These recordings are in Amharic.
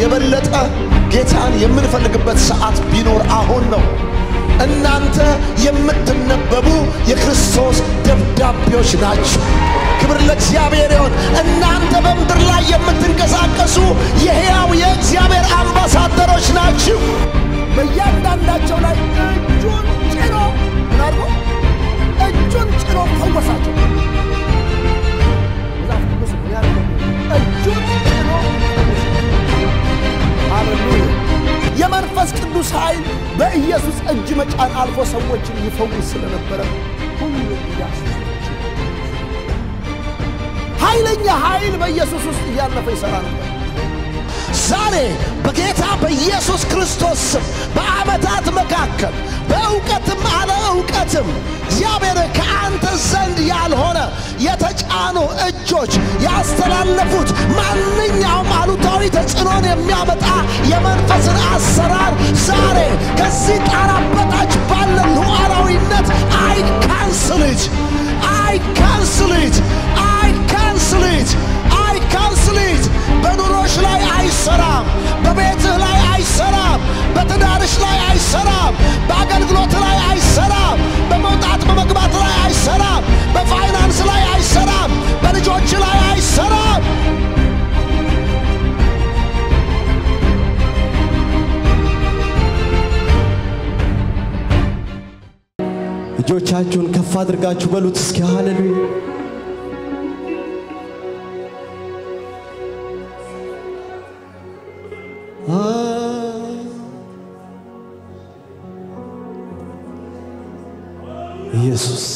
የበለጠ ጌታን የምንፈልግበት ሰዓት ቢኖር አሁን ነው። እናንተ የምትነበቡ የክርስቶስ ደብዳቤዎች ናችሁ። ክብር ለእግዚአብሔር ይሁን። እናንተ በምድር ላይ የምትንቀሳቀሱ የሕያው የእግዚአብሔር አምባሳደሮች ናችሁ። በእያንዳንዳቸው ላይ እጁን ጭኖ አድርጎ እጁን ጭኖ ፈወሳቸው። እጁን የመንፈስ ቅዱስ ኃይል በኢየሱስ እጅ መጫን አልፎ ሰዎችን ይፈውስ ስለነበረ ሁሉ ኃይለኛ ኃይል በኢየሱስ ውስጥ እያለፈ ይሠራ ነበር። ዛሬ በጌታ በኢየሱስ ክርስቶስ ስም በዓመታት መካከል በእውቀትም አለ እውቀትም እግዚአብሔር ከአንተ ዘንድ ያልሆነ የተጫኑ እጆች ያስተላለፉት ማንኛውም አሉታዊ ተጽዕኖን የሚያመጣ የመንፈስን አሰራር ዛሬ ከዚህ ጣራ በታች ባለ ሉዓላዊነት አይ ካንስልት አይ ካንስልት አይ ካንስልት በኑሮሽ ላይ አይሰራም። በቤትህ ላይ አይሰራም። በትዳርሽ ላይ አይሰራም። በአገልግሎት ላይ አይሰራም። በመውጣት በመግባት ላይ አይሰራም። በፋይናንስ ላይ አይሰራም። በልጆች ላይ አይሰራም። እጆቻችሁን ከፍ አድርጋችሁ በሉት እስኪ ሃሌሉያ። ኢየሱስ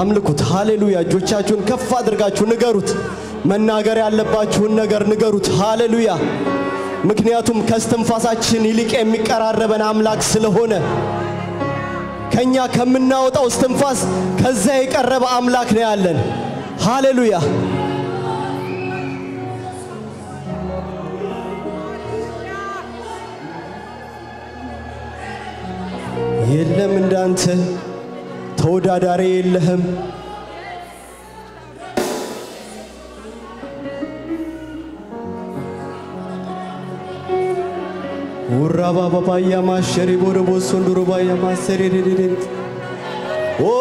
አምልኩት። ሃሌሉያ። እጆቻችሁን ከፍ አድርጋችሁ ንገሩት። መናገር ያለባችሁን ነገር ንገሩት። ሃሌሉያ። ምክንያቱም ከስትንፋሳችን ይልቅ የሚቀራረበን አምላክ ስለሆነ ከኛ ከምናወጣው እስትንፋስ ከዛ የቀረበ አምላክ ነው ያለን። ሃሌሉያ። የለም እንዳንተ ተወዳዳሪ የለህም። ውራባ ባባያ ማሸሪ ቦደ ቦሶንዱሮ ባያ ማሰሪ ኦ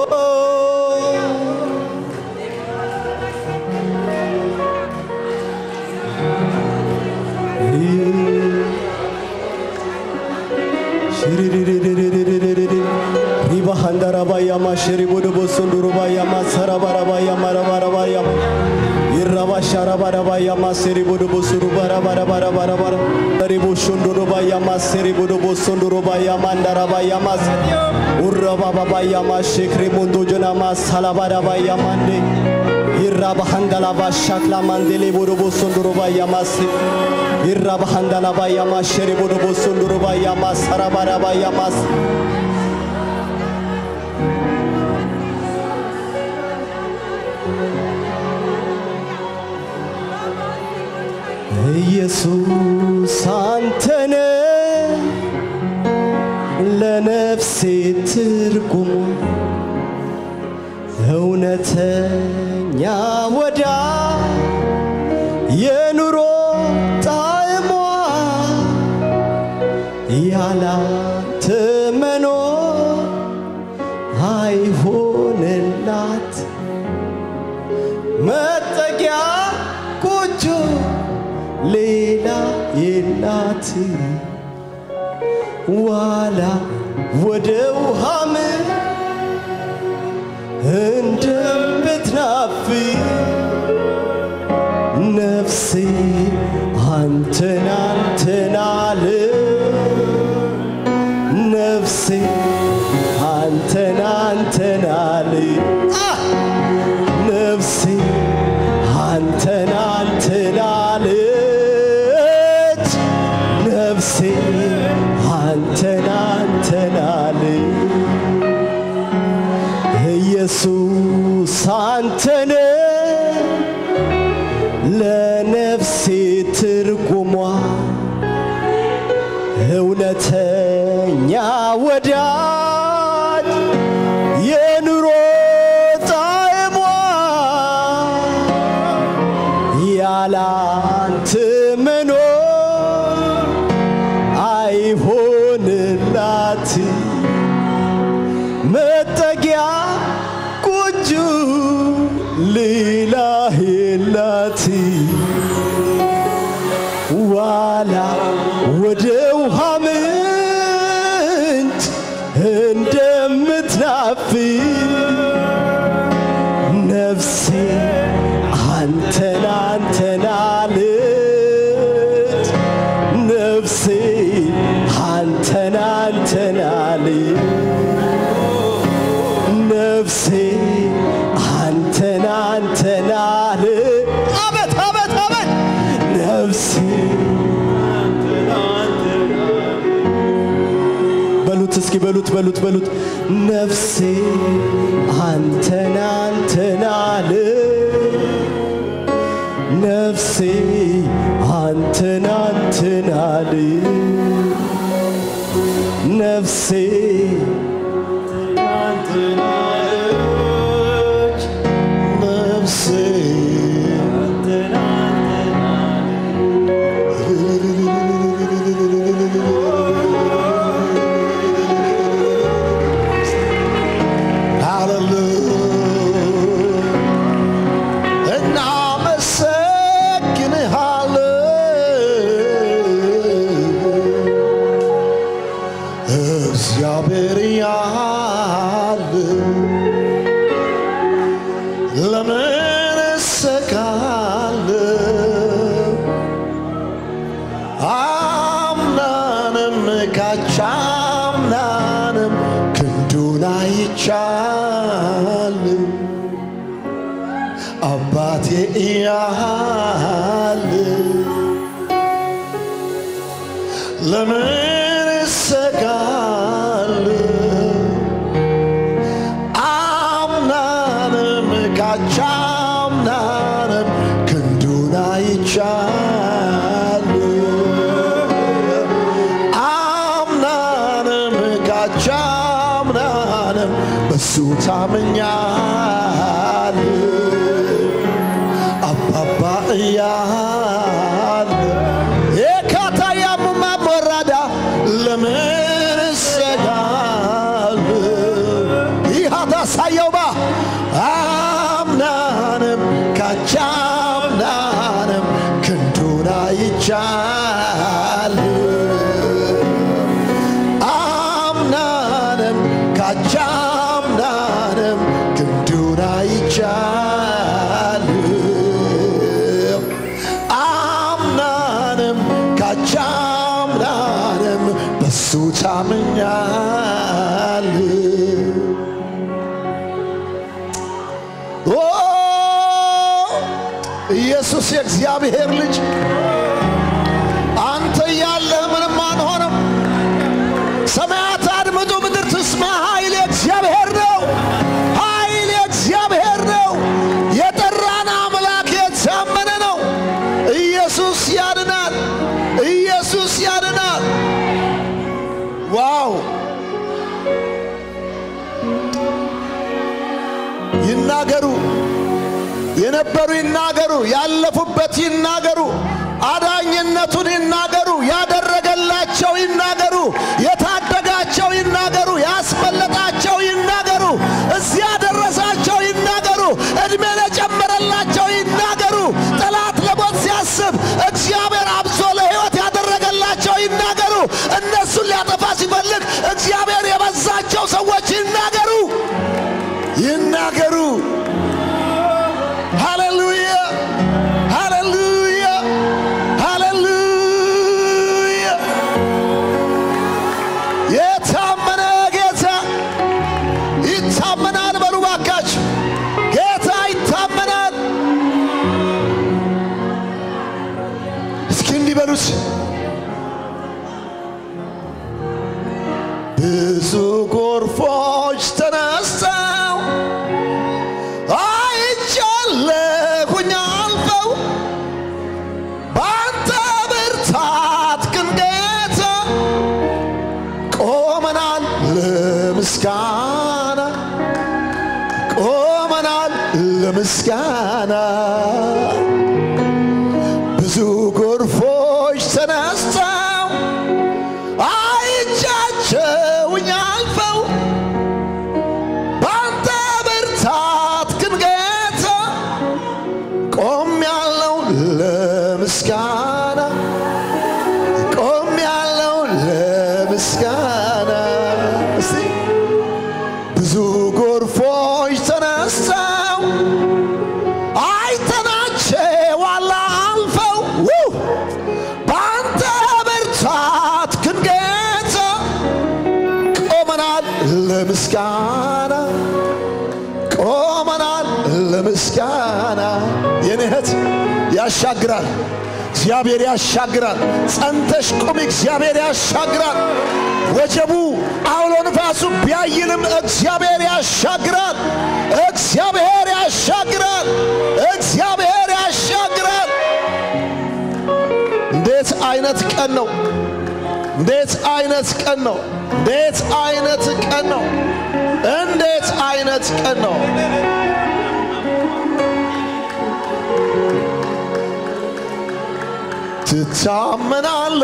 yama şeribudu busundurba yama sarabaraba yama rabaraba yama irraba şarabaraba yama seribudu busuruba rabaraba rabaraba seribu şunduruba yama seribudu busunduruba yama ndaraba yama urraba baba yama şekri mundu cunama salabaraba yama ne irraba handalaba şakla mandeli buru busunduruba yaması irraba handalaba yama şeribudu busunduruba yama sarabaraba yamas ኢየሱስ አንተነ ለነፍሴ ትርጉሙ እውነተኛ ወዳ የላት ዋላ ወደ ውሃም እንደምትናፍቅ ነፍሴ አንተን ሌላ የላት በሉት በሉት ይናገሩ፣ sky. ያሻግራል። እግዚአብሔር ያሻግራል። ጸንተሽ ቁሚ። እግዚአብሔር ያሻግራል። ወጀቡ አውሎ ንፋሱ ቢያይልም እግዚአብሔር ያሻግራል። እግዚአብሔር ያሻግራል። እግዚአብሔር ያሻግራል። እንዴት አይነት ቀን ነው? እንዴት አይነት ቀን ነው? እንዴት አይነት ቀን ነው? እንዴት አይነት ቀን ነው ትታመናለ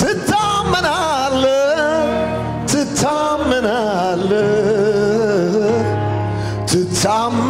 ትታመናለ ትታመናለ ትታመናለ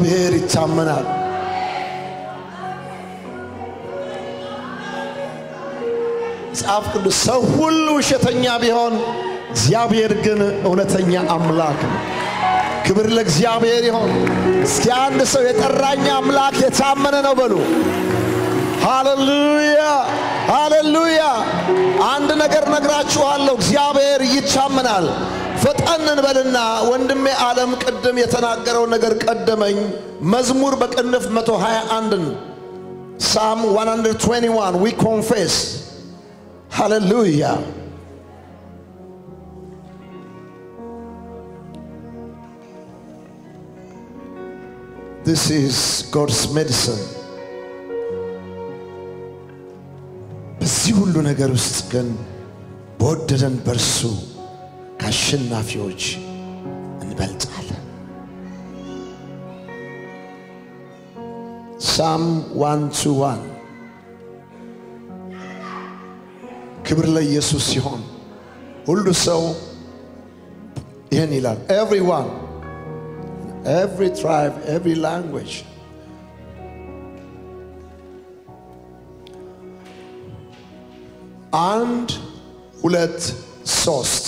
እግዚአብሔር ይታመናል። መጽሐፍ ቅዱስ ሰው ሁሉ ውሸተኛ ቢሆን እግዚአብሔር ግን እውነተኛ አምላክ ነው። ክብር ለእግዚአብሔር ይሆን እስኪ አንድ ሰው የጠራኝ አምላክ የታመነ ነው በሉ። ሃሌሉያ! ሃሌሉያ! አንድ ነገር ነግራችኋለሁ እግዚአብሔር ይታመናል ፈጠን እንበልና ወንድሜ ዓለም ቅድም የተናገረው ነገር ቀደመኝ መዝሙር በቅንፍ 121ን Psalm 121 we confess ሃሌሉያ This is God's medicine. በዚህ ሁሉ ነገር ውስጥ ግን በወደደን በእርሱ ከአሸናፊዎች እንበልጣለን። Psalm one two one ክብር ለኢየሱስ ሲሆን ሁሉ ሰው ይህን ይላል everyone every tribe, every language. አንድ ሁለት ሶስት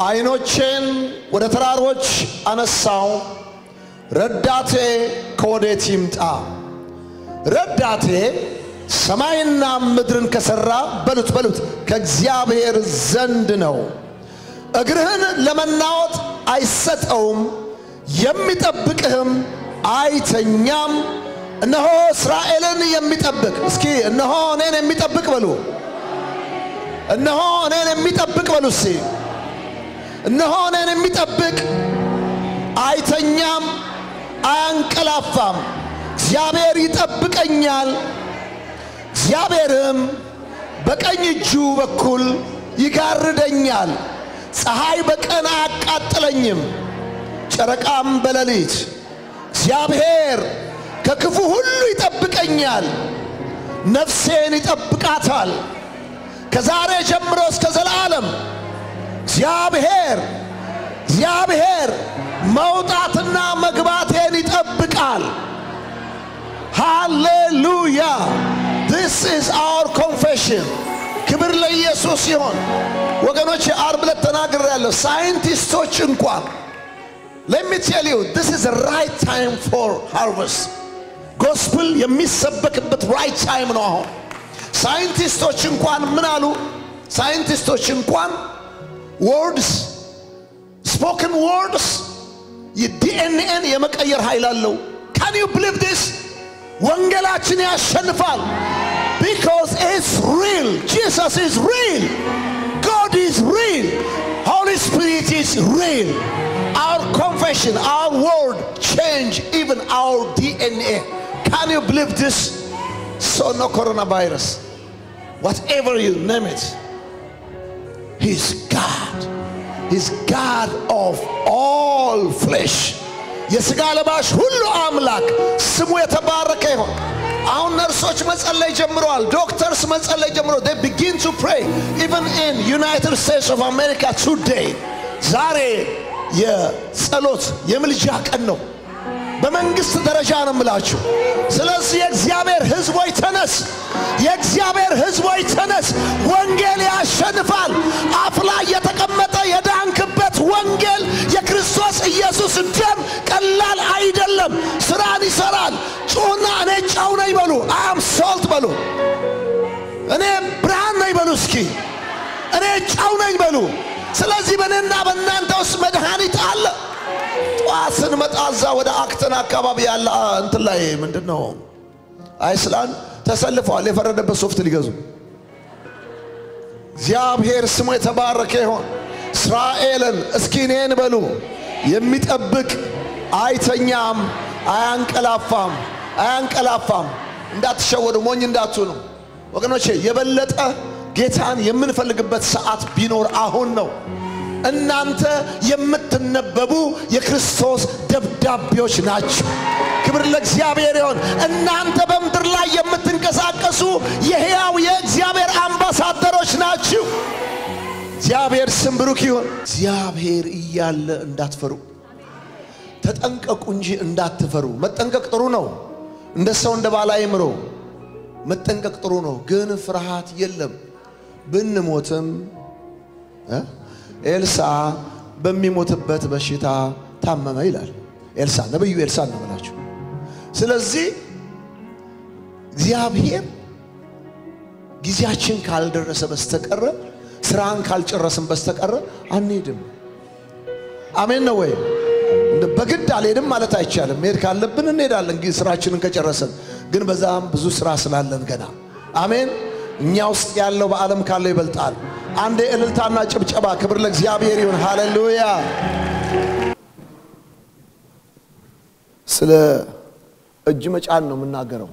አይኖቼን ወደ ተራሮች አነሳው። ረዳቴ ከወዴት ይምጣ? ረዳቴ ሰማይና ምድርን ከሠራ በሉት በሉት ከእግዚአብሔር ዘንድ ነው። እግርህን ለመናወጥ አይሰጠውም የሚጠብቅህም አይተኛም። እነሆ እስራኤልን የሚጠብቅ እስኪ እነሆ እኔን የሚጠብቅ በሉ። እነሆ እኔን የሚጠብቅ በሉ እስኪ እነሆ እኔን የሚጠብቅ አይተኛም አያንቀላፋም። እግዚአብሔር ይጠብቀኛል እግዚአብሔርም በቀኝ እጁ በኩል ይጋርደኛል። ፀሐይ በቀን አያቃጥለኝም ጨረቃም በሌሊት። እግዚአብሔር ከክፉ ሁሉ ይጠብቀኛል ነፍሴን ይጠብቃታል። ከዛሬ ጀምሮ እስከ ዘላለም እግዚአብሔር እግዚአብሔር መውጣትና መግባቴን ይጠብቃል። ሃሌሉያ! this is our confession ክብር ለኢየሱስ ይሆን ወገኖች አርብ ዕለት ተናግሬያለሁ። ሳይንቲስቶች እንኳን let me tell you this is the right time የሚሰበክበት right time ነው አሁን። ሳይንቲስቶች እንኳን ምን አሉ? ሳይንቲስቶች እንኳን ወርድስ ስፖክን ወርድስ የዲኤንኤን የመቀየር ኃይል አለው ካን ዩ ብሊቭ ዲስ ወንጌላችን ያሸንፋል real. Jesus is real. God is real. Holy Spirit is real. Our confession, our word change even our DNA. Can you believe this? So no coronavirus. Whatever you name it. He's God. He's God of all flesh. የሥጋ ለባሽ ሁሉ አምላክ ስሙ የተባረከ ይሆን። አሁን ነርሶች መጸለይ ጀምረዋል። ዶክተርስ መጸለይ ጀምረዋል። they begin to pray even in United States of America today ዛሬ የጸሎት የምልጃ ቀን ነው። በመንግስት ደረጃ ነው የምላችሁ። ስለዚህ የእግዚአብሔር ሕዝቦች ተነስ፣ የእግዚአብሔር ሕዝቦች ተነስ። ወንጌል ያሸንፋል። አፍ ላይ የተቀመጠ የዳንክበት ወንጌል የክርስቶስ ኢየሱስ ደም ቀላል አይደለም፣ ስራን ይሰራል። ጩሁና እኔ ጨው ነኝ በሉ፣ I'm salt በሉ፣ እኔ ብርሃን ነኝ በሉ፣ እስኪ እኔ ጨው ነኝ በሉ። ስለዚህ በእኔና በእናንተ ውስጥ መድኃኒት አለ። ጠዋት ስንመጣ እዛ ወደ አክተን አካባቢ ያለ እንትን ላይ ምንድን ነው Iceland ተሰልፈዋል። የፈረደበት ሶፍት ሊገዙ። እግዚአብሔር ስሙ የተባረከ ይሆን እስራኤልን እስኪ እኔን በሉ። የሚጠብቅ አይተኛም አያንቀላፋም አያንቀላፋም። እንዳትሸወዱ ሞኝ እንዳትሆኑ። ወገኖቼ የበለጠ ጌታን የምንፈልግበት ሰዓት ቢኖር አሁን ነው እናንተ የምትነበቡ የክርስቶስ ደብዳቤዎች ናችሁ። ክብር ለእግዚአብሔር ይሆን። እናንተ በምድር ላይ የምትንቀሳቀሱ የሕያው የእግዚአብሔር አምባሳደሮች ናችሁ። እግዚአብሔር ስም ብሩክ ይሁን። እግዚአብሔር እያለ እንዳትፈሩ ተጠንቀቁ እንጂ እንዳትፈሩ። መጠንቀቅ ጥሩ ነው። እንደ ሰው እንደ ባለ አእምሮ መጠንቀቅ ጥሩ ነው፣ ግን ፍርሃት የለም። ብንሞትም ኤልሳ በሚሞትበት በሽታ ታመመ ይላል። ኤልሳ ነብዩ ኤልሳ ነው የምላችሁ። ስለዚህ እግዚአብሔር ጊዜያችን ካልደረሰ በስተቀረ ስራን ካልጨረስን በስተቀረ አንሄድም። አሜን ነው ወይ? በግድ አልሄድም ማለት አይቻልም። መሄድ ካለብን እንሄዳለን፣ ስራችንን ከጨረሰን። ግን በዛም ብዙ ስራ ስላለን ገና አሜን። እኛ ውስጥ ያለው በዓለም ካለው ይበልጣል። አንድ እልልታና ጭብጨባ፣ ክብር ለእግዚአብሔር ይሁን። ሃሌሉያ። ስለ እጅ መጫን ነው የምናገረው።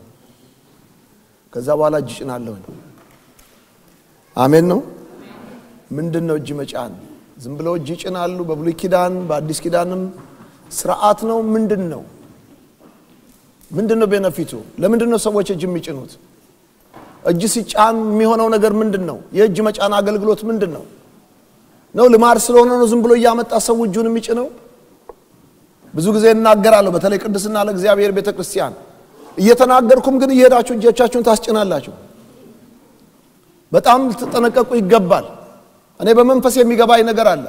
ከዛ በኋላ እጅ ጭናለሁኝ። አሜን ነው። ምንድን ነው እጅ መጫን? ዝም ብለው እጅ ይጭናሉ። በብሉይ ኪዳን በአዲስ ኪዳንም ስርዓት ነው። ምንድን ነው ምንድን ነው ቤነፊቱ? ለምንድን ነው ሰዎች እጅ የሚጭኑት? እጅ ሲጫን የሚሆነው ነገር ምንድን ነው? የእጅ መጫን አገልግሎት ምንድን ነው? ነው ልማድ ስለሆነ ነው ዝም ብሎ እያመጣ ሰው እጁን የሚጭነው? ብዙ ጊዜ እናገራለሁ፣ በተለይ ቅድስና ለእግዚአብሔር ቤተ ክርስቲያን እየተናገርኩም ግን እየሄዳችሁ እጆቻችሁን ታስጭናላችሁ። በጣም ልትጠነቀቁ ይገባል። እኔ በመንፈስ የሚገባኝ ነገር አለ።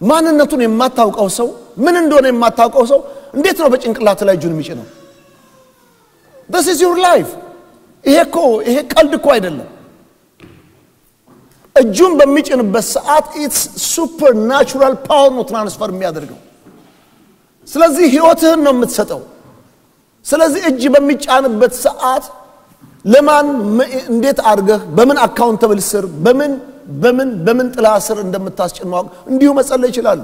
ማንነቱን የማታውቀው ሰው ምን እንደሆነ የማታውቀው ሰው እንዴት ነው በጭንቅላት ላይ እጁን የሚጭነው? is your life ይሄ እኮ ይሄ ቀልድ እኮ አይደለም። እጁን በሚጭንበት ሰዓት ኢትስ supernatural power ነው transfer የሚያደርገው። ስለዚህ ህይወትህን ነው የምትሰጠው። ስለዚህ እጅ በሚጫንበት ሰዓት ለማን እንዴት አድርገህ በምን accountable ስር በምን በምን በምን ጥላ ስር እንደምታስጭን ማወቅ እንዲሁ መጸለይ ይችላሉ።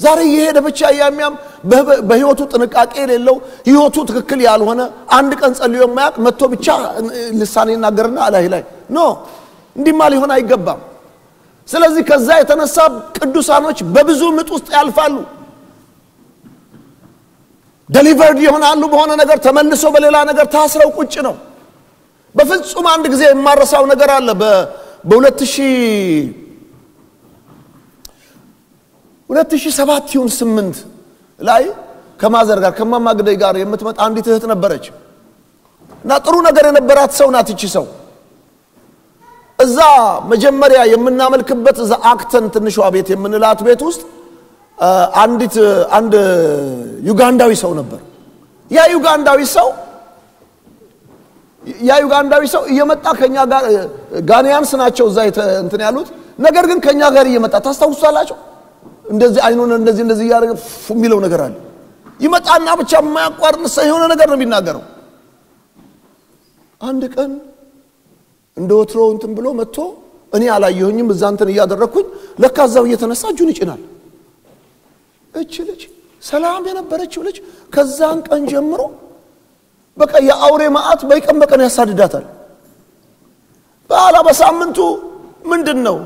ዛሬ እየሄደ ብቻ እያሚያም በህ- በህይወቱ ጥንቃቄ የሌለው ህይወቱ ትክክል ያልሆነ አንድ ቀን ጸልዮ የማያውቅ መጥቶ ብቻ ልሳን ይናገርና አላይ ላይ No እንዲህማ ሊሆን አይገባም። ስለዚህ ከዛ የተነሳ ቅዱሳኖች በብዙ ምጥ ውስጥ ያልፋሉ። delivered ይሆናሉ በሆነ ነገር ተመልሶ በሌላ ነገር ታስረው ቁጭ ነው። በፍጹም አንድ ጊዜ የማልረሳው ነገር አለ። በሁለት ሺህ ሁለት ሺህ ሰባት ይሁን ስምንት ላይ ከ mother ጋር ከማማ ግደይ ጋር የምትመጣ አንዲት እህት ነበረች እና ጥሩ ነገር የነበራት ሰው ናት። ይቺ ሰው እዛ መጀመሪያ የምናመልክበት እዛ አክተን ትንሿ ቤት የምንላት ቤት ውስጥ አንዲት አንድ ዩጋንዳዊ ሰው ነበር። ያ ዩጋንዳዊ ሰው ያ ዩጋንዳዊ ሰው እየመጣ ከኛ ጋር ጋንያንስ ናቸው እዛ እንትን ያሉት ነገር ግን ከኛ ጋር እየመጣ ታስታውሳላቸው እንደዚህ አይኑን እንደዚህ እንደዚህ እያደረገ የሚለው ነገር አለ ይመጣና ብቻ የማያቋርጥ ሰው የሆነ ነገር ነው የሚናገረው አንድ ቀን እንደ ወትሮው እንትን ብሎ መጥቶ እኔ አላየሁኝም እዛ እንትን እያደረግኩኝ ለካ እዛው እየተነሳ እጁን ይጭናል። እች ልጅ ሰላም የነበረችው ልጅ ከዛን ቀን ጀምሮ በቃ የአውሬ መዓት በቀን በቀን ያሳድዳታል። በኋላ በሳምንቱ ምንድን ነው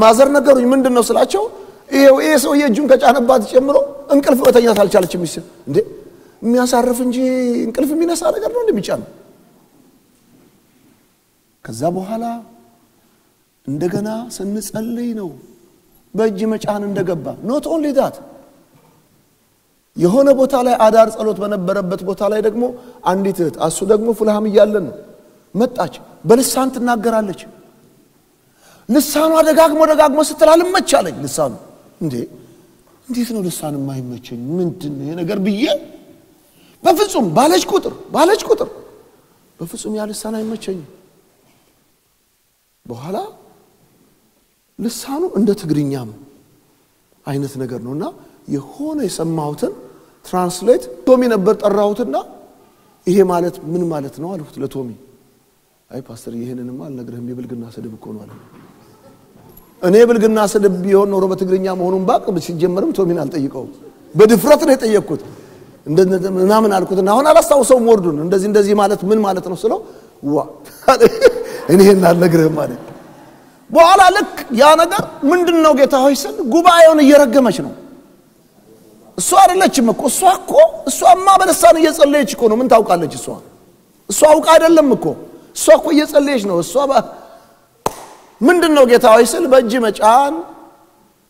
ማዘር ነገሩኝ። ምንድን ነው ስላቸው ይሄው ይሄ ሰውዬ እጁን ከጫነባት ጀምሮ እንቅልፍ መተኛት አልቻለችም። ሚስል እንዴ የሚያሳርፍ እንጂ እንቅልፍ የሚነሳ ነገር ነው እንደሚጫነው። ከዛ በኋላ እንደገና ስንጸልይ ነው በእጅ መጫን እንደገባ not only that የሆነ ቦታ ላይ አዳር ጸሎት በነበረበት ቦታ ላይ ደግሞ አንዲት እህት እሱ ደግሞ ፉልሃም እያለን ነው መጣች። በልሳን ትናገራለች። ልሳኗ ደጋግሞ ደጋግሞ ስትል አልመች አለኝ። ልሳኑ እንዴ እንዴት ነው ልሳን የማይመቸኝ? ምንድን ነው ይሄ ነገር ብዬ በፍጹም ባለች ቁጥር ባለች ቁጥር በፍጹም ያ ልሳን አይመቸኝም። በኋላ ልሳኑ እንደ ትግርኛም አይነት ነገር ነው እና የሆነ የሰማሁትን ትራንስሌት ቶሚ ነበር ጠራሁትና ይሄ ማለት ምን ማለት ነው አልሁት ለቶሚ። አይ ፓስተር ይህንንማ አልነግርህም የብልግና ስድብ እኮ ነው አለ። እኔ ብልግና ስድብ ቢሆን ኖሮ በትግርኛ መሆኑን ባቅ ሲጀመርም ቶሚን አልጠይቀውም። በድፍረት ነው የጠየቅኩት ምናምን አልኩትና አሁን አላስታውሰውም ወርዱን እንደዚህ እንደዚህ ማለት ምን ማለት ነው ስለው ዋ እኔ አልነግርህም ማለት በኋላ ልክ ያ ነገር ምንድን ነው ጌታ ሆይ ስል ጉባኤውን እየረገመች ነው። እሷ አይደለችም እኮ እሷ እኮ እሷማ በልሳን እየጸለየች እኮ ነው። ምን ታውቃለች እሷ? እሷ አውቃ አይደለም እኮ እሷ እኮ እየጸለየች ነው። እሷ ምንድን ነው ጌታ ሆይ ስል በእጅ መጫን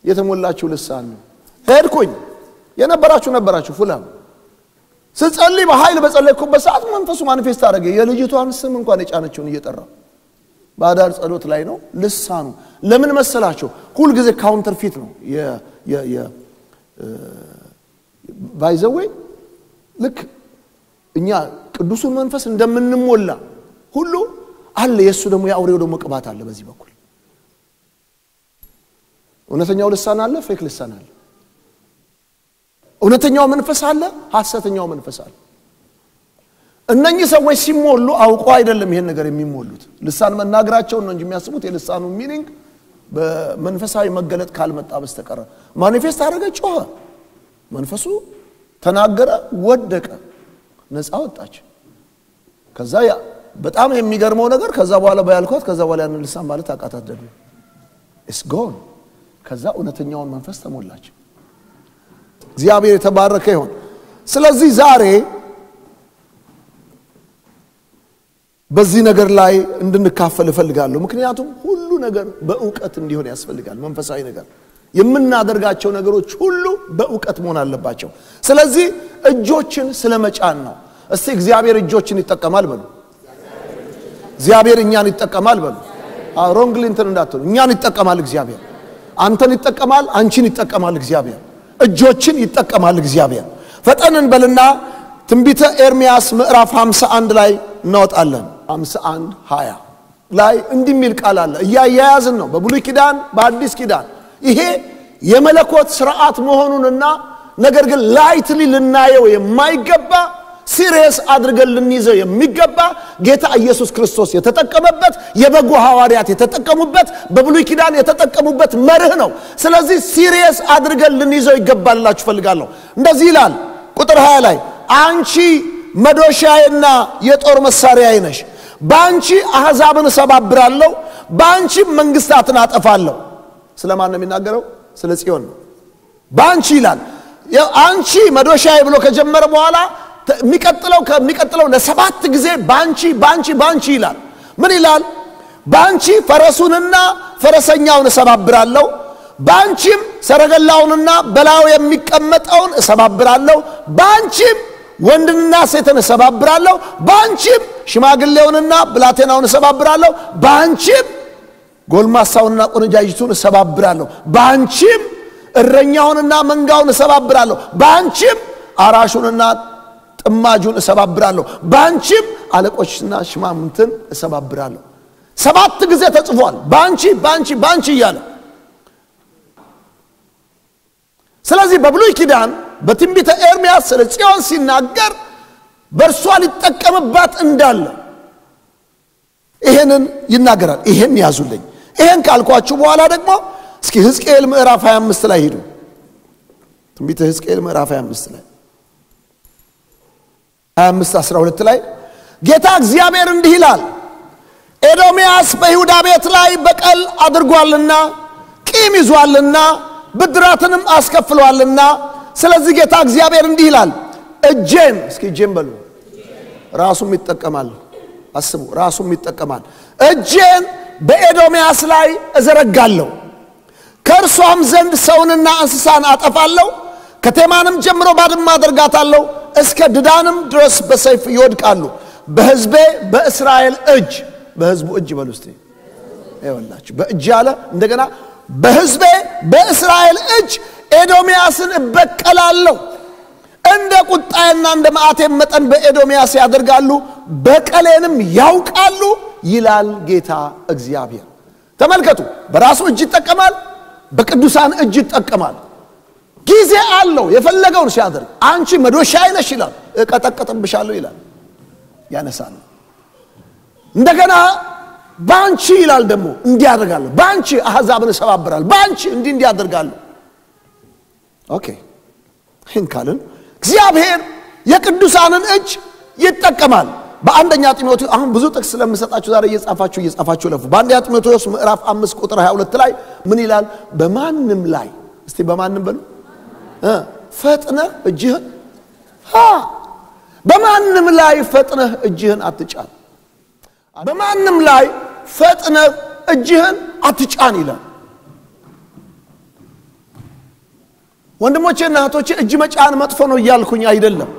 የተሞላችው ልሳን ነው። ሄድኩኝ። የነበራችሁ ነበራችሁ ፉላም ስጸልይ በኃይል በጸለይኩበት ሰዓት መንፈሱ manifest አደረገ። የልጅቷን ስም እንኳን የጫነችውን እየጠራ በአዳር ጸሎት ላይ ነው ልሳኑ። ለምን መሰላቸው? ሁልጊዜ counterfeit ነው By the way ልክ እኛ ቅዱሱን መንፈስ እንደምንሞላ ሁሉ አለ የእሱ ደግሞ የአውሬው ደግሞ ቅባት አለ በዚህ በኩል እውነተኛው ልሳን አለ fake ልሳን አለ? እውነተኛው መንፈስ አለ ሐሰተኛው መንፈስ አለ? እነኚህ ሰዎች ሲሞሉ አውቀው አይደለም ይሄን ነገር የሚሞሉት። ልሳን መናገራቸውን ነው እንጂ የሚያስቡት የልሳኑ meaning በመንፈሳዊ መገለጥ ካልመጣ በስተቀረ። manifest አደረገ ጮኸ። መንፈሱ ተናገረ፣ ወደቀ፣ ነፃ ወጣች። ከዛ በጣም የሚገርመው ነገር ከዛ በኋላ በይ አልኳት ከዛ በኋላ ያንን ልሳን ማለት አቃታት ደግሞ። It's gone። ከዛ እውነተኛውን መንፈስ ተሞላች። እግዚአብሔር የተባረከ ይሆን። ስለዚህ ዛሬ በዚህ ነገር ላይ እንድንካፈል እፈልጋለሁ። ምክንያቱም ሁሉ ነገር በእውቀት እንዲሆን ያስፈልጋል። መንፈሳዊ ነገር የምናደርጋቸው ነገሮች ሁሉ በእውቀት መሆን አለባቸው። ስለዚህ እጆችን ስለ መጫን ነው። እስቲ እግዚአብሔር እጆችን ይጠቀማል በሉ። እግዚአብሔር እኛን ይጠቀማል በሉ። ሮንግሊ እንትን እንዳትሉ። እኛን ይጠቀማል እግዚአብሔር። አንተን ይጠቀማል፣ አንቺን ይጠቀማል እግዚአብሔር። እጆችን ይጠቀማል እግዚአብሔር። ፈጠንን በልና ትንቢተ ኤርምያስ ምዕራፍ 51 ላይ እናወጣለን። 51 20 ላይ እንዲህ የሚል ቃል አለ። እያያያዝን ነው በብሉይ ኪዳን በአዲስ ኪዳን ይሄ የመለኮት ስርዓት መሆኑንና ነገር ግን lightly ልናየው የማይገባ serious አድርገን ልንይዘው የሚገባ ጌታ ኢየሱስ ክርስቶስ የተጠቀመበት የበጎ ሐዋርያት የተጠቀሙበት በብሉይ ኪዳን የተጠቀሙበት መርህ ነው። ስለዚህ serious አድርገን ልንይዘው ይገባላችሁ ፈልጋለሁ። እንደዚህ ይላል ቁጥር 20 ላይ አንቺ መዶሻዬና የጦር መሳሪያዬ ነሽ፣ በአንቺ አሕዛብን እሰባብራለሁ፣ በአንቺም መንግስታትን አጠፋለሁ። ስለማን ነው የሚናገረው? ስለ ጽዮን ነው። በአንቺ ይላል። አንቺ መዶሻዬ ብሎ ከጀመረ በኋላ የሚቀጥለው ከሚቀጥለው ለሰባት ጊዜ ባንቺ ባንቺ ባንቺ ይላል። ምን ይላል? ባንቺ ፈረሱንና ፈረሰኛውን እሰባብራለሁ፣ ባንቺም ሰረገላውንና በላዩ የሚቀመጠውን እሰባብራለሁ፣ ባንቺም ወንድንና ሴትን እሰባብራለሁ፣ ባንቺም ሽማግሌውንና ብላቴናውን እሰባብራለሁ፣ ባንቺም ጎልማሳውንና ቆነጃጅቱን እሰባብራለሁ፣ ባንቺም እረኛውንና መንጋውን እሰባብራለሁ፣ ባንቺም አራሹንና ጥማጁን እሰባብራለሁ፣ ባንቺም አለቆችና ሽማምንትን እሰባብራለሁ። ሰባት ጊዜ ተጽፏል። ባንቺ ባንቺ ባንቺ እያለ ስለዚህ በብሉይ ኪዳን በትንቢተ ኤርምያስ ስለ ጽዮን ሲናገር በእርሷ ሊጠቀምባት እንዳለ ይሄ ይሄንን ይናገራል። ይሄን ያዙልኝ። ይሄን ካልኳችሁ በኋላ ደግሞ እስኪ ሕዝቅኤል ምዕራፍ 25 ላይ ሂዱ። ትንቢተ ሕዝቅኤል ምዕራፍ 25 ላይ 25 12 ላይ ጌታ እግዚአብሔር እንዲህ ይላል፣ ኤዶምያስ በይሁዳ ቤት ላይ በቀል አድርጓልና ቂም ይዟልና ብድራትንም አስከፍሏልና፣ ስለዚህ ጌታ እግዚአብሔር እንዲህ ይላል፣ እጄን እስኪ እጄን በሉ ራሱም ይጠቀማል። አስቡ፣ ራሱም ይጠቀማል። እጄን በኤዶምያስ ላይ እዘረጋለሁ፣ ከእርሷም ዘንድ ሰውንና እንስሳን አጠፋለሁ፣ ከቴማንም ጀምሮ ባድማ አደርጋታለሁ፣ እስከ ድዳንም ድረስ በሰይፍ ይወድቃሉ። በሕዝቤ በእስራኤል እጅ በሕዝቡ እጅ በሉ እስቲ ይኸውላችሁ፣ በእጅ አለ። እንደገና በሕዝቤ በእስራኤል እጅ ኤዶምያስን እበቀላለሁ እንደ ቁጣዬና እንደ መዓቴም መጠን በኤዶምያስ ያደርጋሉ፣ በቀሌንም ያውቃሉ ይላል ጌታ እግዚአብሔር። ተመልከቱ፣ በራሱ እጅ ይጠቀማል፣ በቅዱሳን እጅ ይጠቀማል። ጊዜ አለው የፈለገውን ሲያደርግ። አንቺ መዶሻ አይነሽ ይላል፣ እቀጠቀጥብሻለሁ ይላል፣ ያነሳል። እንደገና በአንቺ ይላል ደግሞ እንዲህ ያደርጋለሁ፣ በአንቺ አሕዛብን እሰባብራለሁ፣ በአንቺ እንዲህ እንዲህ ያደርጋለሁ። Okay ይህን ካልን እግዚአብሔር የቅዱሳንን እጅ ይጠቀማል። በአንደኛ ጢሞቴዎስ አሁን ብዙ ጥቅስ ስለምሰጣችሁ ዛሬ እየጻፋችሁ እየጻፋችሁ ለፉ። በአንደኛ ጢሞቴዎስ ምዕራፍ አምስት ቁጥር 22 ላይ ምን ይላል? በማንም ላይ እስቲ በማንም በሉ ፈጥነህ እጅህን በማንም ላይ ፈጥነህ እጅህን አትጫን። በማንም ላይ ፈጥነህ እጅህን አትጫን ይላል። ወንድሞቼና እህቶቼ እጅ መጫን መጥፎ ነው እያልኩኝ አይደለም።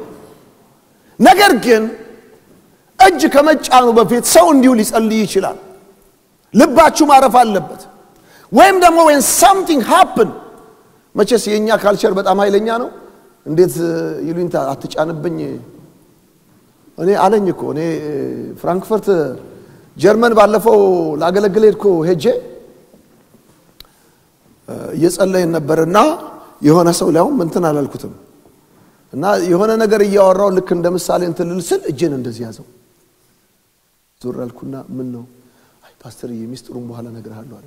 ነገር ግን እጅ ከመጫኑ በፊት ሰው እንዲሁ ሊጸልይ ይችላል። ልባችሁ ማረፍ አለበት። ወይም ደግሞ ወይም something happen መቼስ የእኛ culture በጣም ኃይለኛ ነው። እንዴት ይሉኝታ አትጫንብኝ። እኔ አለኝ እኮ እኔ ፍራንክፈርት ጀርመን ባለፈው ላገለግል ሄድኩ ሄጄ እየጸለይን ነበርና የሆነ ሰው ሊያውም እንትን አላልኩትም እና የሆነ ነገር እያወራው ልክ እንደ ምሳሌ እንትን ልል ስል እጄን እንደዚህ ያዘው። ዞር አልኩና ምን ነው? አይ ፓስተርዬ ሚስጥሩን በኋላ እነግርሃለሁ አለ።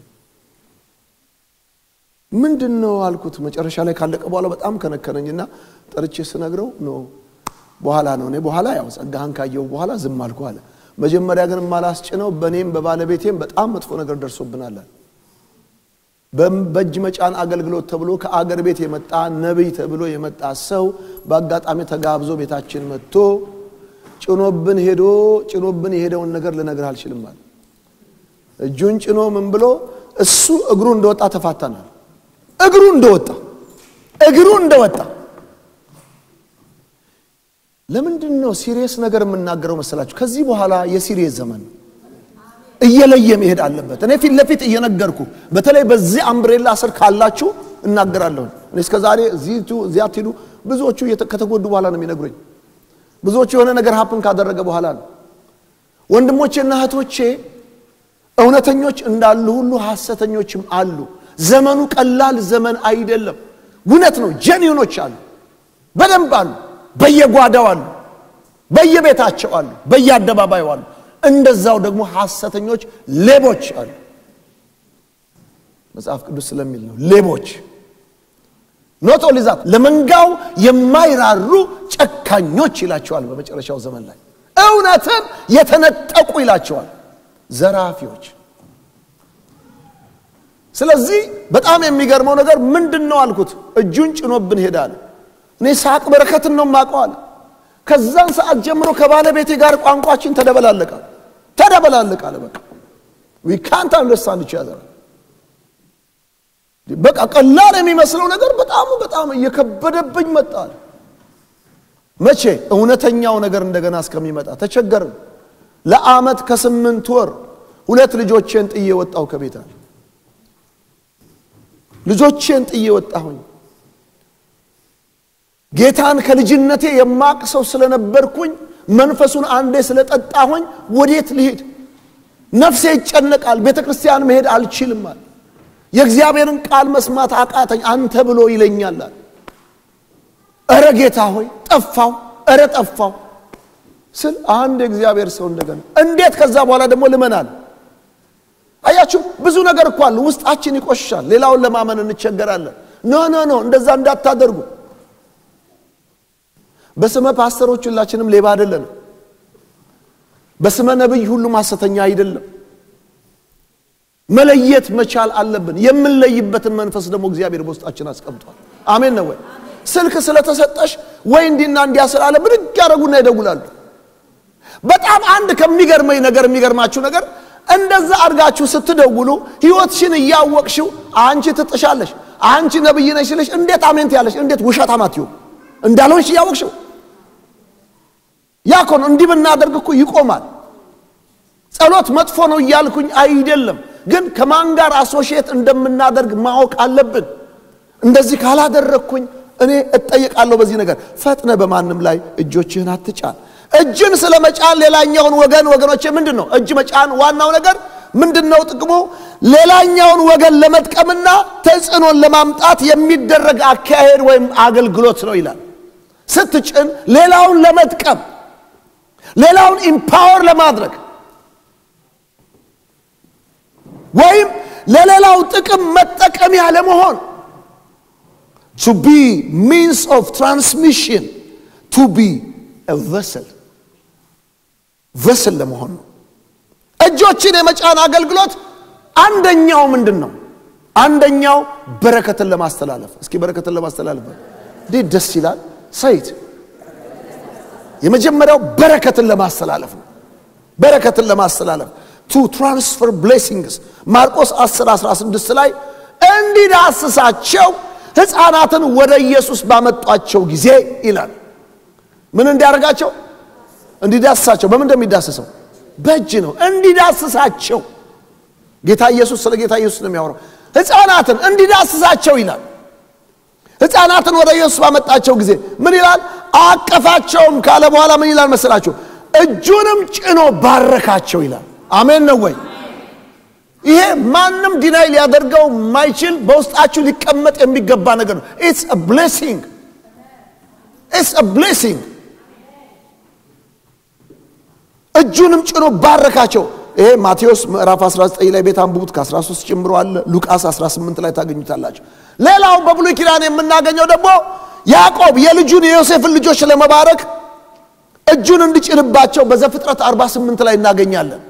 ምንድን ነው አልኩት። መጨረሻ ላይ ካለቀ በኋላ በጣም ከነከነኝና ጠርቼ ስነግረው no በኋላ ነው። እኔ በኋላ ያው ጸጋህን ካየው በኋላ ዝም አልኩ አለ። መጀመሪያ ግን ማላስጭነው በእኔም በባለቤቴም በጣም መጥፎ ነገር ደርሶብናል በእጅ መጫን አገልግሎት ተብሎ ከአገር ቤት የመጣ ነቢይ ተብሎ የመጣ ሰው በአጋጣሚ ተጋብዞ ቤታችን መጥቶ ጭኖብን ሄዶ ጭኖብን የሄደውን ነገር ልነግርህ አልችልም አለ። እጁን ጭኖ ምን ብሎ እሱ እግሩ እንደወጣ ተፋታናል። እግሩ እንደወጣ እግሩ እንደወጣ ለምንድን ነው serious ነገር የምናገረው መሰላችሁ? ከዚህ በኋላ የ serious ዘመን እየለየ መሄድ አለበት። እኔ ፊት ለፊት እየነገርኩ በተለይ በዚህ umbrella ስር ካላችሁ እናገራለሁ። እኔ እስከ ዛሬ እዚያ አትሂዱ። ብዙዎቹ ከተጎዱ በኋላ ነው የሚነግሩኝ። ብዙዎቹ የሆነ ነገር ሀፕን ካደረገ በኋላ ነው። ወንድሞቼና እህቶቼ እውነተኞች እንዳሉ ሁሉ ሐሰተኞችም አሉ። ዘመኑ ቀላል ዘመን አይደለም። እውነት ነው። ጀኒውኖች አሉ፣ በደንብ አሉ፣ በየጓዳው አሉ፣ በየቤታቸው አሉ፣ በየአደባባዩ አሉ። እንደዛው ደግሞ ሐሰተኞች ሌቦች አሉ። መጽሐፍ ቅዱስ ስለሚል ነው ሌቦች not only ለመንጋው የማይራሩ ጨካኞች ይላቸዋል። በመጨረሻው ዘመን ላይ እውነትን የተነጠቁ ይላቸዋል ዘራፊዎች። ስለዚህ በጣም የሚገርመው ነገር ምንድን ነው አልኩት። እጁን ጭኖብን ሄደ አለ። እኔ ሳቅ በረከትን ነው የማውቀዋል። ከዛን ሰዓት ጀምሮ ከባለቤቴ ጋር ቋንቋችን ተደበላለቃል ተደበላለቃል። በቃ ካንት አንደርስታንድ አዘር። በቃ ቀላል የሚመስለው ነገር በጣም በጣም እየከበደብኝ መጣል። መቼ እውነተኛው ነገር እንደገና እስከሚመጣ ተቸገርን። ለአመት ከስምንት ወር ሁለት ልጆቼን ጥዬ ወጣሁ ከቤት አለ። ልጆቼን ጥዬ ወጣሁኝ። ጌታን ከልጅነቴ የማውቅ ሰው ስለነበርኩኝ መንፈሱን አንዴ ስለጠጣሁኝ ወዴት ልሄድ? ነፍሴ ይጨነቃል። ቤተ ክርስቲያን መሄድ አልችልም አለ። የእግዚአብሔርን ቃል መስማት አቃተኝ። አንተ ብሎ ይለኛል አለ። እረ ጌታ ሆይ ጠፋው፣ እረ ጠፋው ስል አንድ የእግዚአብሔር ሰው እንደገና እንዴት ከዛ በኋላ ደግሞ ልመናል አያችሁ፣ ብዙ ነገር እኮ አለ። ውስጣችን ይቆሽሻል። ሌላውን ለማመን እንቸገራለን። no no no፣ እንደዛ እንዳታደርጉ። በስመ ፓስተሮች ሁላችንም ሌባ አይደለንም። በስመ ነቢይ ሁሉም ሐሰተኛ አይደለም። መለየት መቻል አለብን። የምንለይበትን መንፈስ ደግሞ እግዚአብሔር በውስጣችን አስቀምጧል። አሜን ነው ወይ? ስልክ ስለተሰጠሽ ወይ እንዲና እንዲያ ስላለ ብድግ ያደረጉና ይደውላሉ። በጣም አንድ ከሚገርመኝ ነገር የሚገርማችሁ ነገር እንደዛ አድርጋችሁ ስትደውሉ ህይወትሽን እያወቅሽው አንቺ ትጥሻለሽ፣ አንቺ ነብይ ነሽ ስልሽ እንዴት አሜንት ያለሽ እንዴት ውሸታም አትይው እንዳልሆንሽ እያወቅሽው ያ እኮ ነው። እንዲህ ብናደርግ እኮ ይቆማል። ጸሎት መጥፎ ነው እያልኩኝ አይደለም፣ ግን ከማን ጋር አሶሺየት እንደምናደርግ ማወቅ አለብን። እንደዚህ ካላደረግኩኝ እኔ እጠየቃለሁ በዚህ ነገር። ፈጥነ በማንም ላይ እጆችህን አትጫን። እጅን ስለ መጫን ሌላኛውን ወገን ወገኖቼ ምንድን ነው እጅ መጫን ዋናው ነገር ምንድን ነው ጥቅሙ? ሌላኛውን ወገን ለመጥቀምና ተጽዕኖን ለማምጣት የሚደረግ አካሄድ ወይም አገልግሎት ነው ይላል። ስትጭን ሌላውን ለመጥቀም ሌላውን empower ለማድረግ ወይም ለሌላው ጥቅም መጠቀሚያ ለመሆን to be means of transmission to be vessel vessel ለመሆን ነው። እጆችን የመጫን አገልግሎት አንደኛው ምንድን ነው? አንደኛው በረከትን ለማስተላለፍ። እስኪ በረከትን ለማስተላለፍ እንዴት ደስ ይላል! say it የመጀመሪያው በረከትን ለማስተላለፍ ነው። በረከትን ለማስተላለፍ to transfer blessings ማርቆስ 10 16 ላይ እንዲዳስሳቸው ሕፃናትን ወደ ኢየሱስ ባመጧቸው ጊዜ ይላል። ምን እንዲያደርጋቸው? እንዲዳስሳቸው። በምን እንደሚዳስሰው? በእጅ ነው። እንዲዳስሳቸው ጌታ ኢየሱስ ስለ ጌታ ኢየሱስ ነው የሚያወራው። ሕፃናትን እንዲዳስሳቸው ይላል። ሕፃናትን ወደ ኢየሱስ ባመጣቸው ጊዜ ምን ይላል? አቀፋቸውም ካለ በኋላ ምን ይላል መሰላችሁ? እጁንም ጭኖ ባረካቸው ይላል። አሜን ነው ወይ? ይሄ ማንም deny ሊያደርገው የማይችል በውስጣችሁ ሊቀመጥ የሚገባ ነገር ነው። it's blessing it's blessing። እጁንም ጭኖ ባረካቸው። ይሄ ማቴዎስ ምዕራፍ 19 ላይ ቤት አንብቡት፣ ከ13 ጀምሮ አለ። ሉቃስ 18 ላይ ታገኙታላችሁ። ሌላው በብሉይ ኪዳን የምናገኘው ደግሞ ያዕቆብ የልጁን የዮሴፍን ልጆች ለመባረክ እጁን እንዲጭንባቸው በዘፍጥረት 48 ላይ እናገኛለን።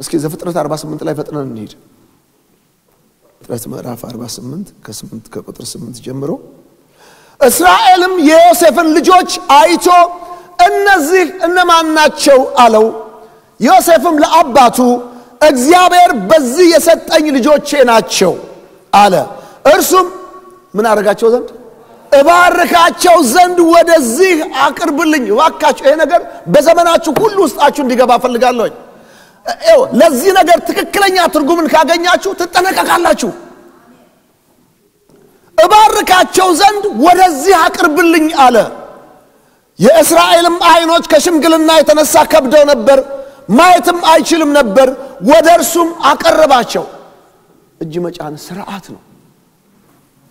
እስኪ ዘፍጥረት 48 ላይ ፈጥነን እንሂድ። ፍጥረት ምዕራፍ 48 ከ8 ከቁጥር 8 ጀምሮ እስራኤልም የዮሴፍን ልጆች አይቶ እነዚህ እነማን ናቸው አለው። ዮሴፍም ለአባቱ እግዚአብሔር በዚህ የሰጠኝ ልጆቼ ናቸው አለ። እርሱም ምን አደረጋቸው ዘንድ እባርካቸው ዘንድ ወደዚህ አቅርብልኝ። እባካችሁ ይሄ ነገር በዘመናችሁ ሁሉ ውስጣችሁ እንዲገባ ፈልጋለሁኝ። ለዚህ ነገር ትክክለኛ ትርጉምን ካገኛችሁ ትጠነቀቃላችሁ። እባርካቸው ዘንድ ወደዚህ አቅርብልኝ አለ። የእስራኤልም ዓይኖች ከሽምግልና የተነሳ ከብደው ነበር፣ ማየትም አይችልም ነበር። ወደ እርሱም አቀረባቸው። እጅ መጫን ስርዓት ነው።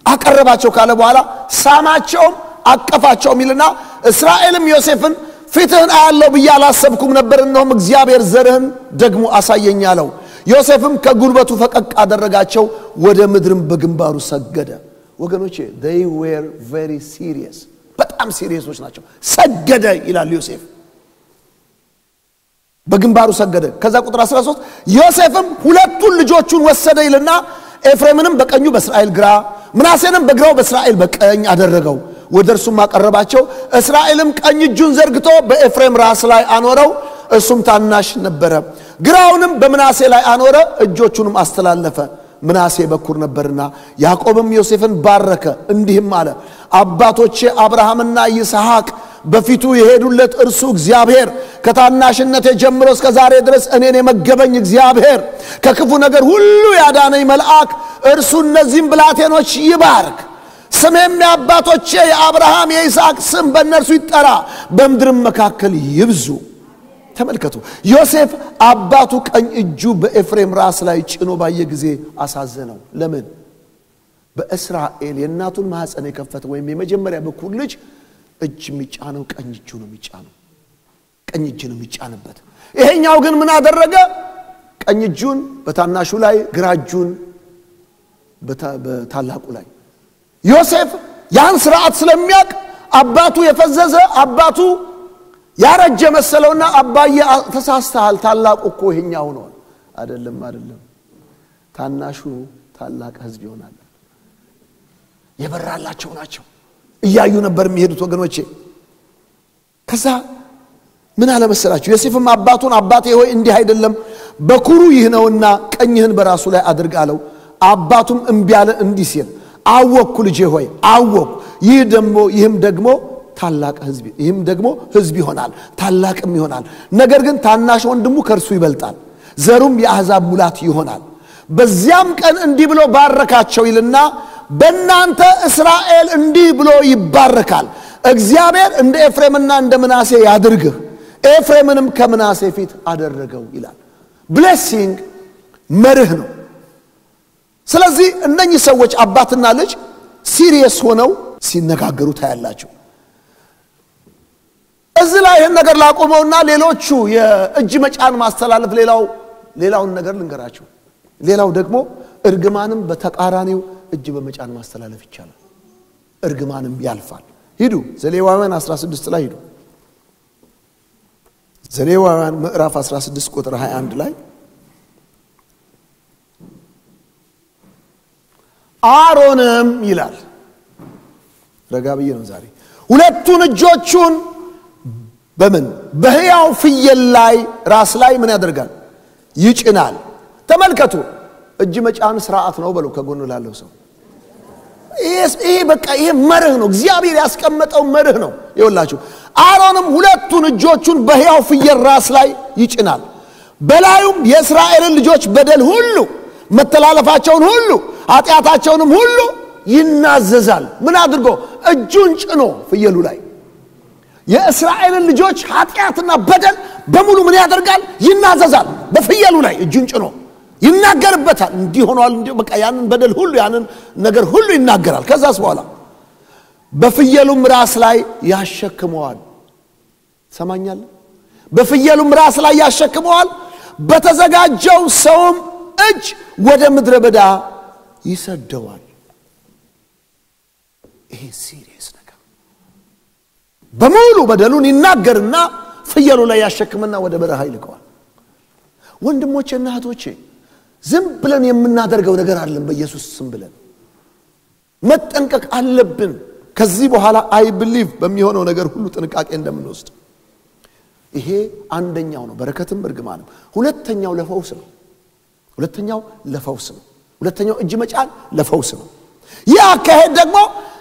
አቀረባቸው ካለ በኋላ ሳማቸውም አቀፋቸውም ይልና እስራኤልም ዮሴፍን ፊትህን አያለው ብዬ አላሰብኩም ነበር፣ እነሆም እግዚአብሔር ዘርህን ደግሞ አሳየኝ አለው። ዮሴፍም ከጉልበቱ ፈቀቅ አደረጋቸው፣ ወደ ምድርም በግንባሩ ሰገደ። ወገኖቼ were very serious በጣም ሲሪየሶች ናቸው። ሰገደ ይላል ዮሴፍ በግንባሩ ሰገደ። ከዛ ቁጥር 13 ዮሴፍም ሁለቱን ልጆቹን ወሰደ ይልና ኤፍሬምንም በቀኙ በእስራኤል ግራ፣ ምናሴንም በግራው በእስራኤል በቀኝ አደረገው። ወደ እርሱም አቀረባቸው። እስራኤልም ቀኝ እጁን ዘርግቶ በኤፍሬም ራስ ላይ አኖረው፣ እርሱም ታናሽ ነበረ። ግራውንም በምናሴ ላይ አኖረ፣ እጆቹንም አስተላለፈ። ምናሴ በኩር ነበርና። ያዕቆብም ዮሴፍን ባረከ፣ እንዲህም አለ፣ አባቶቼ አብርሃምና ይስሐቅ በፊቱ የሄዱለት እርሱ እግዚአብሔር ከታናሽነቴ ጀምሮ እስከ ዛሬ ድረስ እኔን የመገበኝ እግዚአብሔር ከክፉ ነገር ሁሉ ያዳነኝ መልአክ እርሱ እነዚህም ብላቴኖች ይባርክ። ስሜም የአባቶቼ የአብርሃም የይስሐቅ ስም በእነርሱ ይጠራ፣ በምድርም መካከል ይብዙ። ተመልከቱ፣ ዮሴፍ አባቱ ቀኝ እጁ በኤፍሬም ራስ ላይ ጭኖ ባየ ጊዜ አሳዘነው። ለምን? በእስራኤል የእናቱን ማኅፀን የከፈተ ወይም የመጀመሪያ በኩር ልጅ እጅ የሚጫነው ቀኝ እጁ ነው የሚጫነው፣ ቀኝ እጅ ነው የሚጫንበት። ይሄኛው ግን ምን አደረገ? ቀኝ እጁን በታናሹ ላይ ግራ እጁን በታላቁ ላይ ዮሴፍ ያን ስርዓት ስለሚያውቅ አባቱ የፈዘዘ አባቱ ያረጀ መሰለውና አባዬ ተሳስተሃል፣ ታላቁ እኮ ይሄኛው ነው። አይደለም አይደለም፣ ታናሹ ታላቅ ህዝብ ይሆናል። የበራላቸው ናቸው። እያዩ ነበር የሚሄዱት ወገኖቼ። ከዛ ምን አለመሰላችሁ? ዮሴፍም አባቱን አባቴ ሆይ እንዲህ አይደለም፣ በኩሩ ይህ ነውና ቀኝህን በራሱ ላይ አድርግ አለው። አባቱም እምቢ አለ እንዲህ ሲል አወቅኩ ልጄ ሆይ አወቅኩ። ይህ ደግሞ ይህም ደግሞ ታላቅ ህዝብ ይህም ደግሞ ህዝብ ይሆናል ታላቅም ይሆናል። ነገር ግን ታናሽ ወንድሙ ከእርሱ ይበልጣል፣ ዘሩም የአሕዛብ ሙላት ይሆናል። በዚያም ቀን እንዲህ ብሎ ባረካቸው ይልና በእናንተ እስራኤል እንዲህ ብሎ ይባረካል፣ እግዚአብሔር እንደ ኤፍሬምና እንደ ምናሴ ያድርግህ፣ ኤፍሬምንም ከምናሴ ፊት አደረገው ይላል። blessing መርህ ነው። ስለዚህ እነኚህ ሰዎች አባትና ልጅ serious ሆነው ሲነጋገሩ ታያላቸው። እዚህ ላይ ይህን ነገር ላቆመውና ሌሎቹ የእጅ መጫን ማስተላለፍ ሌላው ሌላውን ነገር ልንገራችሁ። ሌላው ደግሞ እርግማንም በተቃራኒው እጅ በመጫን ማስተላለፍ ይቻላል። እርግማንም ያልፋል። ሂዱ ዘሌዋውያን 16 ላይ ሂዱ። ዘሌዋውያን ምዕራፍ 16 ቁጥር 21 ላይ አሮንም ይላል። ረጋ ብዬ ነው ዛሬ። ሁለቱን እጆቹን በምን በሕያው ፍየል ላይ ራስ ላይ ምን ያደርጋል? ይጭናል። ተመልከቱ፣ እጅ መጫን ስርዓት ነው በሉ ከጎኑ ላለው ሰው። ይሄ በቃ ይሄ መርህ ነው፣ እግዚአብሔር ያስቀመጠው መርህ ነው። ይኸውላችሁ አሮንም ሁለቱን እጆቹን በሕያው ፍየል ራስ ላይ ይጭናል፣ በላዩም የእስራኤልን ልጆች በደል ሁሉ መተላለፋቸውን ሁሉ ኃጢአታቸውንም ሁሉ ይናዘዛል። ምን አድርጎ? እጁን ጭኖ ፍየሉ ላይ የእስራኤልን ልጆች ኃጢአትና በደል በሙሉ ምን ያደርጋል? ይናዘዛል። በፍየሉ ላይ እጁን ጭኖ ይናገርበታል። እንዲህ ሆኗል፣ እንዲህ በቃ ያንን በደል ሁሉ ያንን ነገር ሁሉ ይናገራል። ከዛስ በኋላ በፍየሉም ራስ ላይ ያሸክመዋል። ሰማኛል። በፍየሉም ራስ ላይ ያሸክመዋል። በተዘጋጀው ሰውም እጅ ወደ ምድረ በዳ ይሰደዋል። ይሄ serious ነገር በሙሉ በደሉን ይናገርና ፍየሉ ላይ ያሸክምና ወደ በረሃ ይልከዋል። ወንድሞቼና እህቶቼ ዝም ብለን የምናደርገው ነገር አለን። በኢየሱስ ስም ብለን መጠንቀቅ አለብን። ከዚህ በኋላ I believe በሚሆነው ነገር ሁሉ ጥንቃቄ እንደምንወስድ ይሄ አንደኛው ነው፣ በረከትም እርግማንም። ሁለተኛው ለፈውስ ነው። ሁለተኛው ለፈውስ ነው። ሁለተኛው እጅ መጫን ለፈውስ ነው። ይህ አካሄድ ደግሞ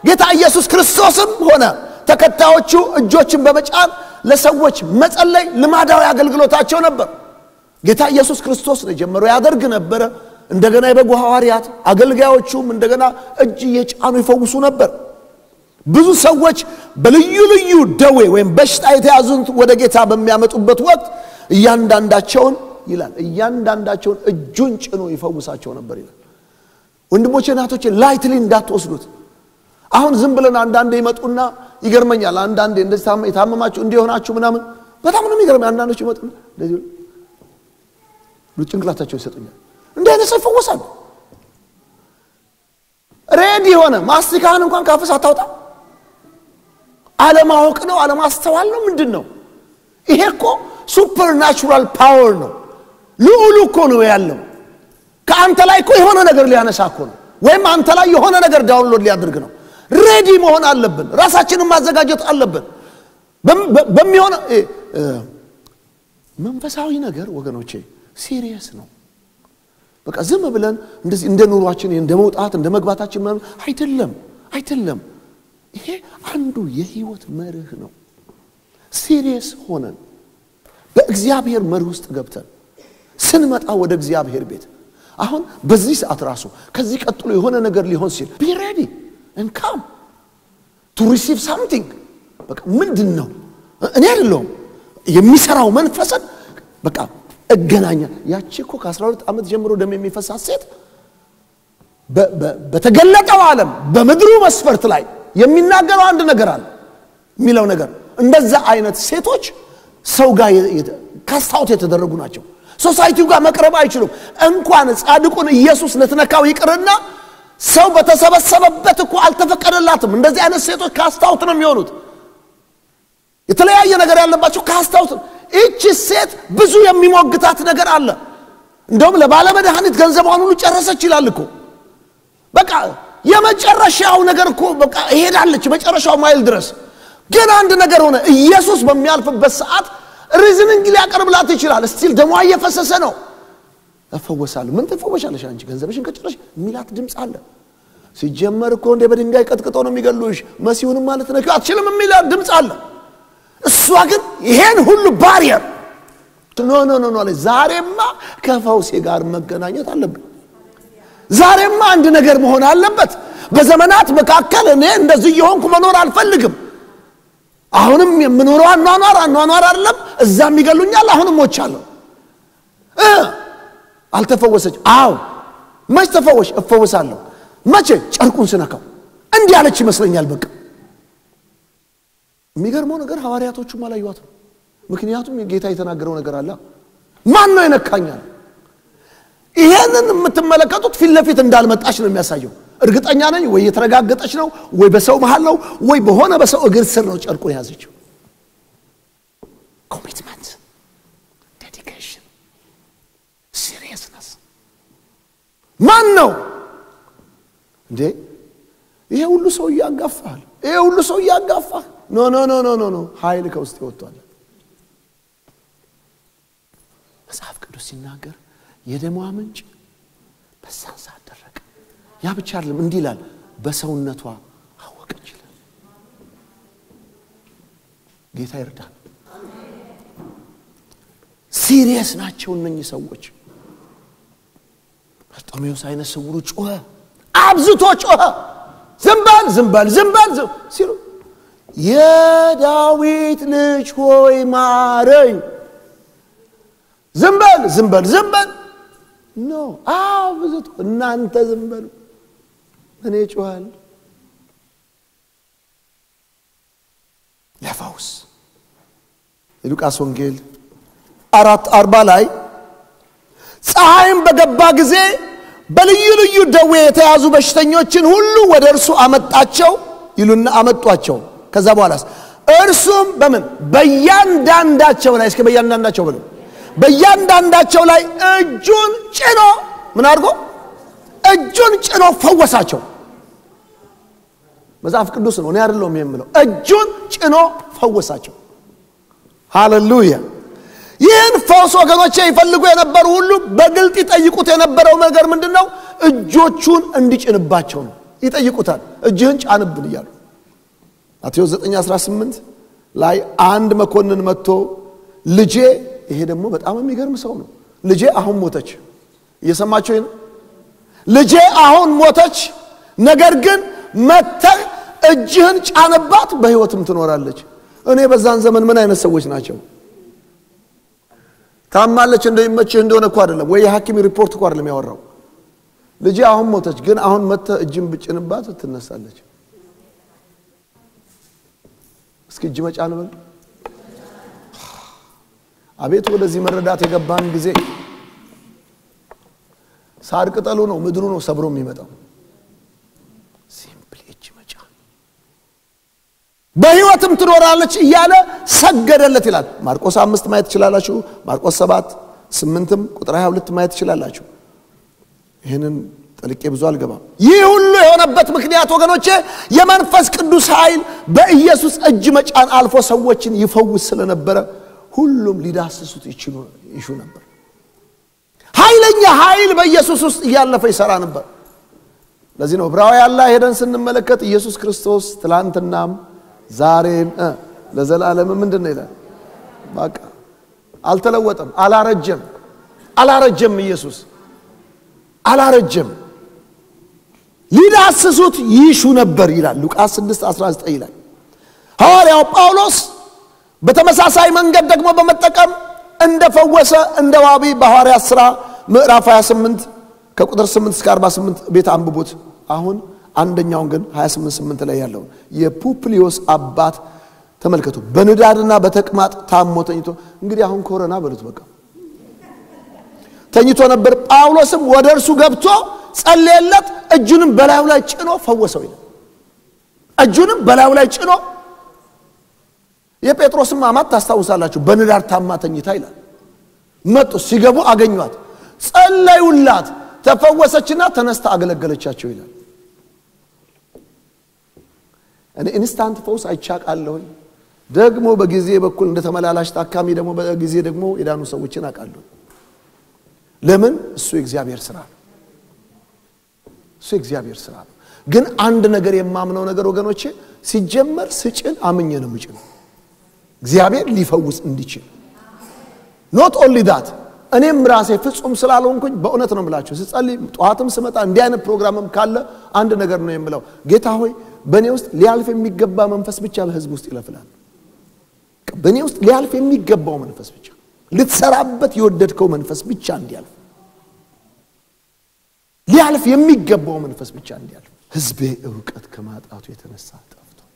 ጌታ ኢየሱስ ክርስቶስም ሆነ ተከታዮቹ እጆችን በመጫን ለሰዎች መጸለይ ልማዳዊ አገልግሎታቸው ነበር። ጌታ ኢየሱስ ክርስቶስ ነው የጀመረው፣ ያደርግ ነበረ። እንደገና የበጉ ሐዋርያት አገልጋዮቹም እንደገና እጅ እየጫኑ ይፈውሱ ነበር። ብዙ ሰዎች በልዩ ልዩ ደዌ ወይም በሽታ የተያዙት ወደ ጌታ በሚያመጡበት ወቅት እያንዳንዳቸውን ይላል እያንዳንዳቸውን እጁን ጭኖ ይፈውሳቸው ነበር ይላል። ወንድሞቼ ናቶቼ ላይትሊ እንዳትወስዱት። አሁን ዝም ብለን አንዳንዴ ይመጡና ይገርመኛል። አንዳንዴ እንደዚህ የታመማችሁ እንዲሆናችሁ ምናምን በጣም ነው የሚገርመኝ። አንዳንዶች ይመጡና ጭንቅላታቸው ይሰጡኛል። እንዲህ አይነት ሰው ይፈወሳል። ready የሆነ ማስቲካህን እንኳን ካፍህ አታውጣ። አለማወቅ ነው፣ አለማስተዋል ነው፣ ምንድን ነው ይሄ? እኮ supernatural power ነው። ልዑሉ እኮ ነው ያለው። ከአንተ ላይ እኮ የሆነ ነገር ሊያነሳ እኮ ነው፣ ወይም አንተ ላይ የሆነ ነገር download ሊያደርግ ነው። ready መሆን አለብን። ራሳችንን ማዘጋጀት አለብን። በሚሆነ መንፈሳዊ ነገር ወገኖቼ serious ነው። በቃ ዝም ብለን እንደዚህ እንደ ኑሯችን እንደ መውጣት እንደ መግባታችን ምናምን አይደለም፣ አይደለም። ይሄ አንዱ የህይወት መርህ ነው። serious ሆነን በእግዚአብሔር መርህ ውስጥ ገብተን ስንመጣ ወደ እግዚአብሔር ቤት አሁን በዚህ ሰዓት ራሱ ከዚህ ቀጥሎ የሆነ ነገር ሊሆን ሲል be ready come to receive something በቃ ምንድን ነው እኔ አይደለሁም የሚሰራው መንፈስን በቃ እገናኛ ያቺ እኮ ከ12 ዓመት ጀምሮ ደም የሚፈሳት ሴት በተገለጠው ዓለም በምድሩ መስፈርት ላይ የሚናገረው አንድ ነገር አለ የሚለው ነገር እንደዛ አይነት ሴቶች ሰው ጋር ካስታውት የተደረጉ ናቸው ሶሳይቲው ጋር መቅረብ አይችሉም። እንኳን ጻድቁን ኢየሱስ ልትነካው ይቅርና ሰው በተሰበሰበበት እኮ አልተፈቀደላትም። እንደዚህ አይነት ሴቶች ካስታውት ነው የሚሆኑት። የተለያየ ነገር ያለባቸው ካስተዋላችሁት ይቺ ሴት ብዙ የሚሞግታት ነገር አለ። እንደውም ለባለመድኃኒት ገንዘቧን ሁሉ ጨረሰች ይላል እኮ በቃ የመጨረሻው ነገር እኮ በቃ እሄዳለች መጨረሻው ማይል ድረስ። ግን አንድ ነገር ሆነ። ኢየሱስ በሚያልፍበት ሰዓት reasoning ሊያቀርብላት ይችላል። still ደሟ እየፈሰሰ ነው። እፈወሳለሁ። ምን ትፈወሻለሽ አንቺ ገንዘብሽን ከጨረሽ የሚላት ድምፅ አለ። ሲጀመር እኮ እንደ በድንጋይ ቀጥቅጠው ነው የሚገሉሽ፣ መሲሁንም ማለት ነክ አትችልም የሚላት ድምፅ አለ። እሷ ግን ይሄን ሁሉ barrier no no no no ዛሬማ ከፈውሴ ጋር መገናኘት አለብኝ። ዛሬማ አንድ ነገር መሆን አለበት። በዘመናት መካከል እኔ እንደዚህ የሆንኩ መኖር አልፈልግም። አሁንም የምኖረው አኗኗር አኗኗር አይደለም። እዛም ይገሉኛል። አሁንም ሞቻለሁ። አልተፈወሰች። አዎ መች ተፈወስሽ? እፈወሳለሁ። መቼ? ጨርቁን ስነካው። እንዲህ አለች ይመስለኛል። በቃ የሚገርመው ነገር ሐዋርያቶቹም አላዩዋትም። ምክንያቱም ጌታ የተናገረው ነገር አለ። ማን ነው የነካኝ? ይሄንን የምትመለከቱት ፊት ለፊት እንዳልመጣች ነው የሚያሳየው። እርግጠኛ ነኝ ወይ የተረጋገጠች ነው ወይ በሰው መሃል ነው ወይ በሆነ በሰው እግር ስር ነው ጨርቁን የያዘችው። commitment፣ dedication፣ seriousness። ማን ነው እንዴ? ይሄ ሁሉ ሰው እያጋፋል። ይሄ ሁሉ ሰው እያጋፋል። no no no no no no ኃይል ከውስጥ ወጥቷል። መጽሐፍ ቅዱስ ሲናገር የደሟ ምንጭ በዛን ሰዓት ደረቀ። ያ ብቻ አይደለም፣ እንዲህ ይላል በሰውነቷ አወቀች ጌታ ይርዳን። serious ናቸው እነኚህ ሰዎች። በርጤሜዎስ አይነ ስውሩ ጮኸ፣ አብዝቶ ጮኸ። ዝም በል ዝም በል ዝም በል ሲሉ የዳዊት ልጅ ሆይ ማረኝ፣ ዝም በል ዝም በል no አብዝቶ እናንተ ዝም በሉ እኔ ጮኋለሁ። ለፈውስ የሉቃስ ወንጌል አራት አርባ ላይ ፀሐይም በገባ ጊዜ በልዩ ልዩ ደዌ የተያዙ በሽተኞችን ሁሉ ወደ እርሱ አመጣቸው ይሉና አመጧቸው። ከዛ በኋላስ እርሱም በምን በእያንዳንዳቸው ላይ እስከ በእያንዳንዳቸው ብለው በእያንዳንዳቸው ላይ እጁን ጭኖ ምን አድርጎ እጁን ጭኖ ፈወሳቸው። መጽሐፍ ቅዱስ ነው፣ እኔ አይደለሁም የምለው። እጁን ጭኖ ፈወሳቸው። ሃሌሉያ! ይህን ፈውስ ወገኖቼ ይፈልጉ የነበሩ ሁሉ በግልጥ ይጠይቁት የነበረው ነገር ምንድን ነው? እጆቹን እንዲጭንባቸው ነው። ይጠይቁታል። እጅህን ጫንብን እያሉ ማቴዎስ 9:18 ላይ አንድ መኮንን መጥቶ ልጄ ይሄ ደግሞ በጣም የሚገርም ሰው ነው። ልጄ አሁን ሞተች። እየሰማችሁ ነው። ልጄ አሁን ሞተች፣ ነገር ግን መተህ እጅህን ጫንባት፣ በሕይወትም ትኖራለች። እኔ በዛን ዘመን ምን አይነት ሰዎች ናቸው? ታማለች እንደሚመችህ እንደሆነ እኮ አይደለም ወይ የሐኪም ሪፖርት እኮ አይደለም ያወራው። ልጄ አሁን ሞተች፣ ግን አሁን መተህ እጅን ብጭንባት ትነሳለች። እስኪ እጅ መጫን በል አቤት ወደዚህ መረዳት የገባን ጊዜ ሳር ቅጠሉ ነው ምድሩ ነው ሰብሮ የሚመጣው። simply እጅ መጫን በሕይወትም ትኖራለች እያለ ሰገደለት ይላል። ማርቆስ አምስት ማየት ትችላላችሁ። ማርቆስ ሰባት ስምንትም ቁጥር 22 ማየት ትችላላችሁ። ይህንን ጠልቄ ብዙ አልገባም። ይህ ሁሉ የሆነበት ምክንያት ወገኖቼ የመንፈስ ቅዱስ ኃይል በኢየሱስ እጅ መጫን አልፎ ሰዎችን ይፈውስ ስለነበረ ሁሉም ሊዳስሱት ይሹ ነበር። ኃይለኛ ኃይል በኢየሱስ ውስጥ እያለፈ ይሰራ ነበር። ለዚህ ነው ዕብራውያን ላይ ሄደን ስንመለከት ኢየሱስ ክርስቶስ ትላንትናም ዛሬም ለዘላለም ምንድን ነው ይላል። በቃ አልተለወጠም፣ አላረጀም፣ አላረጀም። ኢየሱስ አላረጀም። ሊዳስሱት ይሹ ነበር ይላል ሉቃስ 6 19 ይላል ሐዋርያው ጳውሎስ በተመሳሳይ መንገድ ደግሞ በመጠቀም እንደፈወሰ እንደ ዋቢ በሐዋርያት ሥራ ምዕራፍ 28 ከቁጥር 8 እስከ 48 ቤት አንብቡት። አሁን አንደኛውን ግን 28 8 ላይ ያለውን የፑፕሊዮስ አባት ተመልከቱ። በንዳድና በተቅማጥ ታሞ ተኝቶ እንግዲህ አሁን ኮረና በሉት በቃ ተኝቶ ነበር። ጳውሎስም ወደ እርሱ ገብቶ ጸለየለት፣ እጁንም በላዩ ላይ ጭኖ ፈወሰው ይላል። እጁንም በላዩ ላይ ጭኖ የጴጥሮስም አማት ታስታውሳላችሁ፣ በንዳድ ታማ ተኝታ ይላል። መጡ፣ ሲገቡ አገኟት፣ ጸለዩላት፣ ተፈወሰችና ተነስታ አገለገለቻቸው ይላል። እኔ instant ፈውስ አይቻለሁኝ። ደግሞ በጊዜ በኩል እንደ ተመላላሽ ታካሚ ደግሞ በጊዜ ደግሞ የዳኑ ሰዎችን አውቃለሁ። ለምን? እሱ የእግዚአብሔር ስራ ነው። እሱ የእግዚአብሔር ስራ ነው። ግን አንድ ነገር የማምነው ነገር ወገኖቼ፣ ሲጀመር ስጭን አምኜ ነው የምጭነው እግዚአብሔር ሊፈውስ እንዲችል not only that እኔም ራሴ ፍጹም ስላልሆንኩኝ በእውነት ነው የምላችሁ። ስጸልይ ጠዋትም ስመጣ እንዲህ አይነት ፕሮግራምም ካለ አንድ ነገር ነው የምለው፣ ጌታ ሆይ በእኔ ውስጥ ሊያልፍ የሚገባ መንፈስ ብቻ በህዝብ ውስጥ ይለፍ። በእኔ ውስጥ ሊያልፍ የሚገባው መንፈስ ብቻ ልትሰራበት የወደድከው መንፈስ ብቻ እንዲያልፍ ሊያልፍ የሚገባው መንፈስ ብቻ እንዲያልፍ። ህዝቤ እውቀት ከማጣቱ የተነሳ ጠፍቷል።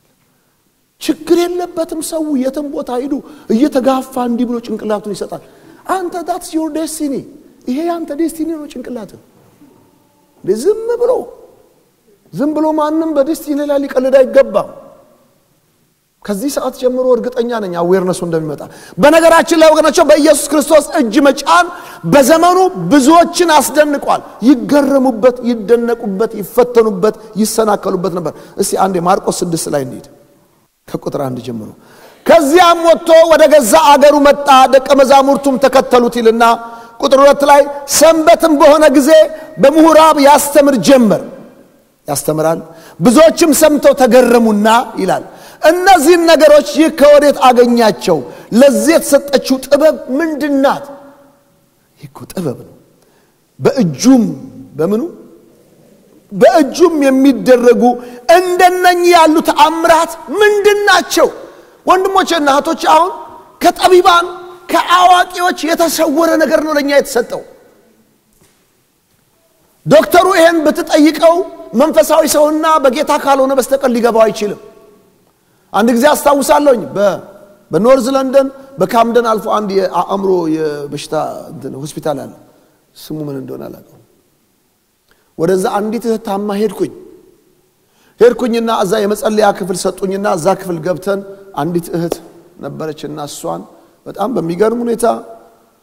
ችግር የለበትም ሰው የትም ቦታ ሂዱ እየተጋፋ እንዲህ ብሎ ጭንቅላቱን ይሰጣል። አንተ that's your destiny፣ ይሄ ያንተ destiny ነው። ጭንቅላትን ዝም ብሎ ዝም ብሎ ማንም በ destiny ላይ ሊቀልድ አይገባም። ከዚህ ሰዓት ጀምሮ እርግጠኛ ነኝ አዌርነሱ እንደሚመጣ። በነገራችን ላይ ወገኖቸው በኢየሱስ ክርስቶስ እጅ መጫን በዘመኑ ብዙዎችን አስደንቋል። ይገረሙበት፣ ይደነቁበት፣ ይፈተኑበት፣ ይሰናከሉበት ነበር። እስቲ አንዴ ማርቆስ ስድስት ላይ እንሂድ ከቁጥር አንድ ጀምሮ። ከዚያም ወጥቶ ወደ ገዛ አገሩ መጣ፣ ደቀ መዛሙርቱም ተከተሉት ይልና ቁጥር ሁለት ላይ ሰንበትም በሆነ ጊዜ በምሁራብ ያስተምር ጀመር። ያስተምራል። ብዙዎችም ሰምተው ተገረሙና ይላል እነዚህን ነገሮች ይህ ከወዴት አገኛቸው? ለዚህ የተሰጠችው ጥበብ ምንድናት? ይህ እኮ ጥበብ ነው። በእጁም በምኑ በእጁም የሚደረጉ እንደነኚህ ያሉ ተአምራት ምንድን ናቸው? ወንድሞቼና እህቶች አሁን ከጠቢባን ከአዋቂዎች የተሰወረ ነገር ነው ለእኛ የተሰጠው። ዶክተሩ ይሄን ብትጠይቀው መንፈሳዊ ሰውና በጌታ ካልሆነ በስተቀር ሊገባው አይችልም። አንድ ጊዜ አስታውሳለሁኝ በኖርዝ ለንደን በካምደን አልፎ አንድ የአእምሮ የበሽታ ሆስፒታል አለ። ስሙ ምን እንደሆነ አላውቀውም። ወደዛ አንዲት እህት ታማ ሄድኩኝ ሄድኩኝና እዛ የመጸለያ ክፍል ሰጡኝና እዛ ክፍል ገብተን አንዲት እህት ነበረችና እሷን በጣም በሚገርም ሁኔታ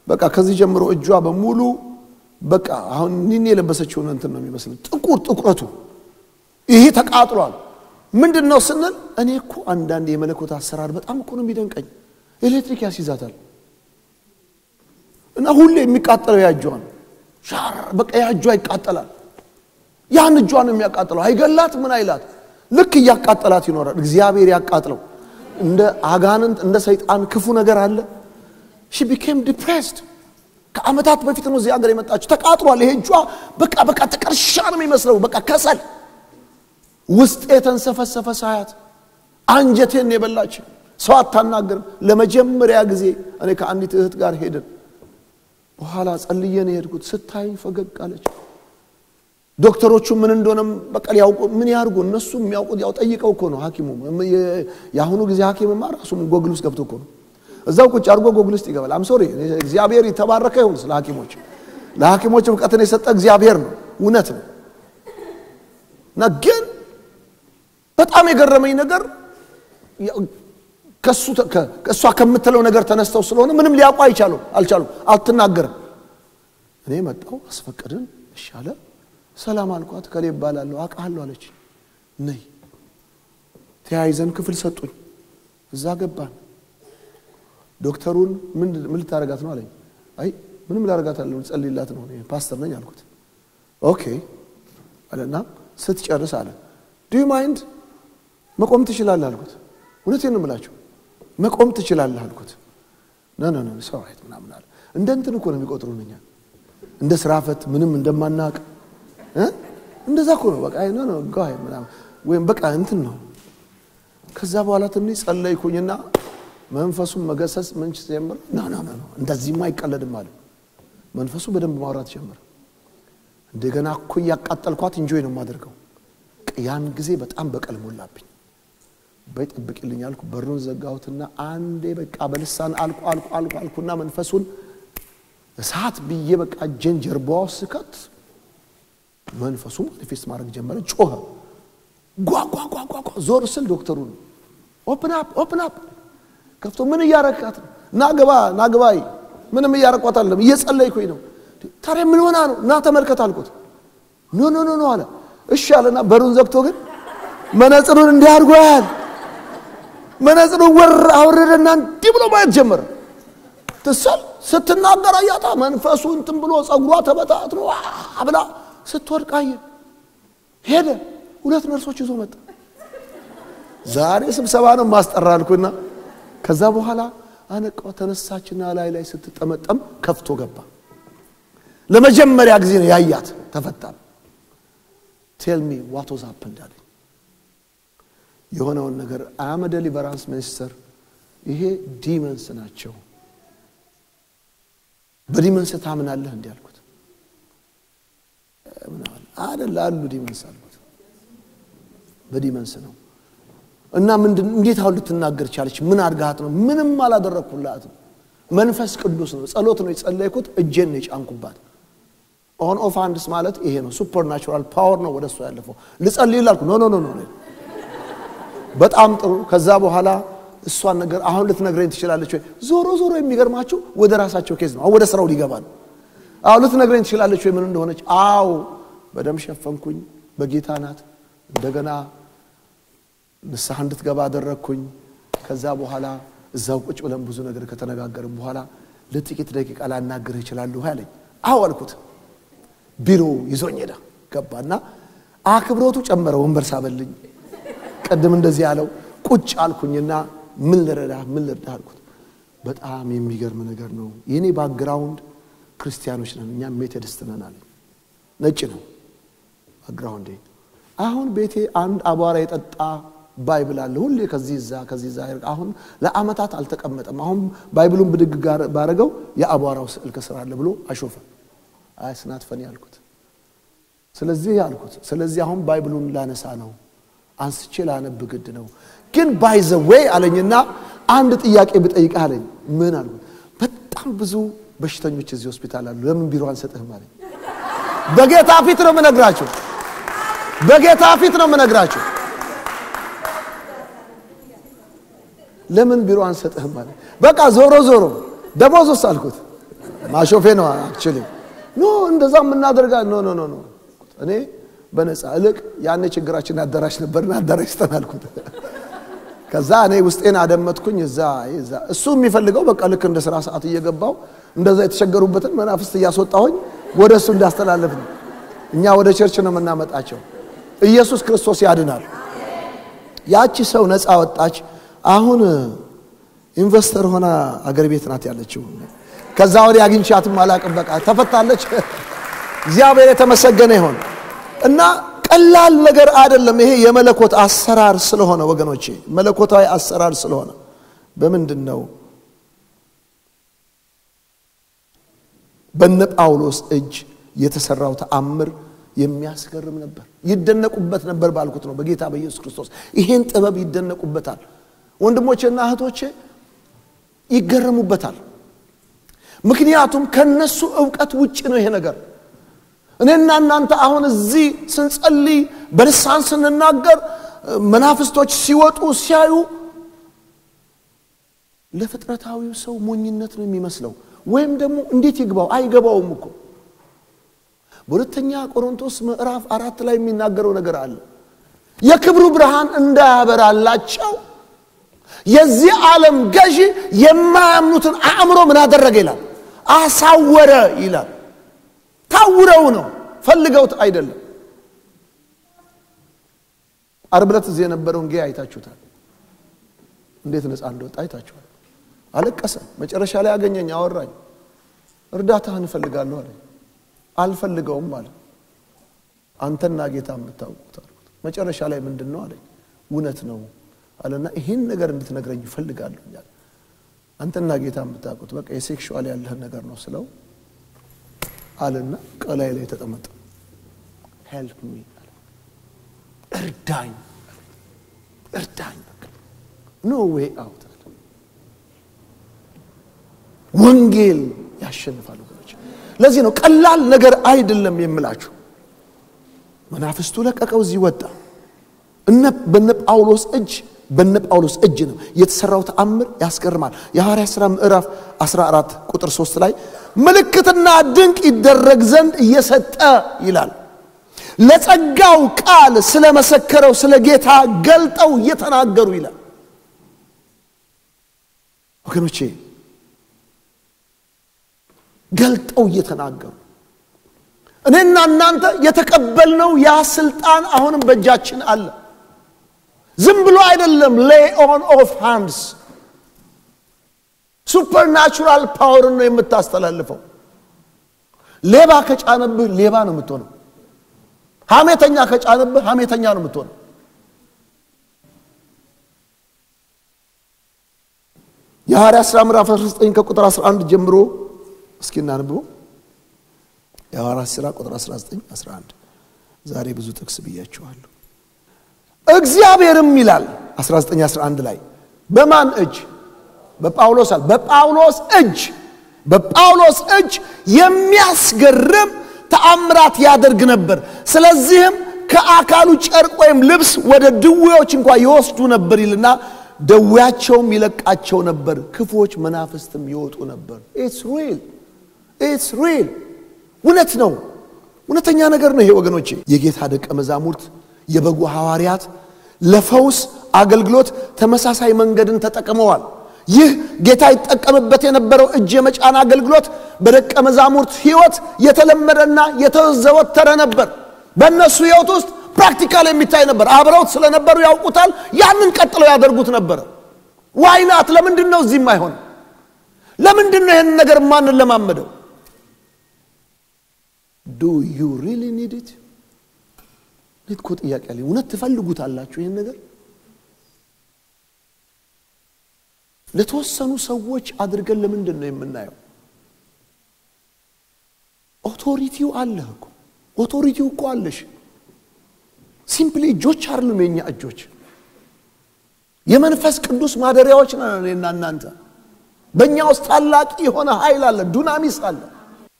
በቃ ከዚህ ጀምሮ እጇ በሙሉ በቃ አሁን ኒን የለበሰችውን እንትን ነው የሚመስል ጥቁር ጥቁረቱ ይሄ ተቃጥሏል። ምንድን ነው ስንል እኔ እኮ አንዳንድ የመለኮት አሰራር በጣም እኮ ነው የሚደንቀኝ። ኤሌክትሪክ ያስይዛታል እና ሁሌ የሚቃጠለው ያጇ ነው። ሻር በቃ ያጇ ይቃጠላል። ያን እጇ ነው የሚያቃጥለው። አይገላት ምን አይላት፣ ልክ እያቃጠላት ይኖራል። እግዚአብሔር ያቃጥለው። እንደ አጋንንት እንደ ሰይጣን ክፉ ነገር አለ። ሺ ቢኬም ዲፕሬስድ ከአመታት በፊት ነው እዚህ ሀገር የመጣችው። ተቃጥሏል። ይሄ እጇ በቃ በቃ ጥቀርሻ ነው የሚመስለው። በቃ ከሰል ውስጥ የተንሰፈሰፈ ሳያት አንጀቴን የበላች ሰው አታናግርም። ለመጀመሪያ ጊዜ እኔ ከአንዲት እህት ጋር ሄድን። በኋላ ጸልየን የሄድኩት ስታይኝ ፈገግ አለች። ዶክተሮቹ ምን እንደሆነም በቃ ያውቁ ምን ያርጉ እነሱ የሚያውቁት ያው ጠይቀው እኮ ነው ሐኪሙ የአሁኑ ጊዜ ሐኪምማ ራሱ ጎግል ውስጥ ገብቶ እኮ ነው እዛው ቁጭ አድርጎ ጎግል ውስጥ ይገባል። I'm sorry እግዚአብሔር የተባረከ ይሁን ስለ ሐኪሞች ለሐኪሞች እውቀትን የሰጠ እግዚአብሔር ነው። እውነት ነው እና ግን በጣም የገረመኝ ነገር ከእሷ ከምትለው ነገር ተነስተው ስለሆነ ምንም ሊያውቁ አይችሉ አልቻሉም። አልትናገርም። እኔ መጣው አስፈቅድን እሻለ ሰላም አልኳት። ከሌ ይባላለሁ አውቃለሁ አለች። ነይ ተያይዘን ክፍል ሰጡኝ። እዛ ገባን። ዶክተሩን ምን ልታረጋት ነው አለኝ። አይ ምንም ላረጋት አለ ጸልይላት ነው ፓስተር ነኝ አልኩት። ኦኬ አለና ስትጨርስ አለ ዱ ማይንድ መቆም ትችላለህ አልኩት። እውነቴን ነው የምላችሁ መቆም ትችላለህ አልኩት። ነ ነ ምናምን አለ። እንደ እንትን እኮ ነው የሚቆጥሩን እኛ እንደ ስራ ፈት ምንም እንደማናቅ እንደዛ እኮ ነው በቃ ነ ምናምን ወይም በቃ እንትን ነው። ከዛ በኋላ ትንሽ ጸለይኩኝና መንፈሱን መገሰጽ ምን ጀምር ና ና አይቀለድም አለ። መንፈሱ በደንብ ማውራት ጀመረ። እንደገና እኮ እያቃጠልኳት እንጆይ ነው የማደርገው። ያን ጊዜ በጣም በቀል ሞላብኝ። በይ ጠብቂልኝ አልኩ። በሩን ዘጋሁትና አንዴ በቃ በልሳን አልኩ አልኩ አልኩ አልኩና መንፈሱን እሳት ብዬ በቃ እጄን ጀርባዋ ስከት መንፈሱ manifest ማድረግ ጀመረ። ጮኸ። ጓ ጓ ጓ ጓ ጓ ዞር ስል ዶክተሩ ነው open up open up ከፍቶ ምን እያረካት ነው? ና ግባ ና ግባ አይ ምንም እያረኳት አይደለም እየጸለይኩኝ ነው። ታዲያ ምን ሆና ነው? እና ተመልከት አልኩት። ኖ ኖ ኖ አለ። እሺ አለና በሩን ዘግቶ ግን መነጽሩን እንዲህ አድርጎ ያህል መነጽሩን ወር አወረደና እንዲህ ብሎ ማየት ጀመረ። ትሰል ስትናገር አያታ መንፈሱ እንትን ብሎ ጸጉሯ ተበታትኖ ብላ ስትወድቅ አየ። ሄደ። ሁለት ነርሶች ይዞ መጣ። ዛሬ ስብሰባ ነው ማስጠራ አልኩና ከዛ በኋላ አነቃው። ተነሳችና ላይ ላይ ስትጠመጠም ከፍቶ ገባ። ለመጀመሪያ ጊዜ ነው ያያት። ተፈታ። tell me what was happened አለኝ። የሆነውን ነገር I'm deliverance minister ይሄ demons ናቸው። በ demons ታምናለህ? እንዲህ አልኩት። አደለ አሉ demons አልኩት። በ demons ነው እና ምንድን እንዴት አሁን ልትናገር ቻለች? ምን አድርጋት ነው? ምንም አላደረግኩላትም። መንፈስ ቅዱስ ነው፣ ጸሎት ነው የጸለይኩት፣ እጄን ነው የጫንኩባት። on of hands ማለት ይሄ ነው። supernatural power ነው ወደ እሷ ያለፈው። ልጸልይ no no no no። በጣም ጥሩ። ከዛ በኋላ እሷን ነገር አሁን ልትነግረኝ ትችላለች ወይ? ዞሮ ዞሮ የሚገርማችሁ ወደ ራሳቸው case ነው። ወደ ስራው ሊገባ ነው። አዎ ልትነግረኝ ትችላለች ወይ ምን እንደሆነች? አዎ በደም ሸፈንኩኝ። በጌታ ናት። እንደገና ንስሐ እንድትገባ አደረግኩኝ። ከዛ በኋላ እዛው ቁጭ ብለን ብዙ ነገር ከተነጋገርን በኋላ ለጥቂት ደቂቃ ላናግርህ እችላለሁ አለኝ። አዎ አልኩት። ቢሮ ይዞኝ ሄደ። ገባና አክብሮቱ ጨመረ። ወንበር ሳበልኝ። ቅድም እንደዚህ ያለው ቁጭ አልኩኝና ምን ልረዳ ምን ልርዳ አልኩት። በጣም የሚገርም ነገር ነው። የኔ background ክርስቲያኖች ነን፣ እኛም ሜቶዲስት ነን አለኝ። ነጭ ነው background ኤ። አሁን ቤቴ አንድ አቧራ የጠጣ Bible አለ ሁሌ ከዚህ ዛ ከዚህ ዛ። አሁን ለአመታት አልተቀመጠም። አሁን Bible ኡን ብድግ ባረገው የአቧራው ስዕል ከስር ብሎ አሾፈ። it's not funny አልኩት። ስለዚህ አልኩት፣ ስለዚህ አሁን Bible ኡን ላነሳ ነው አንስቼ ላነብ ግድ ነው። ግን by the way አለኝና አንድ ጥያቄ ብጠይቅህ አለኝ። ምን አልኩት? በጣም ብዙ በሽተኞች እዚህ ሆስፒታል አሉ። ለምን ቢሮ አንሰጥህም አለኝ። በጌታ ፊት ነው የምነግራቸው፣ በጌታ ፊት ነው የምነግራቸው። ለምን ቢሮ አንሰጥህም አለኝ። በቃ ዞሮ ዞሮ ደሞዝ ውስጥ አልኩት። ማሾፌ ነው actually no እንደዛ የምናደርጋ no no no እኔ በነፃ እልቅ ያኔ ችግራችን አዳራሽ ነበርና አዳራሽ ተናልኩት። ከዛ እኔ ውስጤን አደመጥኩኝ። እዛ እሱ የሚፈልገው በቃ ልክ እንደ ስራ ሰዓት እየገባው እንደዛ የተቸገሩበትን መናፍስት እያስወጣሁኝ ወደ እሱ እንዳስተላለፍ ነው። እኛ ወደ church ነው የምናመጣቸው። ኢየሱስ ክርስቶስ ያድናል። ያቺ ሰው ነፃ ወጣች። አሁን investor ሆና አገር ቤት ናት ያለችው። ከዛ ወዲህ አግኝቻትም አላቅም። በቃ ተፈታለች። እግዚአብሔር የተመሰገነ ይሆን እና ቀላል ነገር አይደለም። ይሄ የመለኮት አሰራር ስለሆነ ወገኖቼ፣ መለኮታዊ አሰራር ስለሆነ በምንድን ነው በነ ጳውሎስ እጅ የተሰራው ተአምር የሚያስገርም ነበር። ይደነቁበት ነበር ባልኩት ነው። በጌታ በኢየሱስ ክርስቶስ ይሄን ጥበብ ይደነቁበታል። ወንድሞቼና እህቶቼ ይገረሙበታል። ምክንያቱም ከነሱ እውቀት ውጭ ነው ይሄ ነገር። እኔና እናንተ አሁን እዚህ ስንጸልይ በልሳን ስንናገር መናፍስቶች ሲወጡ ሲያዩ ለፍጥረታዊው ሰው ሞኝነት ነው የሚመስለው፣ ወይም ደግሞ እንዴት ይግባው? አይገባውም እኮ። በሁለተኛ ቆሮንቶስ ምዕራፍ አራት ላይ የሚናገረው ነገር አለ። የክብሩ ብርሃን እንዳያበራላቸው የዚህ ዓለም ገዢ የማያምኑትን አእምሮ ምን አደረገ ይላል? አሳወረ ይላል። ታውረው ነው ፈልገውት አይደለም። ዓርብ ዕለት እዚህ የነበረውን ጌ አይታችሁታል። እንዴት ነፃ እንደወጣ አይታችኋል። አለቀሰ። መጨረሻ ላይ አገኘኝ፣ አወራኝ። እርዳታህን እፈልጋለሁ አለኝ። አልፈልገውም አለ። አንተና ጌታ የምታውቁት መጨረሻ ላይ ምንድን ነው አለኝ። እውነት ነው አለና ይህን ነገር እንድትነግረኝ እፈልጋለሁ አንተና ጌታ የምታውቁት በቃ የሴክሹዋል ያለህን ነገር ነው ስለው አለና ቀላይ ላይ ተጠመጠ። help me እርዳኝ እርዳኝ፣ no way out ወንጌል ያሸንፋል ወገኖች። ለዚህ ነው ቀላል ነገር አይደለም የምላችሁ። መናፍስቱ ለቀቀው፣ እዚህ ወጣ። እነ በነ ጳውሎስ እጅ በነ ጳውሎስ እጅ ነው የተሰራው ተአምር ያስገርማል። የሐዋርያ ሥራ ምዕራፍ 14 ቁጥር 3 ላይ ምልክትና ድንቅ ይደረግ ዘንድ እየሰጠ ይላል። ለጸጋው ቃል ስለመሰከረው ስለ ጌታ ገልጠው እየተናገሩ ይላል። ወገኖቼ ገልጠው እየተናገሩ እኔና እናንተ የተቀበልነው ያ ስልጣን አሁንም በእጃችን አለ። ዝም ብሎ አይደለም። laying on of hands supernatural power ን ነው የምታስተላልፈው። ሌባ ከጫነብህ ሌባ ነው የምትሆነው። ሐሜተኛ ከጫነብህ ሐሜተኛ ነው የምትሆነው። የሐዋርያት ሥራ ምዕራፍ 19 ከቁጥር 11 ጀምሮ እስኪ እናንብበው። የሐዋርያት ሥራ ቁጥር 19 11 ዛሬ ብዙ ጥቅስ ብያችኋለሁ። እግዚአብሔርም ይላል 1911 ላይ በማን እጅ? በጳውሎስ አለ። በጳውሎስ እጅ በጳውሎስ እጅ የሚያስገርም ተአምራት ያደርግ ነበር። ስለዚህም ከአካሉ ጨርቅ ወይም ልብስ ወደ ድዌዎች እንኳ ይወስዱ ነበር ይልና ደዌያቸውም ይለቃቸው ነበር፣ ክፉዎች መናፍስትም ይወጡ ነበር። it's real it's real እውነት ነው። እውነተኛ ነገር ነው ይሄ ወገኖቼ። የጌታ ደቀ መዛሙርት የበጉ ሐዋርያት ለፈውስ አገልግሎት ተመሳሳይ መንገድን ተጠቅመዋል። ይህ ጌታ ይጠቀምበት የነበረው እጅ የመጫን አገልግሎት በደቀ መዛሙርት ሕይወት የተለመደና የተዘወተረ ነበር። በእነሱ ሕይወት ውስጥ practical የሚታይ ነበር። አብረውት ስለነበሩ ያውቁታል። ያንን ቀጥለው ያደርጉት ነበረ። why not ለምንድን ነው እዚህም አይሆን? ለምንድን ነው ይህንን ነገር የማንለማመደው? do you really need it? ጥያቄ እውነት ትፈልጉታላችሁ ይህን ነገር? ለተወሰኑ ሰዎች አድርገን ለምንድን ነው የምናየው? authority ው አለህ እኮ authority ው እኮ አለሽ። simply እጆች አይደሉም የኛ እጆች፣ የመንፈስ ቅዱስ ማደሪያዎች ነን እኔና እናንተ። በእኛ ውስጥ ታላቅ የሆነ ኃይል አለ፣ ዱናሚስ አለ።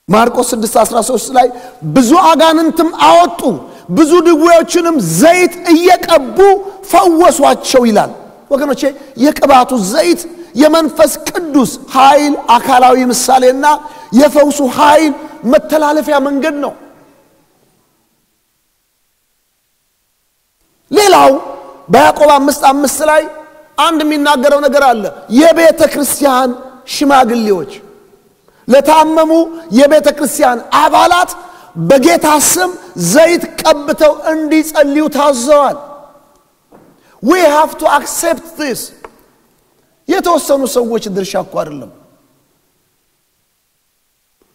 ማርቆስ 6 13 ላይ ብዙ አጋንንትም አወጡ፣ ብዙ ድዌዎችንም ዘይት እየቀቡ ፈወሷቸው ይላል። ወገኖቼ የቅባቱ ዘይት የመንፈስ ቅዱስ ኃይል አካላዊ ምሳሌና የፈውሱ ኃይል መተላለፊያ መንገድ ነው። ሌላው በያዕቆብ አምስት አምስት ላይ አንድ የሚናገረው ነገር አለ። የቤተ ክርስቲያን ሽማግሌዎች ለታመሙ የቤተ ክርስቲያን አባላት በጌታ ስም ዘይት ቀብተው እንዲጸልዩ ታዘዋል። we have to accept this። የተወሰኑ ሰዎች ድርሻ እኮ አይደለም።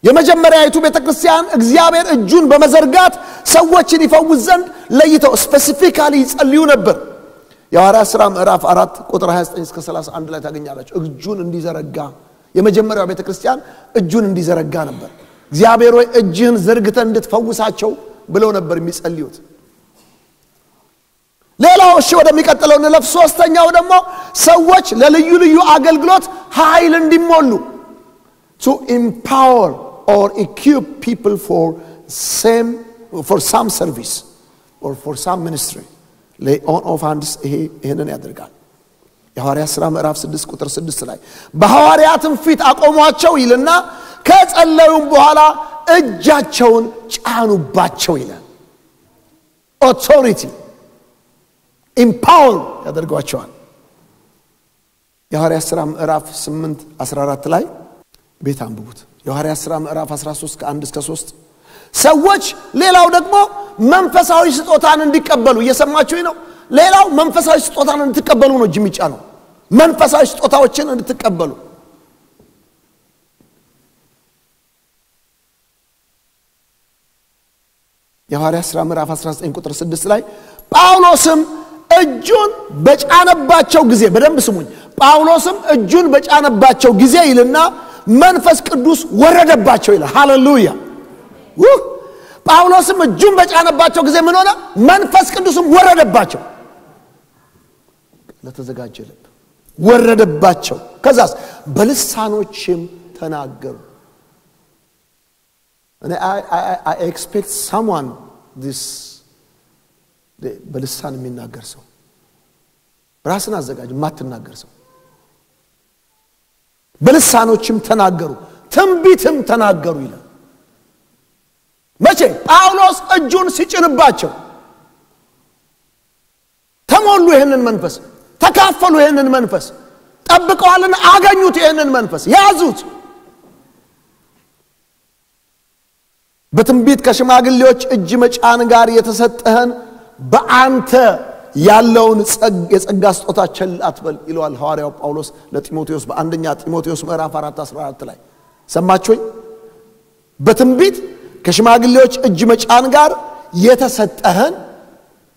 የመጀመሪያይቱ ቤተ ክርስቲያን እግዚአብሔር እጁን በመዘርጋት ሰዎችን ይፈውስ ዘንድ ለይተው ስፔሲፊካሊ ይጸልዩ ነበር። የሐዋርያት ሥራ ምዕራፍ አራት ቁጥር 29 እስከ 31 ላይ ታገኛላችሁ። እጁን እንዲዘረጋ የመጀመሪያው ቤተ ክርስቲያን እጁን እንዲዘረጋ ነበር። እግዚአብሔር ሆይ እጅህን ዘርግተን እንድትፈውሳቸው ብለው ነበር የሚጸልዩት። ሌላው እሺ ወደሚቀጥለው እንለፍ። ሶስተኛው ደግሞ ሰዎች ለልዩ ልዩ አገልግሎት ኃይል እንዲሞሉ to empower or equip people for same for some service or for some ministry lay on of hands ይሄ ይህንን ያደርጋል። የሐዋርያት ሥራ ምዕራፍ 6 ቁጥር 6 ላይ በሐዋርያትም ፊት አቆሟቸው ይልና ከጸለዩም በኋላ እጃቸውን ጫኑባቸው ይላል። authority empower ያደርጓቸዋል። የሐዋርያት ሥራ ምዕራፍ 8 14 ላይ ቤት አንብቡት። የሐዋርያት ሥራ ምዕራፍ 13 ከ1 እስከ 3 ሰዎች ሌላው ደግሞ መንፈሳዊ ስጦታን እንዲቀበሉ እየሰማችሁኝ ነው። ሌላው መንፈሳዊ ስጦታን እንድትቀበሉ ነው እጅ የሚጫነው። መንፈሳዊ ስጦታዎችን እንድትቀበሉ የሐዋርያት ሥራ ምዕራፍ 19 ቁጥር 6 ላይ ጳውሎስም እጁን በጫነባቸው ጊዜ በደንብ ስሙኝ። ጳውሎስም እጁን በጫነባቸው ጊዜ ይልና መንፈስ ቅዱስ ወረደባቸው ይላል። ሃሌሉያ! ጳውሎስም እጁን በጫነባቸው ጊዜ ምን ሆነ? መንፈስ ቅዱስም ወረደባቸው። ለተዘጋጀ ልብ ወረደባቸው። ከዛስ በልሳኖችም ተናገሩ። እኔ expect someone this በልሳን የሚናገር ሰው ራስን አዘጋጅ። የማትናገር ሰው በልሳኖችም ተናገሩ ትንቢትም ተናገሩ ይላል። መቼ ጳውሎስ እጁን ሲጭንባቸው ተሞሉ። ይህንን መንፈስ ተካፈሉ። ይህንን መንፈስ ጠብቀዋልን፣ አገኙት። ይህንን መንፈስ ያዙት። በትንቢት ከሽማግሌዎች እጅ መጫን ጋር የተሰጠህን በአንተ ያለውን የጸጋ ስጦታ ቸል አትበል ይለዋል ሐዋርያው ጳውሎስ ለጢሞቴዎስ በአንደኛ ጢሞቴዎስ ምዕራፍ 4 14 ላይ። ሰማችሁኝ። በትንቢት ከሽማግሌዎች እጅ መጫን ጋር የተሰጠህን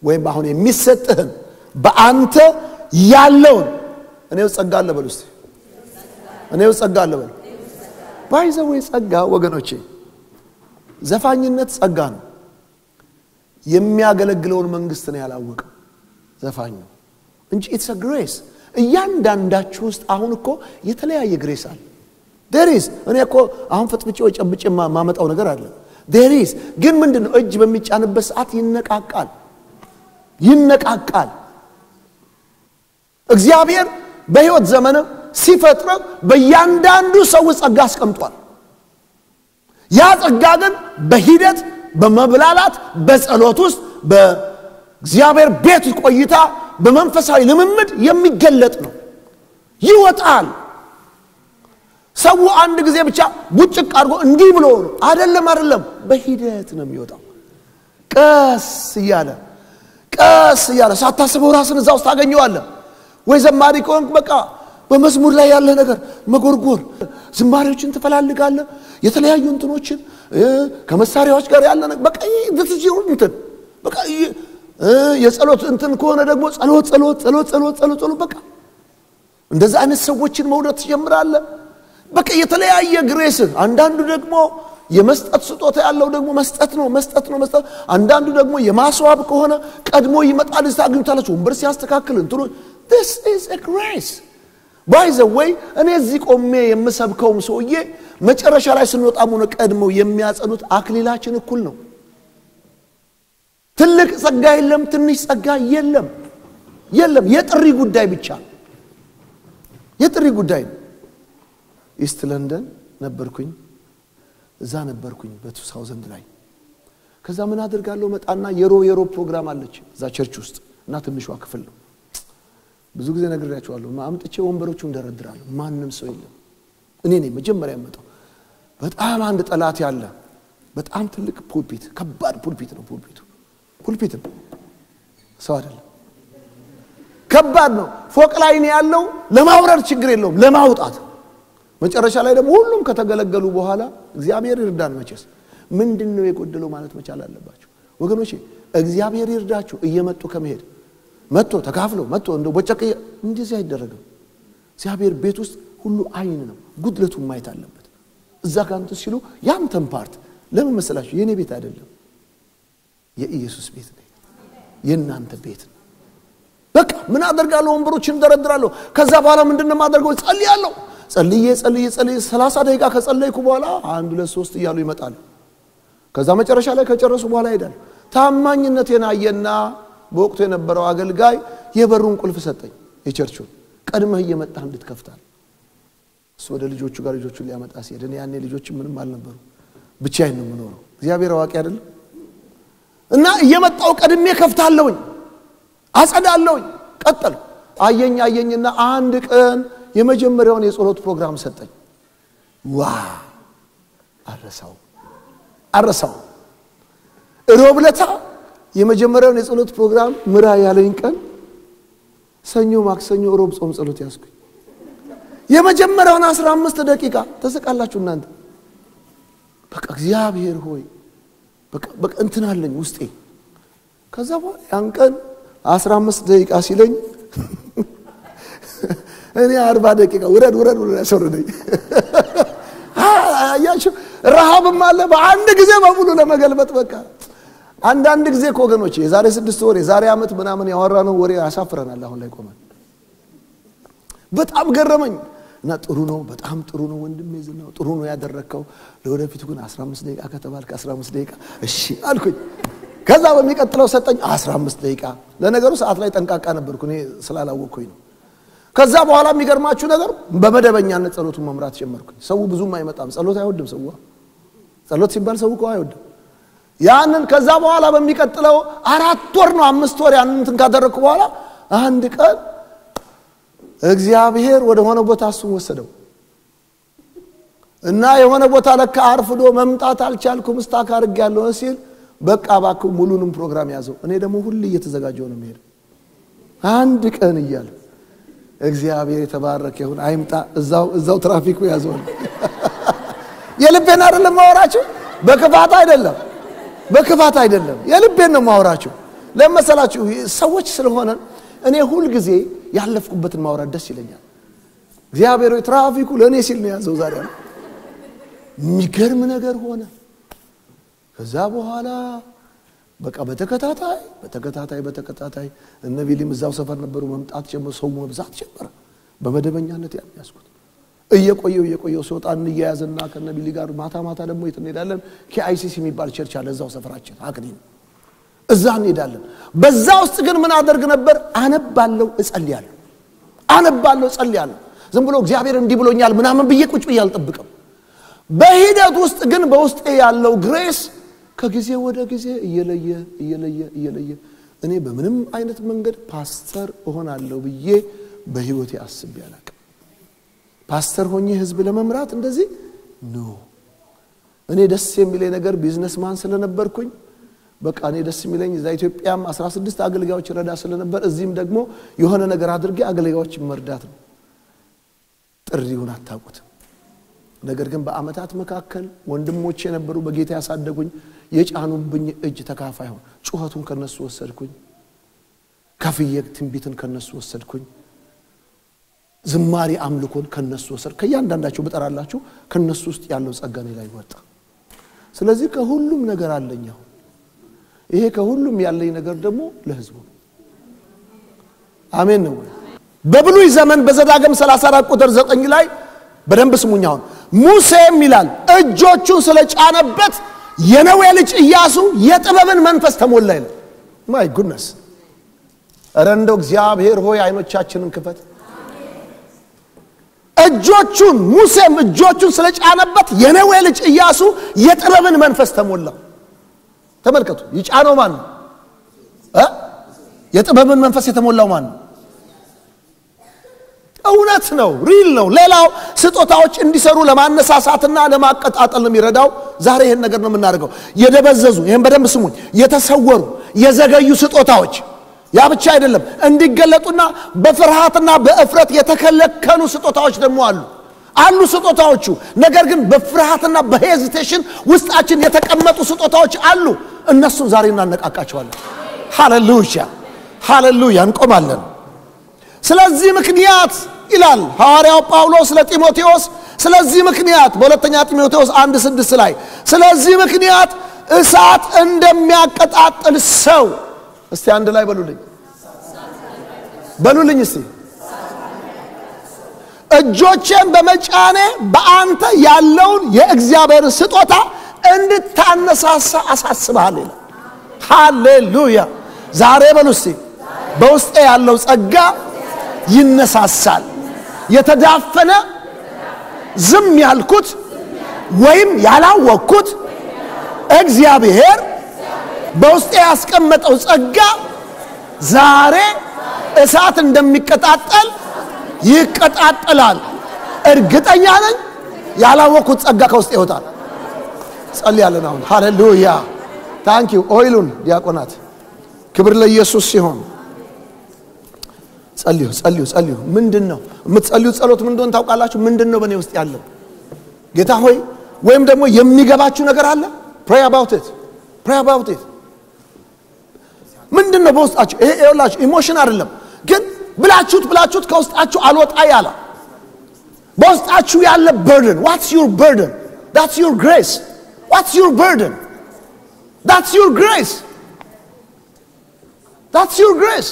ወይም አሁን የሚሰጥህን በአንተ ያለውን እኔው ጸጋ አለ በሉ እስቲ። እኔው ጸጋ አለ በሉ። ባይዘወይ ጸጋ ወገኖቼ ዘፋኝነት ጸጋ ነው የሚያገለግለውን መንግስት ነው ያላወቀው ዘፋኙ። እንጂ ኢትስ ግሬስ እያንዳንዳችሁ ውስጥ አሁን እኮ የተለያየ ግሬስ አለ። ዴሪዝ እኔ እኮ አሁን ፈጥፍጬ ወይ ጨብጬ ማመጣው ነገር አለ። ዴሪዝ ግን ምንድን ነው እጅ በሚጫንበት ሰዓት ይነቃቃል። ይነቃቃል። እግዚአብሔር በሕይወት ዘመን ሲፈጥረው በእያንዳንዱ ሰው ጸጋ አስቀምጧል። ያ ጸጋ ግን በሂደት በመብላላት በጸሎት ውስጥ በእግዚአብሔር ቤት ቆይታ በመንፈሳዊ ልምምድ የሚገለጥ ነው። ይወጣል። ሰው አንድ ጊዜ ብቻ ቡጭቅ አድርጎ እንዲህ ብሎ አደለም አደለም በሂደት ነው የሚወጣው። ቀስ እያለ ቀስ እያለ ሳታስበው ራስን እዛ ውስጥ ታገኘዋለህ። ወይ ዘማሪ ከሆንክ በቃ በመዝሙር ላይ ያለ ነገር መጎርጎር ዝማሬዎችን ትፈላልጋለህ የተለያዩ እንትኖችን ከመሳሪያዎች ጋር ያለ ነገር በቃ የጸሎት እንትን ከሆነ ደግሞ ጸሎት ጸሎት ጸሎት ጸሎት ጸሎት ጸሎት በቃ እንደዚህ አይነት ሰዎችን መውደድ ትጀምራለህ። በቃ የተለያየ ግሬስ አንዳንዱ ደግሞ የመስጠት ስጦታ ያለው ደግሞ መስጠት ነው መስጠት ነው መስጠት አንዳንዱ ደግሞ የማስዋብ ከሆነ ቀድሞ ይመጣል ታግኙታለች ወንበር ሲያስተካክል እንትኖ this is a grace by the way እኔ እዚህ ቆሜ የምሰብከውም ሰውዬ መጨረሻ ላይ ስንወጣም ሆነ ቀድመው የሚያጸኑት አክሊላችን እኩል ነው። ትልቅ ጸጋ የለም ትንሽ ጸጋ የለም። የለም የጥሪ ጉዳይ ብቻ። የጥሪ ጉዳይ ነው። ኢስት ለንደን ነበርኩኝ እዛ ነበርኩኝ በቱ ሳውዘንድ ላይ። ከዛ ምን አድርጋለሁ መጣና የሮ የሮ ፕሮግራም አለች እዛ ቸርች ውስጥ እና ትንሿ ክፍል ነው ብዙ ጊዜ ነግሬያቸዋለሁ አምጥቼ ወንበሮቹ እንደረድራለሁ። ማንም ሰው የለም። እኔ ነኝ መጀመሪያ ያመጣው በጣም አንድ ጠላት ያለ በጣም ትልቅ ፑልፒት ከባድ ፑልፒት ነው ፑልፒቱ። ፑልፒት ነው። ሰው አይደለም። ከባድ ነው። ፎቅ ላይ ነው ያለው። ለማውረድ ችግር የለውም። ለማውጣት። መጨረሻ ላይ ደግሞ ሁሉም ከተገለገሉ በኋላ እግዚአብሔር ይርዳን መቼስ። ምንድን ነው የጎደለው ማለት መቻል አለባቸው ወገኖቼ እግዚአብሔር ይርዳችሁ እየመጡ ከመሄድ መጥቶ ተካፍሎ መጥቶ እንደ ቦጨቅ እንደዚህ አይደረግም። እግዚአብሔር ቤት ውስጥ ሁሉ አይን ነው ጉድለቱን ማየት አለበት። እዛ ጋንት ሲሉ ያንተን part ለምን መሰላችሁ? የእኔ ቤት አይደለም የኢየሱስ ቤት ነው የእናንተ ቤት ነው። በቃ ምን አደርጋለሁ? ወንበሮችን እንደረድራለሁ። ከዛ በኋላ ምንድን ነው የማደርገው? ጸልያለሁ ጸልዬ ጸልዬ ጸልዬ ሰላሳ ደቂቃ ከጸለይኩ በኋላ አንድ ሁለት ሶስት እያሉ ይመጣሉ። ከዛ መጨረሻ ላይ ከጨረሱ በኋላ ይሄዳል ታማኝነቴን አየና በወቅቱ የነበረው አገልጋይ የበሩን ቁልፍ ሰጠኝ የቸርቹን። ቀድመህ እየመጣህ እንድትከፍታል። እሱ ወደ ልጆቹ ጋር ልጆቹን ሊያመጣ ሲሄድ እኔ ያኔ ልጆች ምንም አልነበሩ ብቻዬን ነው የምኖረው። እግዚአብሔር አዋቂ አይደለም? እና እየመጣው ቀድሜ ከፍታለሁኝ አጸዳለሁኝ። ቀጠል አየኝ አየኝና አንድ ቀን የመጀመሪያውን የጸሎት ፕሮግራም ሰጠኝ። ዋ አረሳው አረሳው። ሮብለታ የመጀመሪያውን የጸሎት ፕሮግራም ምራ ያለኝ ቀን ሰኞ ማክሰኞ ሮብ ጾም ጸሎት ያስኩኝ የመጀመሪያውን አስራ አምስት ደቂቃ ተሰቃላችሁ እናንተ። በቃ እግዚአብሔር ሆይ በቃ እንትን ውስጤ። ከዛ በኋላ ያን ቀን አስራ አምስት ደቂቃ ሲለኝ እኔ አርባ ደቂቃ ውረድ ውረድ ብሎ ያስወረደኝ። አያችሁ ረሃብም አለ። በአንድ ጊዜ በሙሉ ለመገልበጥ በቃ አንዳንድ ጊዜ እኮ ወገኖች የዛሬ ስድስት ወር የዛሬ ዓመት ምናምን ያወራነው ወሬ ያሳፍረናል አሁን ላይ ቆመን በጣም ገረመኝ እና ጥሩ ነው፣ በጣም ጥሩ ነው ወንድሜ ዝናው፣ ጥሩ ነው ያደረግከው። ለወደፊቱ ግን 15 ደቂቃ ከተባልክ 15 ደቂቃ እሺ አልኩኝ። ከዛ በሚቀጥለው ሰጠኝ 15 ደቂቃ። ለነገሩ ሰዓት ላይ ጠንቃቃ ነበርኩ እኔ ስላላወቅኩኝ ነው። ከዛ በኋላ የሚገርማችሁ ነገር በመደበኛነት ጸሎቱን መምራት ጀመርኩኝ። ሰው ብዙም አይመጣም። ጸሎት አይወድም ሰው። ጸሎት ሲባል ሰው እኮ አይወድም። ያንን ከዛ በኋላ በሚቀጥለው አራት ወር ነው አምስት ወር ያንን እንትን ካደረግኩ በኋላ አንድ ቀን እግዚአብሔር ወደ ሆነ ቦታ እሱን ወሰደው። እና የሆነ ቦታ ለካ አርፍዶ መምጣት አልቻልኩም ስታክ አድርጌያለሁ ሲል በቃ እባክህ ሙሉንም ፕሮግራም ያዘው። እኔ ደግሞ ሁሌ እየተዘጋጀው ነው የሚሄደው አንድ ቀን እያለ እግዚአብሔር የተባረከ ይሁን አይምጣ እዛው እዛው ትራፊኩ ያዘው። የልቤን አይደለም ማወራችሁ፣ በክፋት አይደለም፣ በክፋት አይደለም፣ የልቤን ነው ማወራችሁ። ለመሰላችሁ ሰዎች ስለሆነን እኔ ሁል ጊዜ ያለፍኩበትን ማውራት ደስ ይለኛል። እግዚአብሔር ትራፊኩ ለእኔ ሲል ነው ያዘው። ዛሬ የሚገርም ነገር ሆነ። ከዛ በኋላ በቃ በተከታታይ በተከታታይ በተከታታይ እነ ቢሊም እዛው ሰፈር ነበሩ። መምጣት ጀመሩ። ሰው መብዛት ጀመረ። በመደበኛነት ያዝኩት። እየቆየው እየቆየው ሲወጣ እንያያዝና ከነ ቢሊ ጋር ማታ ማታ ደግሞ የት እንሄዳለን? KICC የሚባል church አለ እዛው ሰፈራችን አክኒ እዛ እንሄዳለን። በዛ ውስጥ ግን ምን አደርግ ነበር? አነባለሁ፣ እጸልያለሁ፣ አነባለሁ፣ እጸልያለሁ። ዝም ብሎ እግዚአብሔር እንዲህ ብሎኛል ምናምን ብዬ ቁጭ ብዬ አልጠብቅም። በሂደት ውስጥ ግን በውስጤ ያለው grace ከጊዜ ወደ ጊዜ እየለየ እየለየ እየለየ እኔ በምንም አይነት መንገድ ፓስተር እሆናለሁ ብዬ በህይወቴ አስቤ አላቅም። ፓስተር ሆኜ ህዝብ ለመምራት እንደዚህ no። እኔ ደስ የሚለኝ ነገር businessman ስለነበርኩኝ በቃ እኔ ደስ የሚለኝ እዛ ኢትዮጵያም 16 አገልጋዮች እረዳ ስለነበር እዚህም ደግሞ የሆነ ነገር አድርጌ አገልጋዮች መርዳት ነው። ጥሪውን አታውቁትም። ነገር ግን በአመታት መካከል ወንድሞቼ የነበሩ በጌታ ያሳደጉኝ የጫኑብኝ እጅ ተካፋይ ሆን ጩኸቱን ከነሱ ወሰድኩኝ። ከፍዬ ትንቢትን ከነሱ ወሰድኩኝ። ዝማሬ አምልኮን ከነሱ ወሰድ ከእያንዳንዳቸው ብጠራላችሁ ከነሱ ውስጥ ያለው ጸጋ ላይ ወጣ። ስለዚህ ከሁሉም ነገር አለኝ አሁን ይሄ ከሁሉም ያለኝ ነገር ደግሞ ለህዝቡ ነው። አሜን ነው። በብሉይ ዘመን በዘዳግም 34 ቁጥር 9 ላይ በደንብ ስሙኝ። ሙሴም ይላል እጆቹን ስለጫነበት የነዌ ልጅ ኢያሱ የጥበብን መንፈስ ተሞላ ይላል። ማይ ጉድነስ! እረ እንደው እግዚአብሔር ሆይ አይኖቻችንን ክፈት። እጆቹን ሙሴም እጆቹን ስለጫነበት የነዌ ልጅ ኢያሱ የጥበብን መንፈስ ተሞላ። ተመልከቱ፣ ይጫነው ማን ነው? የጥበብን መንፈስ የተሞላው ማን ነው? እውነት ነው፣ real ነው። ሌላው ስጦታዎች እንዲሰሩ ለማነሳሳትና ለማቀጣጠል የሚረዳው። ዛሬ ይህን ነገር ነው የምናደርገው። የደበዘዙ ይህን በደንብ ስሙኝ፣ የተሰወሩ የዘገዩ ስጦታዎች ያ ብቻ አይደለም፣ እንዲገለጡና በፍርሃትና በእፍረት የተከለከሉ ስጦታዎች ደግሞ አሉ አሉ ስጦታዎቹ። ነገር ግን በፍርሃትና በ hesitation ውስጣችን የተቀመጡ ስጦታዎች አሉ። እነሱን ዛሬ እናነቃቃቸዋለን። ሃሌሉያ ሃሌሉያ፣ እንቆማለን። ስለዚህ ምክንያት ይላል ሐዋርያው ጳውሎስ ለጢሞቴዎስ፣ ስለዚህ ምክንያት በሁለተኛ ጢሞቴዎስ አንድ ስድስት ላይ ስለዚህ ምክንያት እሳት እንደሚያቀጣጥል ሰው እስቲ አንድ ላይ በሉልኝ በሉልኝ እስቲ እጆቼን በመጫኔ በአንተ ያለውን የእግዚአብሔር ስጦታ እንድታነሳሳ አሳስብሃል ይላል። ሃሌሉያ! ዛሬ በሉ እስቲ በውስጤ ያለው ጸጋ ይነሳሳል። የተዳፈነ ዝም ያልኩት ወይም ያላወቅኩት እግዚአብሔር በውስጤ ያስቀመጠው ጸጋ ዛሬ እሳት እንደሚቀጣጠል ይቀጣጠላል። እርግጠኛ ነኝ። ያላወቅኩት ጸጋ ከውስጥ ይወጣል። ጸልያለን። አሁን ሃሌሉያ thank you። oil ኡን ዲያቆናት፣ ክብር ለኢየሱስ ሲሆን ጸልዩ፣ ጸልዩ፣ ጸልዩ። ምንድን ነው የምትጸልዩት ጸሎት ምን እንደሆነ ታውቃላችሁ? ምንድን ነው በእኔ ውስጥ ያለው ጌታ ሆይ፣ ወይም ደግሞ የሚገባችሁ ነገር አለ። pray about it፣ pray about it። ምንድን ነው በውስጣችሁ? ይሄ ይኸውላችሁ emotion አይደለም። ግን ብላችሁት ብላችሁት ከውስጣችሁ አልወጣ ያለ በውስጣችሁ ያለ burden what's your burden that's your grace what's your burden that's your grace that's your grace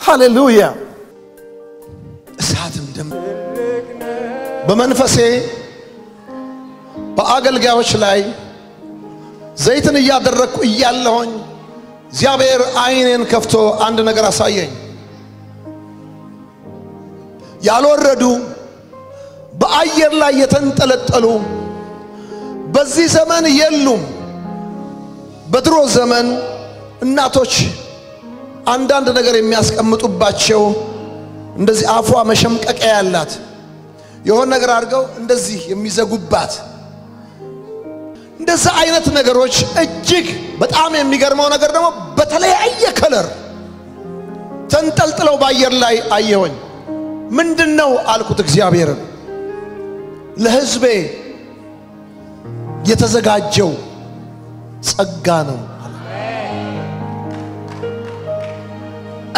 ሃሌሉያ እሳት እንደም በመንፈሴ በአገልጋዮች ላይ ዘይትን እያደረግኩ እያለሁኝ እግዚአብሔር ዓይኔን ከፍቶ አንድ ነገር አሳየኝ። ያልወረዱ በአየር ላይ የተንጠለጠሉ በዚህ ዘመን የሉም። በድሮ ዘመን እናቶች አንዳንድ ነገር የሚያስቀምጡባቸው እንደዚህ አፏ መሸምቀቂያ ያላት የሆነ ነገር አድርገው እንደዚህ የሚዘጉባት እንደዛ አይነት ነገሮች እጅግ በጣም የሚገርመው ነገር ደግሞ በተለያየ ከለር ተንጠልጥለው በአየር ላይ አየሆኝ። ምንድን ነው አልኩት እግዚአብሔርን። ለሕዝቤ የተዘጋጀው ጸጋ ነው።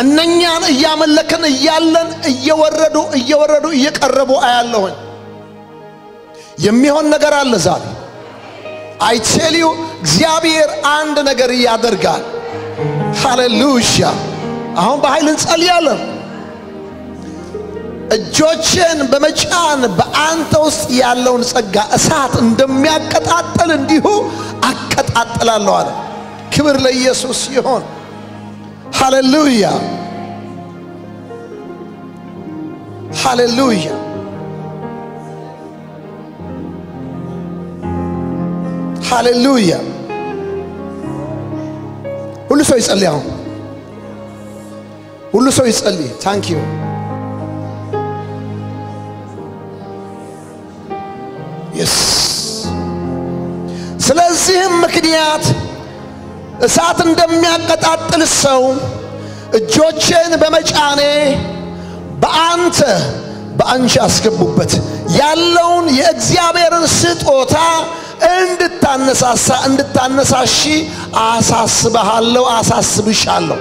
እነኛን እያመለክን እያለን እየወረዱ እየወረዱ እየቀረቡ አያለሁኝ። የሚሆን ነገር አለ ዛሬ አይቴልዩ እግዚአብሔር አንድ ነገር ያደርጋል። ሃሌሉያ! አሁን በኃይል እንጸልያለን። እጆችን በመጫን በአንተ ውስጥ ያለውን ጸጋ እሳት እንደሚያቀጣጥል እንዲሁ አቀጣጥላለሁ አለ። ክብር ለኢየሱስ ይሆን። ሃሌሉያ! ሃሌሉያ! ሃሌሉያ! ሁሉ ሰው ይጸልይ። አሁን ሁሉ ሰው ይጸልይ። thank you ስለዚህም ምክንያት እሳት እንደሚያቀጣጥል ሰው እጆቼን በመጫኔ በአንተ በአንቺ አስገቡበት ያለውን የእግዚአብሔርን ስጦታ እንድታነሳሳ እንድታነሳሺ አሳስበሃለሁ፣ አሳስብሻለሁ።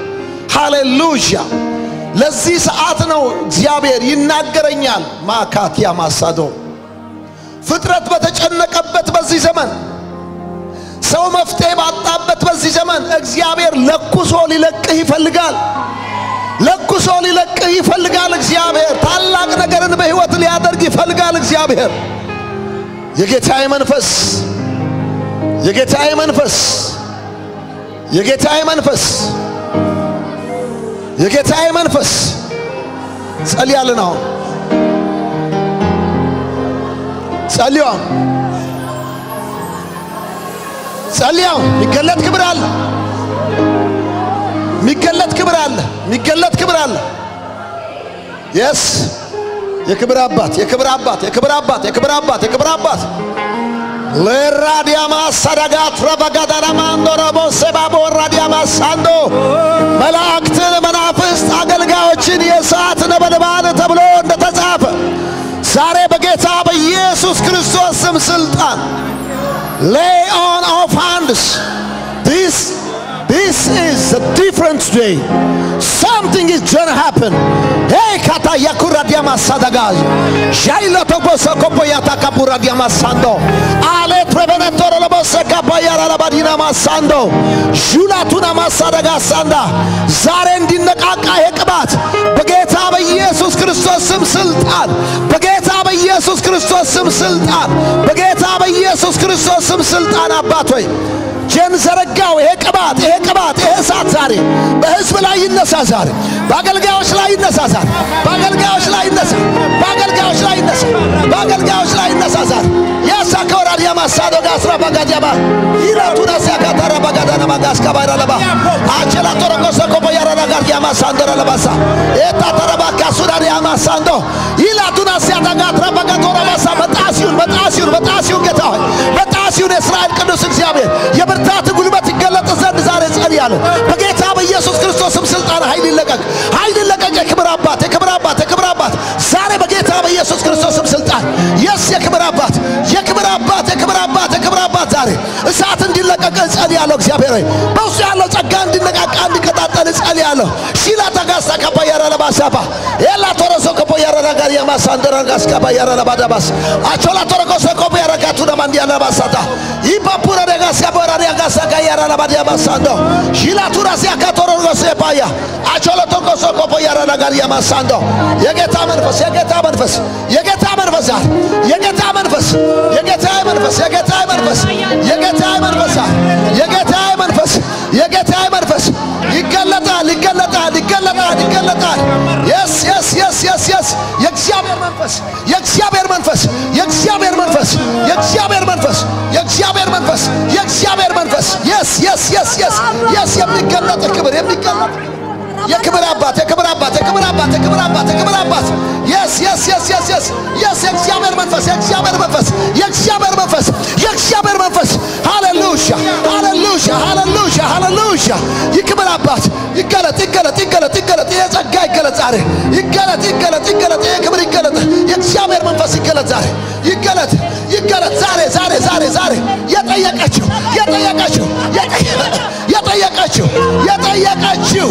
ሃሌሉያ! ለዚህ ሰዓት ነው እግዚአብሔር ይናገረኛል። ማካቲያ ማሳዶ ፍጥረት በተጨነቀበት በዚህ ዘመን ሰው መፍትሄ ባጣበት በዚህ ዘመን እግዚአብሔር ለኩሶ ሊለቅህ ይፈልጋል። ለኩሶ ሊለቅህ ይፈልጋል። እግዚአብሔር ታላቅ ነገርን በሕይወት ሊያደርግ ይፈልጋል። እግዚአብሔር የጌታዬ መንፈስ የጌታዬ መንፈስ የጌታዬ መንፈስ የጌታዬ መንፈስ ጸልያልን አሁን ጸልዩ ጸልዩ። የሚገለጥ ክብር አለ። የሚገለጥ ክብር አለ። የሚገለጥ ክብር አለ። የስ የክብር አባት የክብር አባት የክብር አባት የክብር አባት የክብር አባት። ለራዲያማ ሳዳጋት ረበጋዳናማ አንዶረቦ ሴባቦ ራዲያማ ሳንዶ። መላእክትን መናፍስት አገልጋዮችን የእሳት ነበልባል ተብሎ እንደተጻፈ ዛሬ በጌታ በኢየሱስ ክርስቶስ ስም ስልጣን lay on of hands this this is a different day something is gonna happen hey kata yakura diama sadagaz jailo toboso kopo yataka pura diama sando ale prevenetoro lobose kapayara labadina masando ጁላ ቱና ማሳደጋ ሳንዳ ዛሬ እንዲነቃቃ የቅባት በጌታ በኢየሱስ ክርስቶስ ስም ስልጣን በጌታ በኢየሱስ ክርስቶስ ስም ስልጣን በጌታ በኢየሱስ ክርስቶስ ስም ስልጣን አባት ሆይ ጀን ዘረጋው ይሄ ቅባት ይሄ ቅባት እሳት ዛሬ በሕዝብ ላይ ይነሳ ዛሬ። በአገልጋዮች ላይ ይነሳ ዛሬ። በአገልጋዮች ላይ ይነሳ። በአገልጋዮች ላይ ይነሳ። በአገልጋዮች ላይ ይነሳ ዛሬ። ያሳ ከወራድ ያማሳዶ ጋስራ ባጋጃባ ይላቱና ሲያጋታራ ባጋዳና ማጋስ ከባይራ ለባ። አቸላ ቶረቆሰ ኮፖ ያራዳ ጋር ያማሳንዶ ለባሳ። ኤታ ተረባ ካሱዳሪ ያማሳንዶ። ይላቱና ሲያታጋትራ ባጋቶራ ባሳ። በጣሲውን በጣሲውን በጣሲውን ጌታ ሆይ። በጣሲውን የእስራኤል ቅዱስ እግዚአብሔር የብርታት ጉልበት ጸልያለሁ። በጌታ በኢየሱስ ክርስቶስም ስልጣን ኃይል ይለቀቅ፣ ኃይል ይለቀቅ። የክብር አባት የክብር አባት የክብር አባት። ዛሬ በጌታ በኢየሱስ ክርስቶስም ስልጣን። የስ የክብር አባት የክብር አባት የክብር አባት የክብር አባት ዛሬ። እሳት እንዲለቀቅ ጸልያለሁ። እግዚአብሔር ሆይ በውስጡ ያለው ጸጋ እንዲነቃቃ እንዲቀጣጠል እጸልያለሁ። ሺላ ተጋሳ ከባ ያራለ ባሳባ ኤላ ቶሮሶ ከቦ ያራለ ጋር የማሳንደራ ጋስ ከባ ያራለ ባዳባስ። አቾላ ቶሮኮሶ ከቦ ያረጋቱ ደማንዲ ያለ ባሳታ ይባፑረ ደጋስ ከቦ ያራለ ጋሳ ጋር ያራለ ባዲያ ባሳንዶ ሺላ ቱራሲ አካቶሮጎስ ባያ አቾላ ቶሮኮሶ ከቦ ያራለ ጋር የማሳንዶ የጌታ መንፈስ የጌታ መንፈስ የጌታ መንፈስ ዛሬ የጌታ መንፈስ የጌታ መንፈስ የጌታ መንፈስ የጌታ መንፈስ የጌታ መንፈስ የጌታ መንፈስ ይገለጣል ይገለጣል ይገለጣል ይገለጣል። Yes yes yes yes yes የእግዚአብሔር መንፈስ የእግዚአብሔር መንፈስ የእግዚአብሔር መንፈስ የእግዚአብሔር መንፈስ የእግዚአብሔር መንፈስ የእግዚአብሔር መንፈስ። Yes yes yes yes yes የሚገለጥ ክብር የሚገለጥ የክብር አባት የክብር አባት የክብር አባት የክብር አባት የክብር አባት! Yes yes yes yes yes yes የእግዚአብሔር መንፈስ የእግዚአብሔር መንፈስ የእግዚአብሔር መንፈስ የእግዚአብሔር መንፈስ! ሃሌሉያ ሃሌሉያ ሃሌሉያ ሃሌሉያ የክብር አባት! ይገለጥ ይገለጥ ይገለጥ ይገለጥ! ይሄ ጸጋ ይገለጥ ዛሬ! ይገለጥ ይገለጥ ይገለጥ! ይሄ ይገለጥ! የእግዚአብሔር መንፈስ ይገለጥ ዛሬ! ይገለጥ ይገለጥ! ዛሬ ዛሬ ዛሬ ዛሬ! የጠየቀችው የጠየቀችው የጠየቀችው የጠየቀችው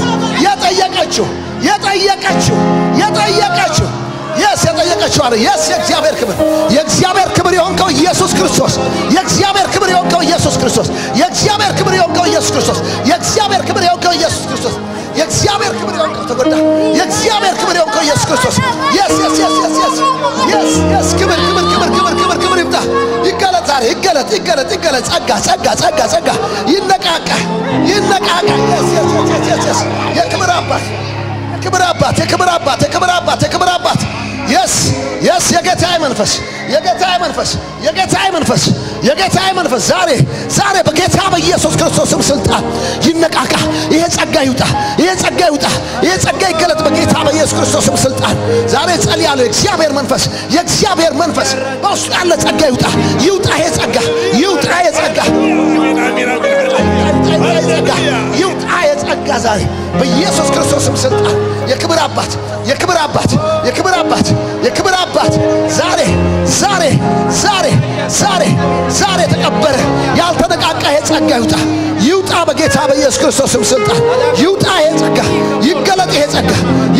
የጠየቀችው የጠየቀችው yes የጠየቀችው አለ። Yes የእግዚአብሔር ክብር። የእግዚአብሔር ክብር የሆንከው ኢየሱስ ክርስቶስ። የእግዚአብሔር ክብር የሆንከው ኢየሱስ ክርስቶስ። የእግዚአብሔር ክብር የሆንከው ኢየሱስ ክርስቶስ። የእግዚአብሔር ክብር የሆንከው ኢየሱስ ክርስቶስ። የእግዚአብሔር ክብር የሆንከው ተጎዳ። የእግዚአብሔር ክብር የሆንከው ኢየሱስ ክርስቶስ። Yes yes yes yes yes ክብር ክብር ክብር ክብር ዛሬ ይገለጥ ይገለጥ ይገለጥ። ጸጋ ጸጋ ጸጋ ጸጋ። ይነቃቃ ይነቃቃ yes yes yes yes የክብር አባት የክብር አባት የክብር አባት የክብር አባት የክብር አባት! Yes yes የጌታዬ መንፈስ የጌታዬ መንፈስ የጌታዬ መንፈስ የጌታዬ መንፈስ! ዛሬ ዛሬ በጌታ በኢየሱስ ክርስቶስ ስም ስልጣን ይነቃቃ። ይሄ ጸጋ ይውጣ፣ ይሄ ጸጋ ይውጣ፣ ይሄ ጸጋ ይገለጥ በጌታ በኢየሱስ ክርስቶስ ስም ስልጣን! ዛሬ ጸልያለሁ። የእግዚአብሔር መንፈስ የእግዚአብሔር መንፈስ! በውስጡ ያለ ጸጋ ይውጣ፣ ይውጣ፣ ይሄ ጸጋ ይውጣ፣ የጸጋ ዛሬ በኢየሱስ ክርስቶስም ስልጣን። የክብር አባት የክብር አባት የክብር አባት የክብር አባት ዛሬ ዛሬ ዛሬ ዛሬ ዛሬ የተቀበረ ያልተነቃቃ ይሄ ጸጋ ይውጣ። ይውጣ በጌታ በኢየሱስ ክርስቶስም ስልጣን። ይውጣ ይሄ ጸጋ ይገለጥ ይሄ ጸጋ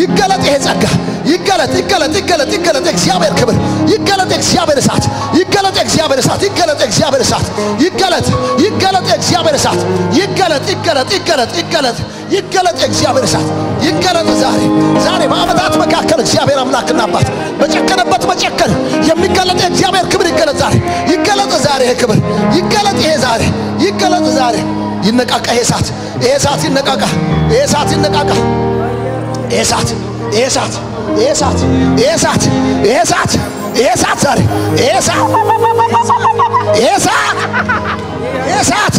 ይገለጥ ይሄ ጸጋ ይገለጥ ይገለጥ ይገለጥ ይገለጥ የእግዚአብሔር ክብር ይገለጥ የእግዚአብሔር እሳት ይገለጥ የእግዚአብሔር እሳት ይገለጥ የእግዚአብሔር እሳት ይገለጥ ይገለጥ የእግዚአብሔር እሳት ይገለጥ ይገለጥ ይገለጥ ይገለጥ ይገለጥ የእግዚአብሔር እሳት ይገለጥ ዛሬ ዛሬ በዓመታት መካከል እግዚአብሔር አምላክና አባት በጨከነበት መጨከን የሚገለጥ የእግዚአብሔር ክብር ይገለጥ ዛሬ ይገለጥ ዛሬ ይሄ ክብር ይገለጥ ይሄ ዛሬ ይገለጥ ዛሬ። ይነቃቃ ይሄ እሳት ይሄ እሳት ይነቃቃ ይሄ እሳት ይነቃቃ እሳት እሳት እሳት እሳት እሳት እሳት ዛሬ እሳት እሳት እሳት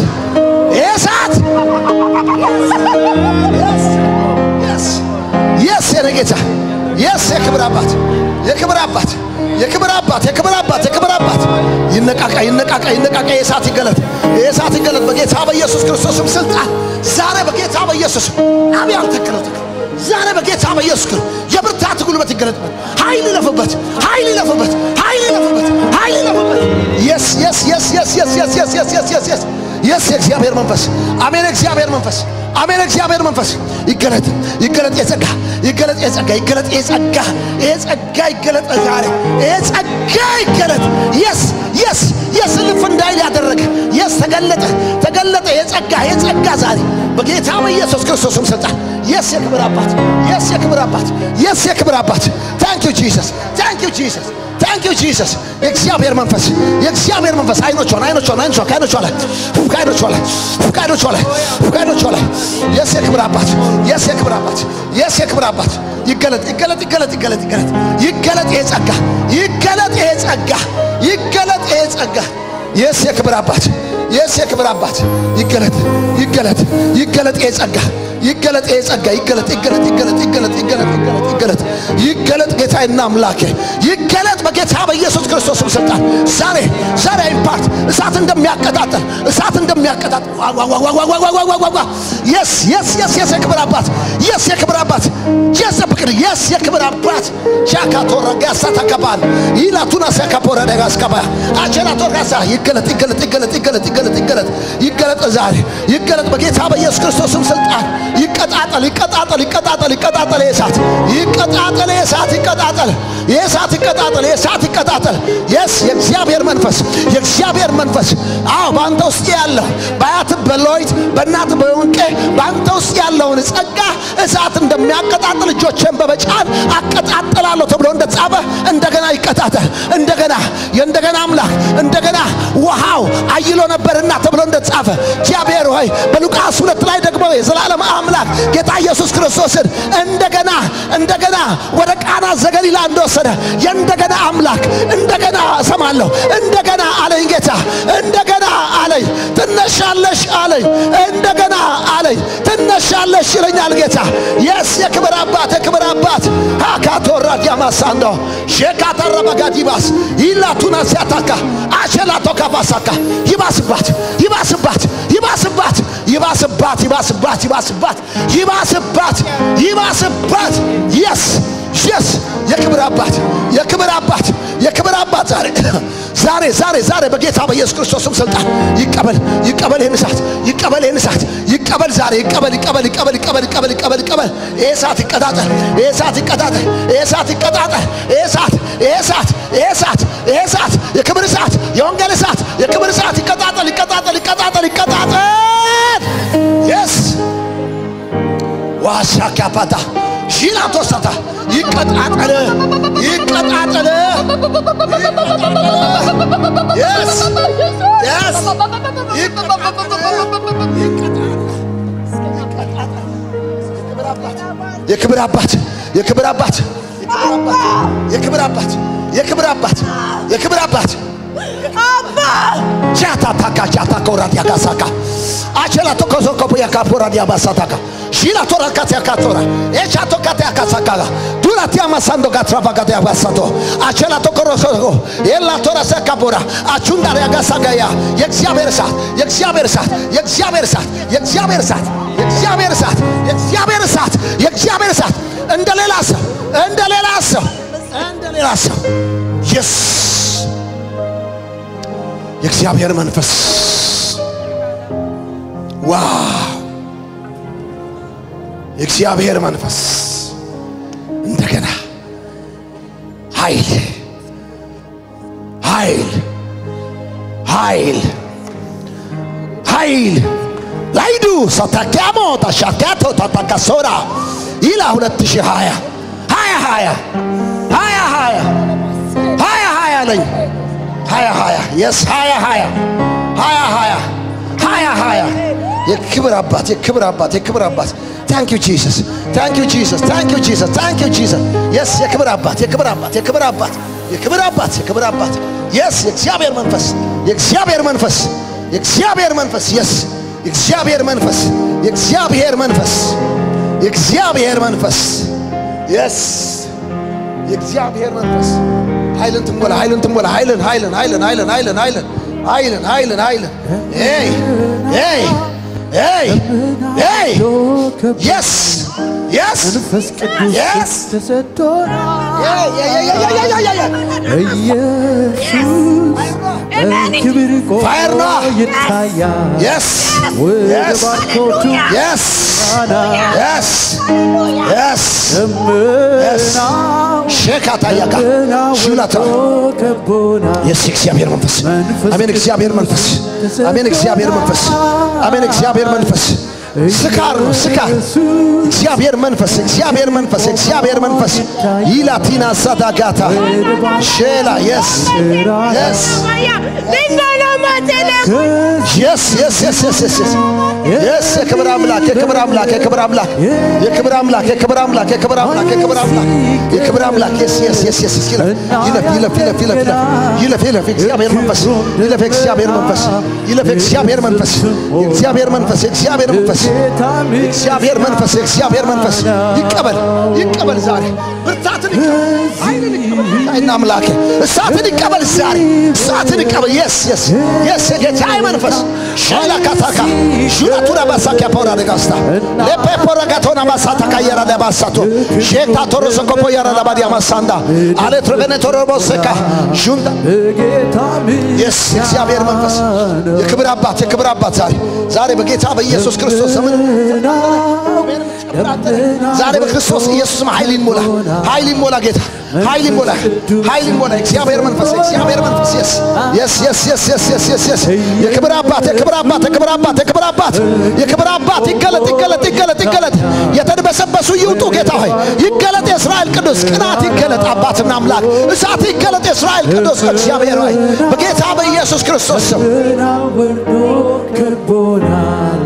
እሳት። የስ የኔ ጌታ የስ የክብር አባት የክብር አባት የክብር አባት የክብር አባት የክብር አባት ይነቃቃ ይነቃቃ ይነቃቃ። የእሳት ይገለጥ። የእሳት ይገለጥ። በጌታ በኢየሱስ ክርስቶስ ስም ስልጣን ዛሬ በጌታ በኢየሱስ አብ ያልተከለው ተክል ዛሬ በጌታ በኢየሱስ ክርስቶስ የብርታት ጉልበት ይገለጥበት። ኃይል ይለፍበት። ኃይል ይለፍበት። ኃይል ይለፍበት። ኃይል ይለፍበት። Yes yes yes yes yes yes yes yes yes yes የእግዚአብሔር መንፈስ። አሜን የእግዚአብሔር መንፈስ። አሜን የእግዚአብሔር መንፈስ። ይገለጥ ይገለጥ የጸጋ ይገለጥ የጸጋ ይገለጥ የጸጋ ይሄ ጸጋ ይገለጥ ዛሬ። ይሄ ጸጋ ይገለጥ። Yes yes yes ልፍ እንዳይል ያደረገ። Yes ተገለጠ ተገለጠ። የጸጋ የጸጋ ዛሬ። በጌታ በኢየሱስ ክርስቶስ ስም ስልጣን። Yes የክብር አባት። Yes የክብር አባት። Yes የክብር አባት። Thank you Jesus thank you Jesus thank you Jesus የእግዚአብሔር መንፈስ የእግዚአብሔር መንፈስ። አይኖቿን አይኖቿን አይኖቿን ከአይኖቿ ላይ ከአይኖቿ ላይ ከአይኖቿ ላይ ከአይኖቿ ላይ Yes የክብር አባት yes የክብር አባት yes የክብር አባት። ይገለጥ ይገለጥ ይገለጥ ይገለጥ ይገለጥ። ይገለጥ ይሄ ጸጋ ይገለጥ ይሄ ጸጋ ይገለጥ ይሄ ጸጋ። Yes የክብር አባት yes የክብር አባት ይገለጥ ይገለጥ ይገለጥ ይሄ ጸጋ ይገለጥ ይሄ ጸጋ ይገለጥ ይገለጥ ይገለጥ ይገለጥ ይገለጥ ይገለጥ ይገለጥ ይገለጥ ጌታዬና አምላኬ ይገለጥ በጌታ በኢየሱስ ክርስቶስ ስም ስልጣን ዛሬ ዛሬ impact እሳት እንደሚያቀጣጥል እሳት እንደሚያቀጣጥል የስ የስ የስ የክብር አባት የስ የክብር አባት የስ የስ የክብር አባት ቻካቶራ ጋሳ ተከባል ይላቱና ከባ አቸራቶ ጋሳ ይገለጥ ይገለጥ ይገለጥ ይገለጥ ይገለጥ ይገለጥ ይገለጥ ዛሬ። ይገለጥ በጌታ በኢየሱስ ክርስቶስም ስልጣን። ይቀጣጠል ይቀጣጠል ይቀጣጠል ይቀጣጠል የእሳት። ይቀጣጠል የእሳት ይቀጣጠል። የእሳት ይቀጣጠል የእሳት ይቀጣጠል። የስ የእግዚአብሔር መንፈስ የእግዚአብሔር መንፈስ። አዎ በአንተ ውስጥ ያለው በአያት በሎይት በእናት በወንቄ በአንተ ውስጥ ያለውን ጸጋ እሳት እንደሚያቀጣጥል እጆቼን በመጫን አቀጣጥላለሁ ተብሎ እንደተጻፈ እንደገና ይቀጣጠል። እንደገና የእንደገና አምላክ እንደገና ውሃው አይሎ ነበርና ተብሎ እንደተጻፈ እግዚአብሔር ሆይ በሉቃስ ሁለት ላይ ደግሞ የዘላለም አምላክ ጌታ ኢየሱስ ክርስቶስን እንደገና እንደገና ወደ ቃና ዘገሊላ እንደወሰደ የእንደገና አምላክ እንደገና እሰማለሁ። እንደገና አለኝ ጌታ እንደገና አለኝ። ትነሻለሽ አለኝ። እንደገና አለኝ። ትነሻለሽ ይለኛል ጌታ። የስ የክብር አባት የክብር አባት። ሃካቶራ ዲያማሳንዶ ሼካተረበጋዲባስ ይላቱና ሲያታካ አሸላቶ ካባሳካ ይባስባት ይባስባት ይባስባት ይባስባት ይባስባት ይባስባት ይባስባት ይባስባት የስ የስ የክብር አባት የክብር አባት የክብር አባት ዛሬ ዛሬ ዛሬ ዛሬ በጌታ በኢየሱስ ክርስቶስም ስልጣን ይቀበል ይቀበል ይህን እሳት ይቀበል ይህን እሳት ይቀበል ዛሬ ይቀበል ይቀበል ይቀበል ይቀበል ይቀበል ይቀበል ይቀበል። ይህ እሳት ይቀጣጠል ይህ እሳት ይቀጣጠል ይህ እሳት ይቀጣጠል ይህ እሳት ይህ እሳት ይህ እሳት ይህ እሳት የክብር እሳት የወንጌል እሳት የክብር እሳት ይቀጣጠል ይቀጣጠል ይቀጣጠል ይቀጣጠል yes ዋሻካፓታ ሺላቶሳታ! ይቀጣጠል ይቀጣጠል yes yes የክብር አባት! የክብር አባት! የክብር አባት! የክብር አባት! የክብር አባት Abba. Chatataka chatakora diagasaka. Achela tokozo kopuya kapora diabasataka. Shila tora katia katora. Echa tokatia kasakala. Dura tia masando gatrava gatia basato. Achela tokoro sogo. Ella tora se kapora. Achunda diagasaka ya. Yexia versa. Yexia versa. Yexia versa. Yexia versa. Yexia versa. Yexia versa. Yexia. Endelelasa. Endelelasa. Endelelasa. Yes. የእግዚአብሔር መንፈስ ዋው የእግዚአብሔር መንፈስ እንደገና ኃይል ኃይል ኃይል ኃይል ላይዱ ሰታኪያሞ ታሻኪያቶ ታታካሶራ ይላ 2020 ሀያ ሀያ ሀያ ሀያ ሀያ ሀያ አለኝ ሀያ ሀያ የስ ሀያ ሀያ ሀያ ሀያ ሀያ ሀያ የክብር አባት የክብር አባት የክብር አባት ታንክ ዩ ጂሰስ ታንክ ዩ ጂሰስ ታንክ ዩ ጂሰስ ታንክ ዩ ጂሰስ የስ የክብር አባት የክብር አባት የክብር አባት የክብር አባት የክብር አባት የስ የእግዚአብሔር መንፈስ የእግዚአብሔር መንፈስ የእግዚአብሔር መንፈስ የስ የእግዚአብሔር መንፈስ የእግዚአብሔር መንፈስ የእግዚአብሔር መንፈስ የስ የእግዚአብሔር መንፈስ Island, Timwala, island, Timwala, island, island, island, island, island, island. Highland, Highland, Highland. Hey, hey, hey, hey. Yes, yes, yes. Yeah, yeah, yeah, yeah, yeah, yeah, yeah. 예수 그를 꼬여타야 Yes Yes Yes Yes Yes Yes ሸካታያጋ ሹላታ የስ እግዚአብሔር መንፈስ አሜን እግዚአብሔር መንፈስ አሜን እግዚአብሔር መንፈስ አሜን እግዚአብሔር መንፈስ ስካር ነው ስካር። እግዚአብሔር መንፈስ እግዚአብሔር መንፈስ እግዚአብሔር መንፈስ። ይላቲና ሳዳጋታ። ሼላ የስ የስ። የስ የስ የስ የስ የስ የስ። የስ የክብር አምላክ የክብር አምላክ የክብር አምላክ። የክብር አምላክ የክብር አምላክ የክብር አምላክ የክብር አምላክ። የክብር አምላክ የስ የስ የስ የስ የስ ይለፍ ይለፍ ይለፍ ይለፍ ይለፍ ይለፍ። ይለፍ የእግዚአብሔር መንፈስ። ይለፍ የእግዚአብሔር መንፈስ። ይለፍ የእግዚአብሔር መንፈስ። የእግዚአብሔር መንፈስ የእግዚአብሔር መንፈስ የእግዚአብሔር መንፈስ የእግዚአብሔር መንፈስ። ይቀበል ይቀበል ዛሬ። ብርታትን ይቀበል። አምላኬ እሳትን ይቀበል ዛሬ። እሳትን ይቀበል። yes yes yes የጌታዬ መንፈስ ሻላ ካታካ ሹራቱራ ባሳኪያ ፖራ ደጋስታ ለፔ ፖራ ጋቶና ባሳታ ካየራ ለባሳቶ ሼታ ቶሮ ሰኮፖ ያራ ለባዲያ ማሳንዳ አለ ትረገነ ቶሮ ቦሰካ ጁንዳ ጌታ የስ የእግዚአብሔር መንፈስ የክብር አባት የክብር አባት ዛሬ ዛሬ በጌታ በኢየሱስ ክርስቶስ ዘመን ዛሬ በክርስቶስ ኢየሱስም ኃይል ይሞላ ኃይል ይሞላ ጌታ ኃይል ይሞላ ኃይል ይሞላ እግዚአብሔር መንፈስ እግዚአብሔር መንፈስ የስ የስ የስ የስ የስ የስ የስ የክብር አባት የክብር አባት የክብር አባት የክብር አባት የክብር አባት! ይገለጥ ይገለጥ ይገለጥ ይገለጥ! የተድበሰበሱ ይውጡ! ጌታ ሆይ ይገለጥ! የእስራኤል ቅዱስ ቅናት ይገለጥ! አባትና አምላክ እሳት ይገለጥ! የእስራኤል ቅዱስ እግዚአብሔር ሆይ በጌታ በኢየሱስ ክርስቶስ ስም! ከቦናል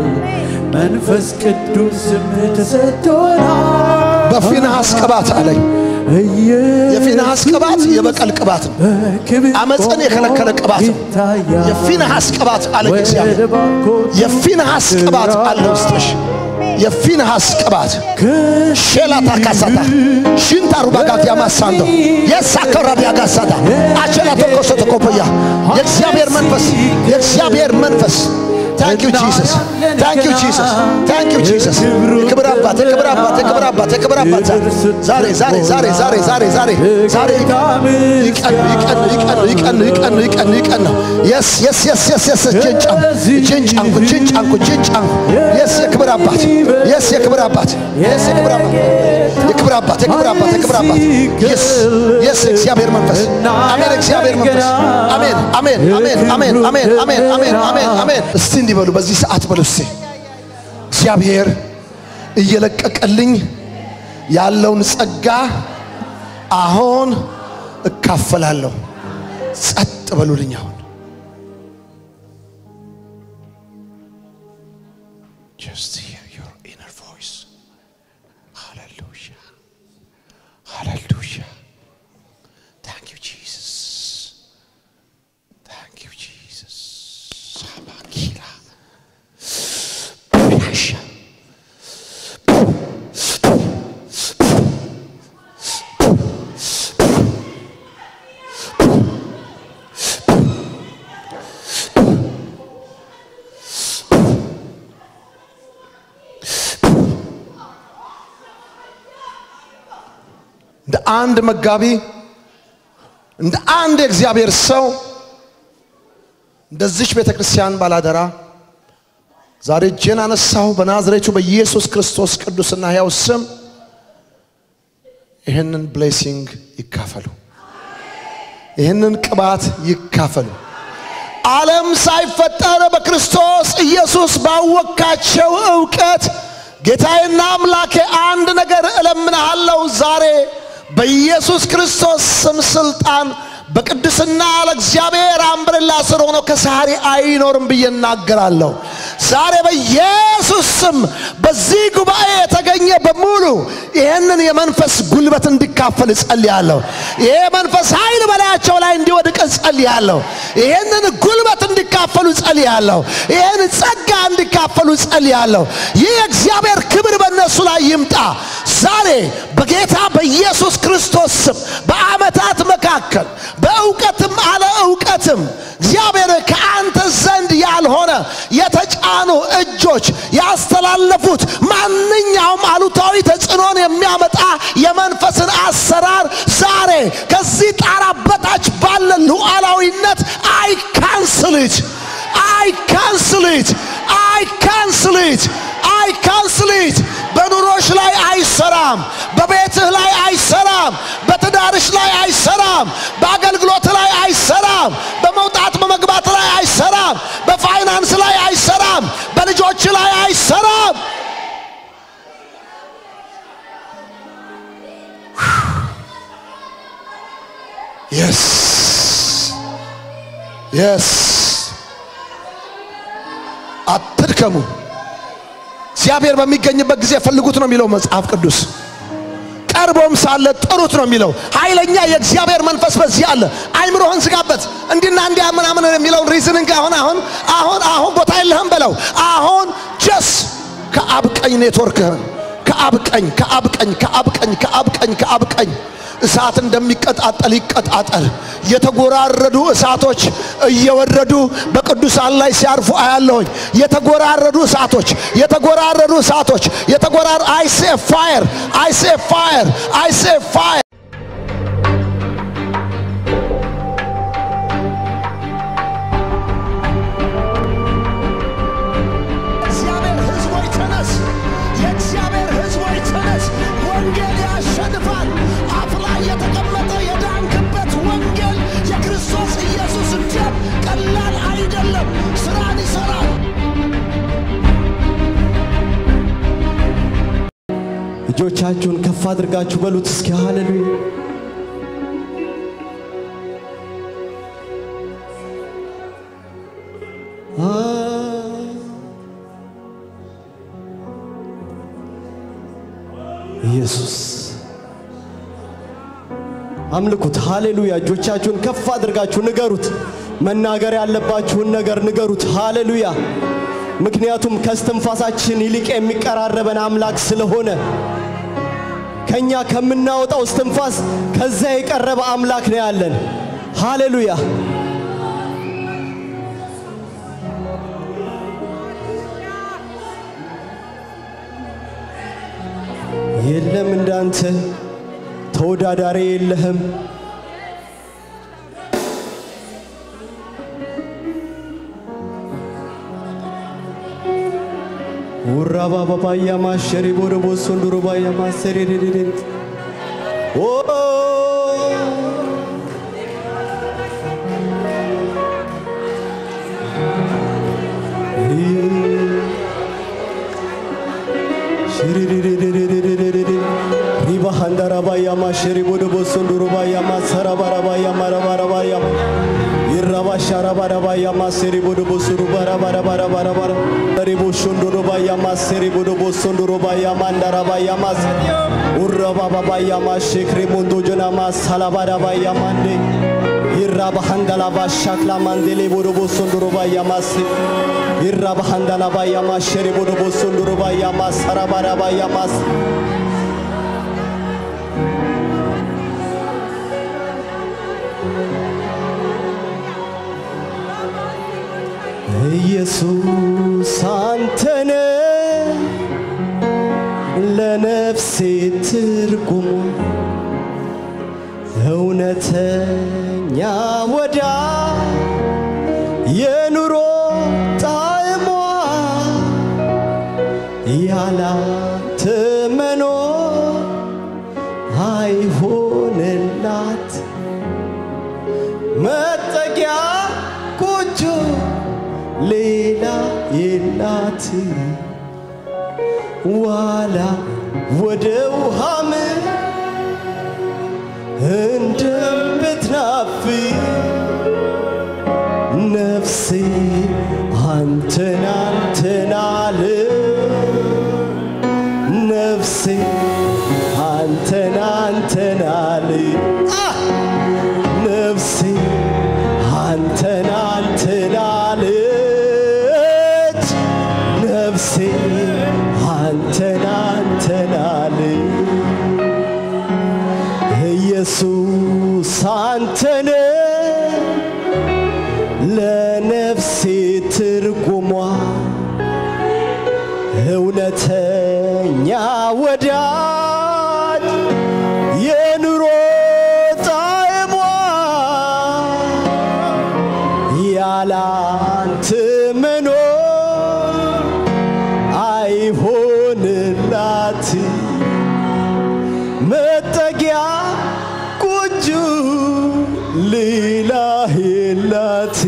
መንፈስ ቅዱስም ተሰጥቶናል። በፊንሐስ ቅባት አለኝ የፊንሐስ ቅባት የበቀል ቅባት ነው። አመፅን የከለከለ ቅባት ነው። የፊንሐስ ቅባት አለ እግዚአብሔር። የፊንሐስ ቅባት አለ ውስጥሽ የፊንሐስ ቅባት። ሼላ ታካሳታ። ሽንታ ሩባጋት ያማሳንዶ የሳከራድ ያጋሳታ አቸላ ተኮሶ ተኮፖያ የእግዚአብሔር መንፈስ። የእግዚአብሔር መንፈስ thank you Jesus thank you Jesus thank you Jesus የክብር አባት የክብር አባት የክብር አባት የክብር አባት ዛሬ ዛሬ ዛሬ ዛሬ ዛሬ ዛሬ ዛሬ ይቀን ይቀን ይቀን ይቀን ይቀን ይቀን ይቀን ነው yes yes yes yes yes እጅን ጫንኩ እጅን ጫንኩ እጅን ጫንኩ እጅን ጫንኩ yes የክብር አባት yes የክብር አባት yes የክብር አባት የክብር አባት የክብር አባት የክብር አባት yes yes እግዚአብሔር መንፈስ አሜን እግዚአብሔር መንፈስ አሜን አሜን አሜን አሜን አሜን አሜን አሜን አሜን አሜን እስቲ እንዲህ በሉ በዚህ ሰዓት እስቲ እግዚአብሔር እየለቀቀልኝ ያለውን ጸጋ አሁን እካፈላለሁ። ጸጥ በሉልኝ አሁን Just hear your. አንድ መጋቢ እንደ አንድ የእግዚአብሔር ሰው እንደዚች ቤተ ክርስቲያን ባላደራ ዛሬ እጄን አነሳሁ በናዝሬቱ በኢየሱስ ክርስቶስ ቅዱስና ሕያው ስም። ይህንን ብሌሲንግ ይካፈሉ፣ ይህንን ቅባት ይካፈሉ። ዓለም ሳይፈጠር በክርስቶስ ኢየሱስ ባወካቸው እውቀት ጌታዬና አምላኬ አንድ ነገር እለምንሃለሁ ዛሬ በኢየሱስ ክርስቶስ ስም ስልጣን በቅድስና ለእግዚአብሔር አምብርላ ስር ሆኖ ከሳሪ አይኖርም ብዬ እናገራለሁ። ዛሬ በኢየሱስ ስም በዚህ ጉባኤ የተገኘ በሙሉ ይህንን የመንፈስ ጉልበት እንዲካፈል እጸልያለሁ። ይሄ መንፈስ ኃይል በላያቸው ላይ እንዲወድቅ እጸልያለሁ። ይህንን ጉልበት እንዲካፈሉ እጸልያለሁ። ይህን ጸጋ እንዲካፈሉ እጸልያለሁ። ይህ የእግዚአብሔር ክብር በእነሱ ላይ ይምጣ። ዛሬ በጌታ በኢየሱስ ክርስቶስ ስም በዓመታት መካከል በእውቀትም አለ እውቀትም እግዚአብሔር ከአንተ ዘንድ ያልሆነ የተጫኑ እጆች ያስተላለፉት ማንኛውም አሉታዊ ተጽዕኖን የሚያመጣ የመንፈስን አሰራር ዛሬ ከዚህ ጣራ በታች ባለ ሉዓላዊነት አይ ካንስልት አይ ካንስልት አይ ካንስልት አይ ካንስልት በኑሮሽ ላይ አይሰራም። በቤትህ ላይ አይሰራም። በትዳርሽ ላይ አይሰራም። በአገልግሎት ላይ አይሰራም። yes yes አትድከሙ። እግዚአብሔር በሚገኝበት ጊዜ ፈልጉት ነው የሚለው መጽሐፍ ቅዱስ። ቀርቦም ሳለ ጥሩት ነው የሚለው። ኃይለኛ የእግዚአብሔር መንፈስ በዚህ አለ። አይምሮህን ዝጋበት። እንዲና እንዲያ ምናምን የሚለውን reasoning አሁን አሁን አሁን አሁን ቦታ የለህም በለው። አሁን just ከአብ ቀኝ ኔትወርክህን ከአብ ቀኝ ከአብ ቀኝ ከአብ ቀኝ እሳት እንደሚቀጣጠል ይቀጣጠል። የተጎራረዱ እሳቶች እየወረዱ በቅዱሳን ላይ ሲያርፉ አያለሁኝ። የተጎራረዱ እሳቶች የተጎራረዱ እሳቶች የተጎራረ I see fire I see fire I see fire ቀላል አይደለም፣ ስራን ይሰራል። እጆቻችሁን ከፍ አድርጋችሁ በሉት እስኪ ሃሌሉያ። ኢየሱስ አምልኩት። ሃሌሉያ። እጆቻችሁን ከፍ አድርጋችሁ ንገሩት። መናገር ያለባችሁን ነገር ንገሩት። ሃሌሉያ። ምክንያቱም ከስትንፋሳችን ይልቅ የሚቀራረበን አምላክ ስለሆነ ከኛ ከምናወጣው እስትንፋስ ከዛ የቀረበ አምላክ ነው ያለን። ሃሌሉያ። የለም እንዳንተ ተወዳዳሪ የለህም። ውራባ ባባያ ማሸሪ ቦደ ቦሶን ዱሮ ባያ ማሰሪ ዲዲዲ ኦ! ሪባ Rabayama Sheribudubu Sundurabayama Sarabarabayama Rabarabayama Irrava Sharabarabayama Seribudubu Surubarabarabarabara Ribu Shundurubayama Seribudubu Sundurubayama Ndarabayama Urrababayama Shikri Mundujunama Salabarabayamandi Irrabhandalaba Shakla Mandili Burubu Sunduruba Yamasi Irrabhandalaba Yama Sheriburubu Sunduruba Yamas Harabaraba Yamas ኢየሱስ አንተነ ለነፍሴ ትርጉሙ እውነተኛ ወዳ ዋላ ወደ ውሃም እንደምትናፍቅ ነፍሴ አንተን ሌላ የላት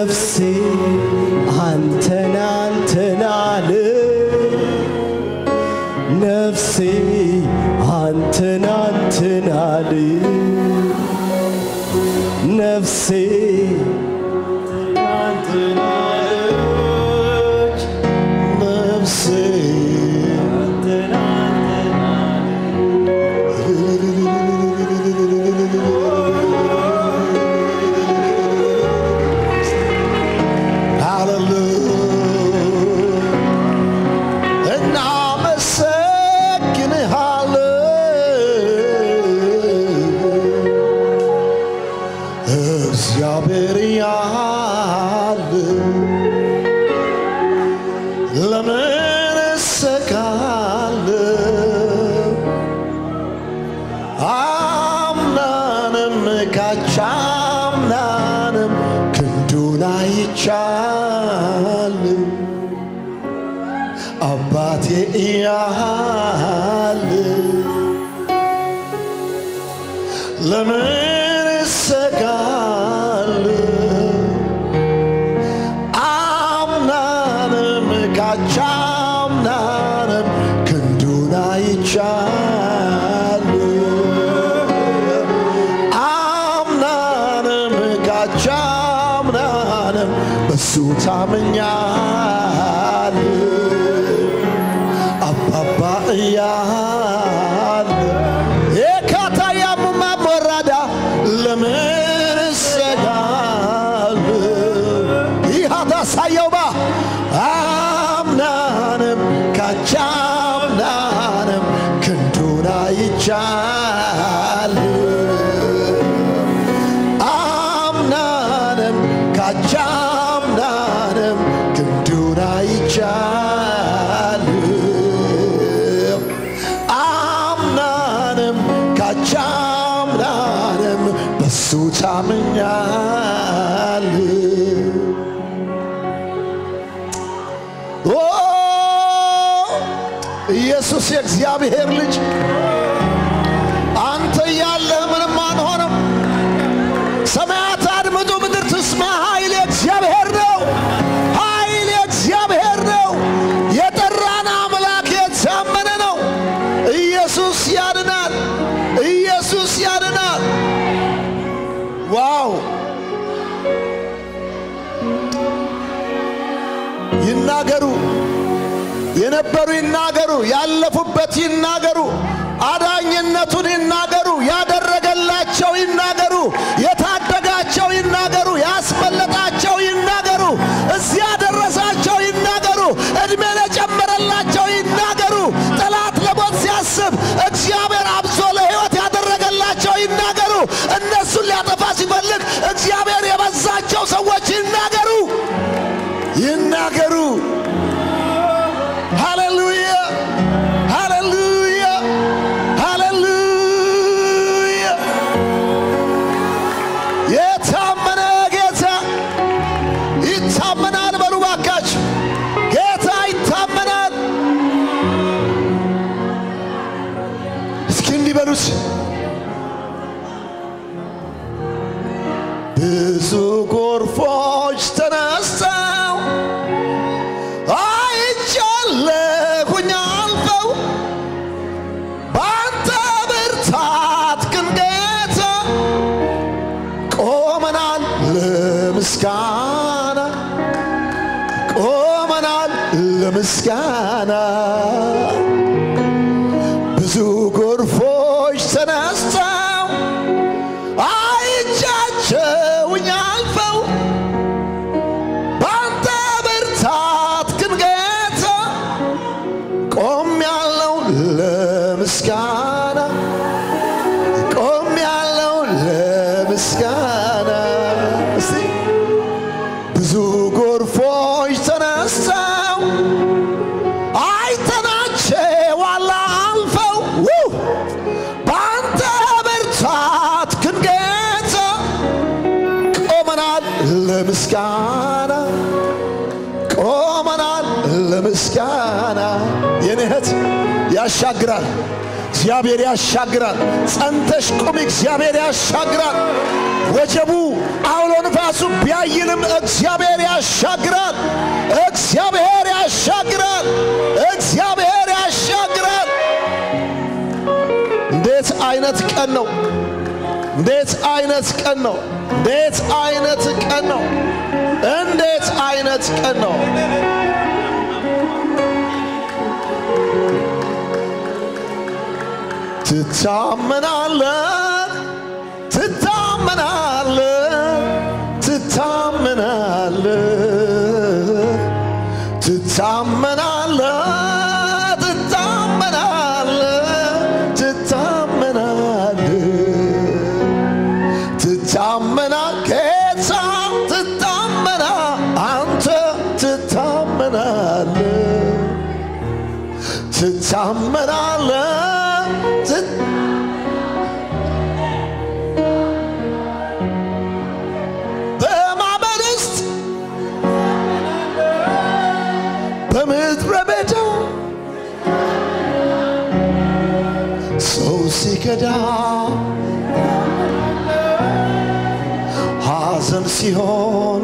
ነፍሴ አንተን አንተን አለ። ነፍሴ አንተን አንተን አለ። ነፍሴ ይናገሩ። ያሻግራል። እግዚአብሔር ያሻግራል። ጸንተሽ ቁም እግዚአብሔር ያሻግራል። ወጀቡ አውሎ ንፋሱ ቢያይልም እግዚአብሔር ያሻግራል። እግዚአብሔር ያሻግራል። እግዚአብሔር ያሻግራል። እንዴት አይነት ቀን ነው! እንዴት አይነት ቀን ነው! እንዴት አይነት ቀን ነው! እንዴት አይነት ቀን ነው! ትታመናለህ ትታመናለህ ትታመናለህ ትታመናለህ ትታመናለህ ሲሆን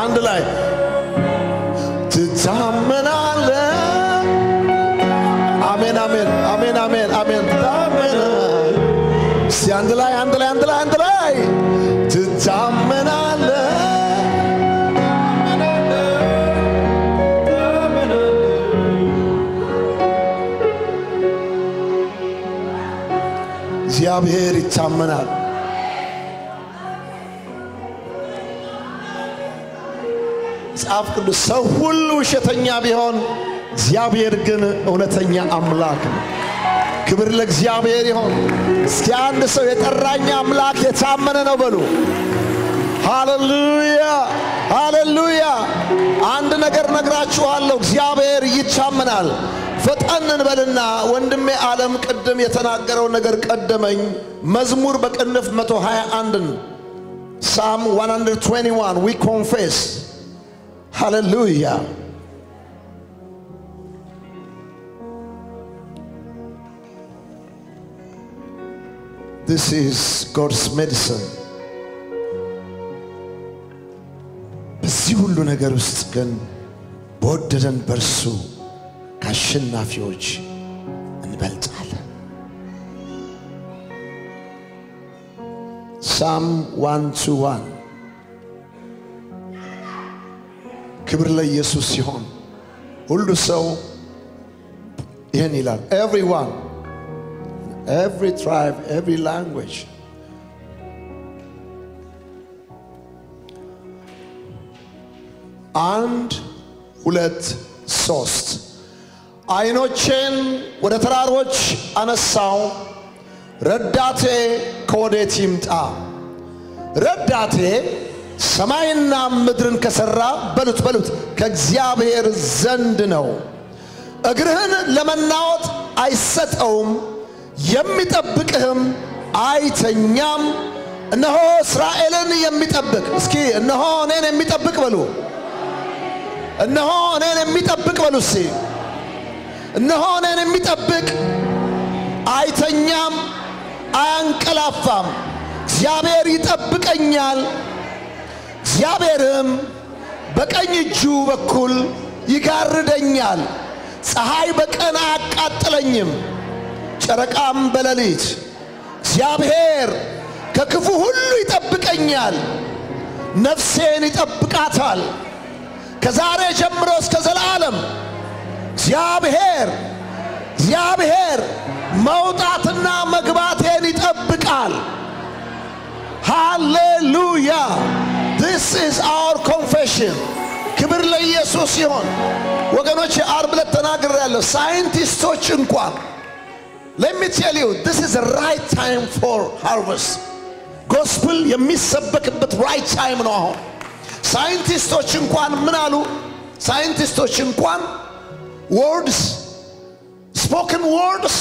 አንድ ላይ ትታመናለ አሜን አሜን አሜን አሜን አሜን። ታመና እስቲ አንድ ላይ አንድ ላይ አንድ ላይ አንድ ላይ ትታመናለ እግዚአብሔር ይታመናል። መጽሐፍ ቅዱስ ሰው ሁሉ ውሸተኛ ቢሆን እግዚአብሔር ግን እውነተኛ አምላክ ነው። ክብር ለእግዚአብሔር ይሆን። እስኪ አንድ ሰው የጠራኝ አምላክ የታመነ ነው በሉ። ሃሌሉያ ሃሌሉያ። አንድ ነገር ነግራችኋለሁ፣ እግዚአብሔር ይታመናል። ፈጠን እንበልና ወንድሜ ዓለም ቅድም የተናገረው ነገር ቀደመኝ። መዝሙር በቅንፍ 121ን Psalm 121 we confess Hallelujah. This is God's medicine. በዚህ ሁሉ ነገር ውስጥ ግን በወደደን በእርሱ ከአሸናፊዎች እንበልጣለን። ሳም 121 ክብር ለኢየሱስ ሲሆን ሁሉ ሰው ይህን ይላል። ኤቭሪዋን every tribe, every language. አንድ ሁለት ሶስት አይኖቼን ወደ ተራሮች አነሳው፣ ረዳቴ ከወዴት ይምጣ? ረዳቴ ሰማይና ምድርን ከሠራ በሉት በሉት ከእግዚአብሔር ዘንድ ነው። እግርህን ለመናወጥ አይሰጠውም የሚጠብቅህም አይተኛም። እነሆ እስራኤልን የሚጠብቅ እስኪ እነሆ እኔን የሚጠብቅ በሉ። እነሆ እኔን የሚጠብቅ በሉ እስኪ እነሆ እኔን የሚጠብቅ አይተኛም፣ አያንቀላፋም። እግዚአብሔር ይጠብቀኛል፣ እግዚአብሔርም በቀኝ እጁ በኩል ይጋርደኛል። ፀሐይ በቀን አያቃጥለኝም ጨረቃም በሌሊት እግዚአብሔር ከክፉ ሁሉ ይጠብቀኛል፣ ነፍሴን ይጠብቃታል። ከዛሬ ጀምሮ እስከ ዘላለም እግዚአብሔር እግዚአብሔር መውጣትና መግባቴን ይጠብቃል። ሃሌሉያ this is our confession። ክብር ለኢየሱስ ሲሆን ወገኖች፣ ዓርብ ዕለት ተናግሬያለሁ። ሳይንቲስቶች እንኳን Let me tell you, this is the right time for harvest. gospel የሚሰበክበት right time ነው። አሁን ሳይንቲስቶች እንኳን ምን አሉ? ሳይንቲስቶች እንኳን words spoken words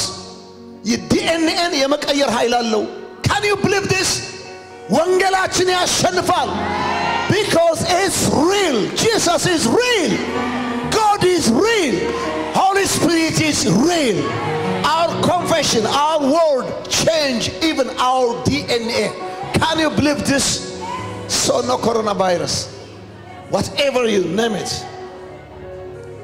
የዲኤንኤን የመቀየር ኃይል አለው። can you believe this? ወንጌላችን ያሸንፋል። Because it's real. Jesus is real. God is real. Holy Spirit is real. Our confession, our word change even our DNA. Can you believe this? So no coronavirus. Whatever you name it.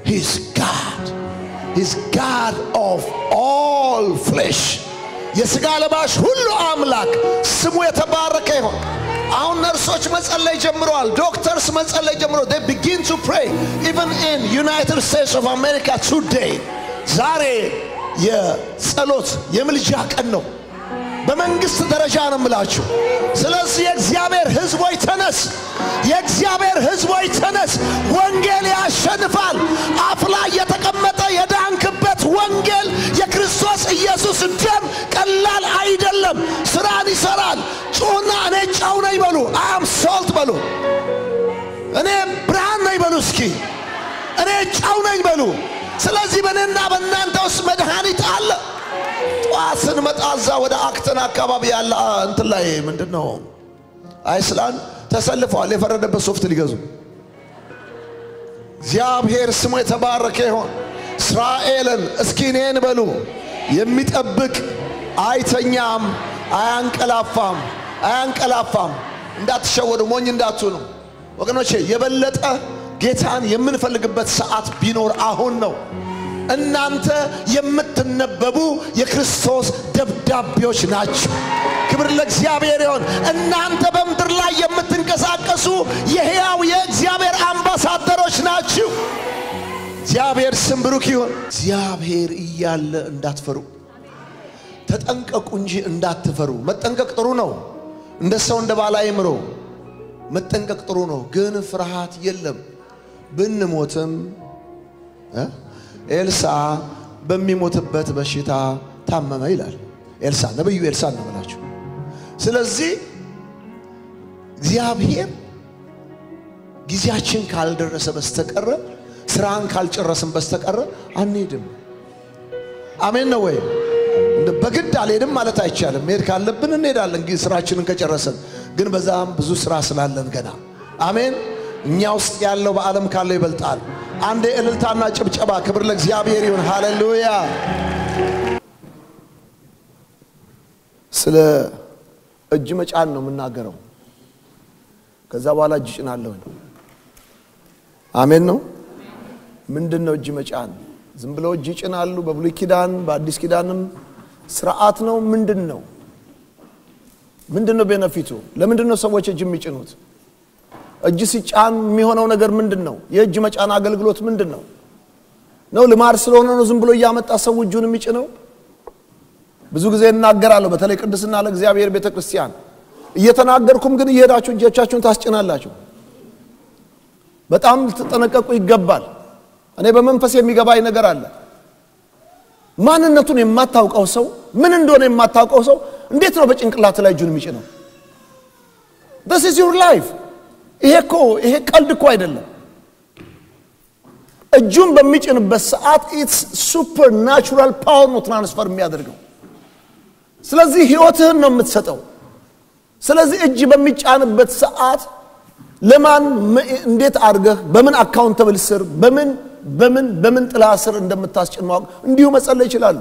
He's God. He's God of all flesh. የሥጋ ለባሽ ሁሉ አምላክ ስሙ የተባረከ ይሆን። አሁን ነርሶች መጸለይ ጀምረዋል። ዶክተርስ መጸለይ ጀምረዋል። they begin to pray even in United States of America today ዛሬ የጸሎት የምልጃ ቀን ነው። በመንግስት ደረጃ ነው የምላችሁ። ስለዚህ የእግዚአብሔር ሕዝቦች ተነስ፣ የእግዚአብሔር ሕዝቦች ተነስ። ወንጌል ያሸንፋል። አፍ ላይ የተቀመጠ የዳንክበት ወንጌል የክርስቶስ ኢየሱስ ደም ቀላል አይደለም፣ ስራን ይሰራል። ጩሁና እኔ ጨው ነኝ በሉ፣ I'm salt በሉ፣ እኔ ብርሃን ነኝ በሉ፣ እስኪ። እኔ ጨው ነኝ በሉ። ስለዚህ በእኔና በእናንተ ውስጥ መድኃኒት አለ። ጠዋት ስንመጣ እዛ ወደ Acton አካባቢ ያለ እንትን ላይ ምንድን ነው Iceland ተሰልፈዋል። የፈረደበት ሶፍት ሊገዙ። እግዚአብሔር ስሙ የተባረከ ይሆን እስራኤልን እስኪ እኔን በሉ የሚጠብቅ አይተኛም አያንቀላፋም አያንቀላፋም እንዳትሸወዱ ሞኝ እንዳትሆኑ ወገኖቼ የበለጠ ጌታን የምንፈልግበት ሰዓት ቢኖር አሁን ነው እናንተ የምትነበቡ የክርስቶስ ደብዳቤዎች ናችሁ። ክብር ለእግዚአብሔር ይሆን። እናንተ በምድር ላይ የምትንቀሳቀሱ የሕያው የእግዚአብሔር አምባሳደሮች ናችሁ። እግዚአብሔር ስም ብሩክ ይሁን። እግዚአብሔር እያለ እንዳትፈሩ ተጠንቀቁ እንጂ እንዳትፈሩ። መጠንቀቅ ጥሩ ነው። እንደ ሰው እንደ ባለ አእምሮ መጠንቀቅ ጥሩ ነው፣ ግን ፍርሃት የለም። ብንሞትም ኤልሳ በሚሞትበት በሽታ ታመመ ይላል። ኤልሳ ነብዩ ኤልሳ ነው ብላችሁ። ስለዚህ እግዚአብሔር ጊዜያችን ካልደረሰ በስተቀረ ስራን ካልጨረስን በስተቀረ አንሄድም። አሜን ነው ወይ? በግድ አልሄድም ማለት አይቻልም። መሄድ ካለብን እንሄዳለን፣ ግን ስራችንን ከጨረስን። ግን በዛም ብዙ ስራ ስላለን ገና አሜን። እኛ ውስጥ ያለው በዓለም ካለው ይበልጣል። አንድ እልልታና ጭብጨባ፣ ክብር ለእግዚአብሔር ይሁን። ሃሌሉያ። ስለ እጅ መጫን ነው የምናገረው። ከዛ በኋላ እጅ ጭናለሁ። አሜን ነው። ምንድን ነው እጅ መጫን? ዝም ብለው እጅ ይጭናሉ። በብሉይ ኪዳን በአዲስ ኪዳንም ስርዓት ነው። ምንድን ነው ምንድን ነው ቤነፊቱ? ለምንድን ነው ሰዎች እጅ የሚጭኑት? እጅ ሲጫን የሚሆነው ነገር ምንድን ነው? የእጅ መጫን አገልግሎት ምንድን ነው? ነው ልማድ ስለሆነ ነው ዝም ብሎ እያመጣ ሰው እጁን የሚጭነው? ብዙ ጊዜ እናገራለሁ፣ በተለይ ቅድስና ለእግዚአብሔር ቤተ ክርስቲያን እየተናገርኩም ግን እየሄዳችሁ እጆቻችሁን ታስጭናላችሁ። በጣም ልትጠነቀቁ ይገባል። እኔ በመንፈስ የሚገባኝ ነገር አለ። ማንነቱን የማታውቀው ሰው ምን እንደሆነ የማታውቀው ሰው እንዴት ነው በጭንቅላት ላይ እጁን የሚጭነው? this is your life ይሄ እኮ ይሄ ቀልድ እኮ አይደለም። እጁን በሚጭንበት ሰዓት it's supernatural power ነው transfer የሚያደርገው። ስለዚህ ህይወትህን ነው የምትሰጠው። ስለዚህ እጅ በሚጫንበት ሰዓት ለማን እንዴት አድርገህ በምን accountable ስር በምን በምን በምን ጥላ ስር እንደምታስጭን ማወቅ እንዲሁ መጸለይ ይችላሉ።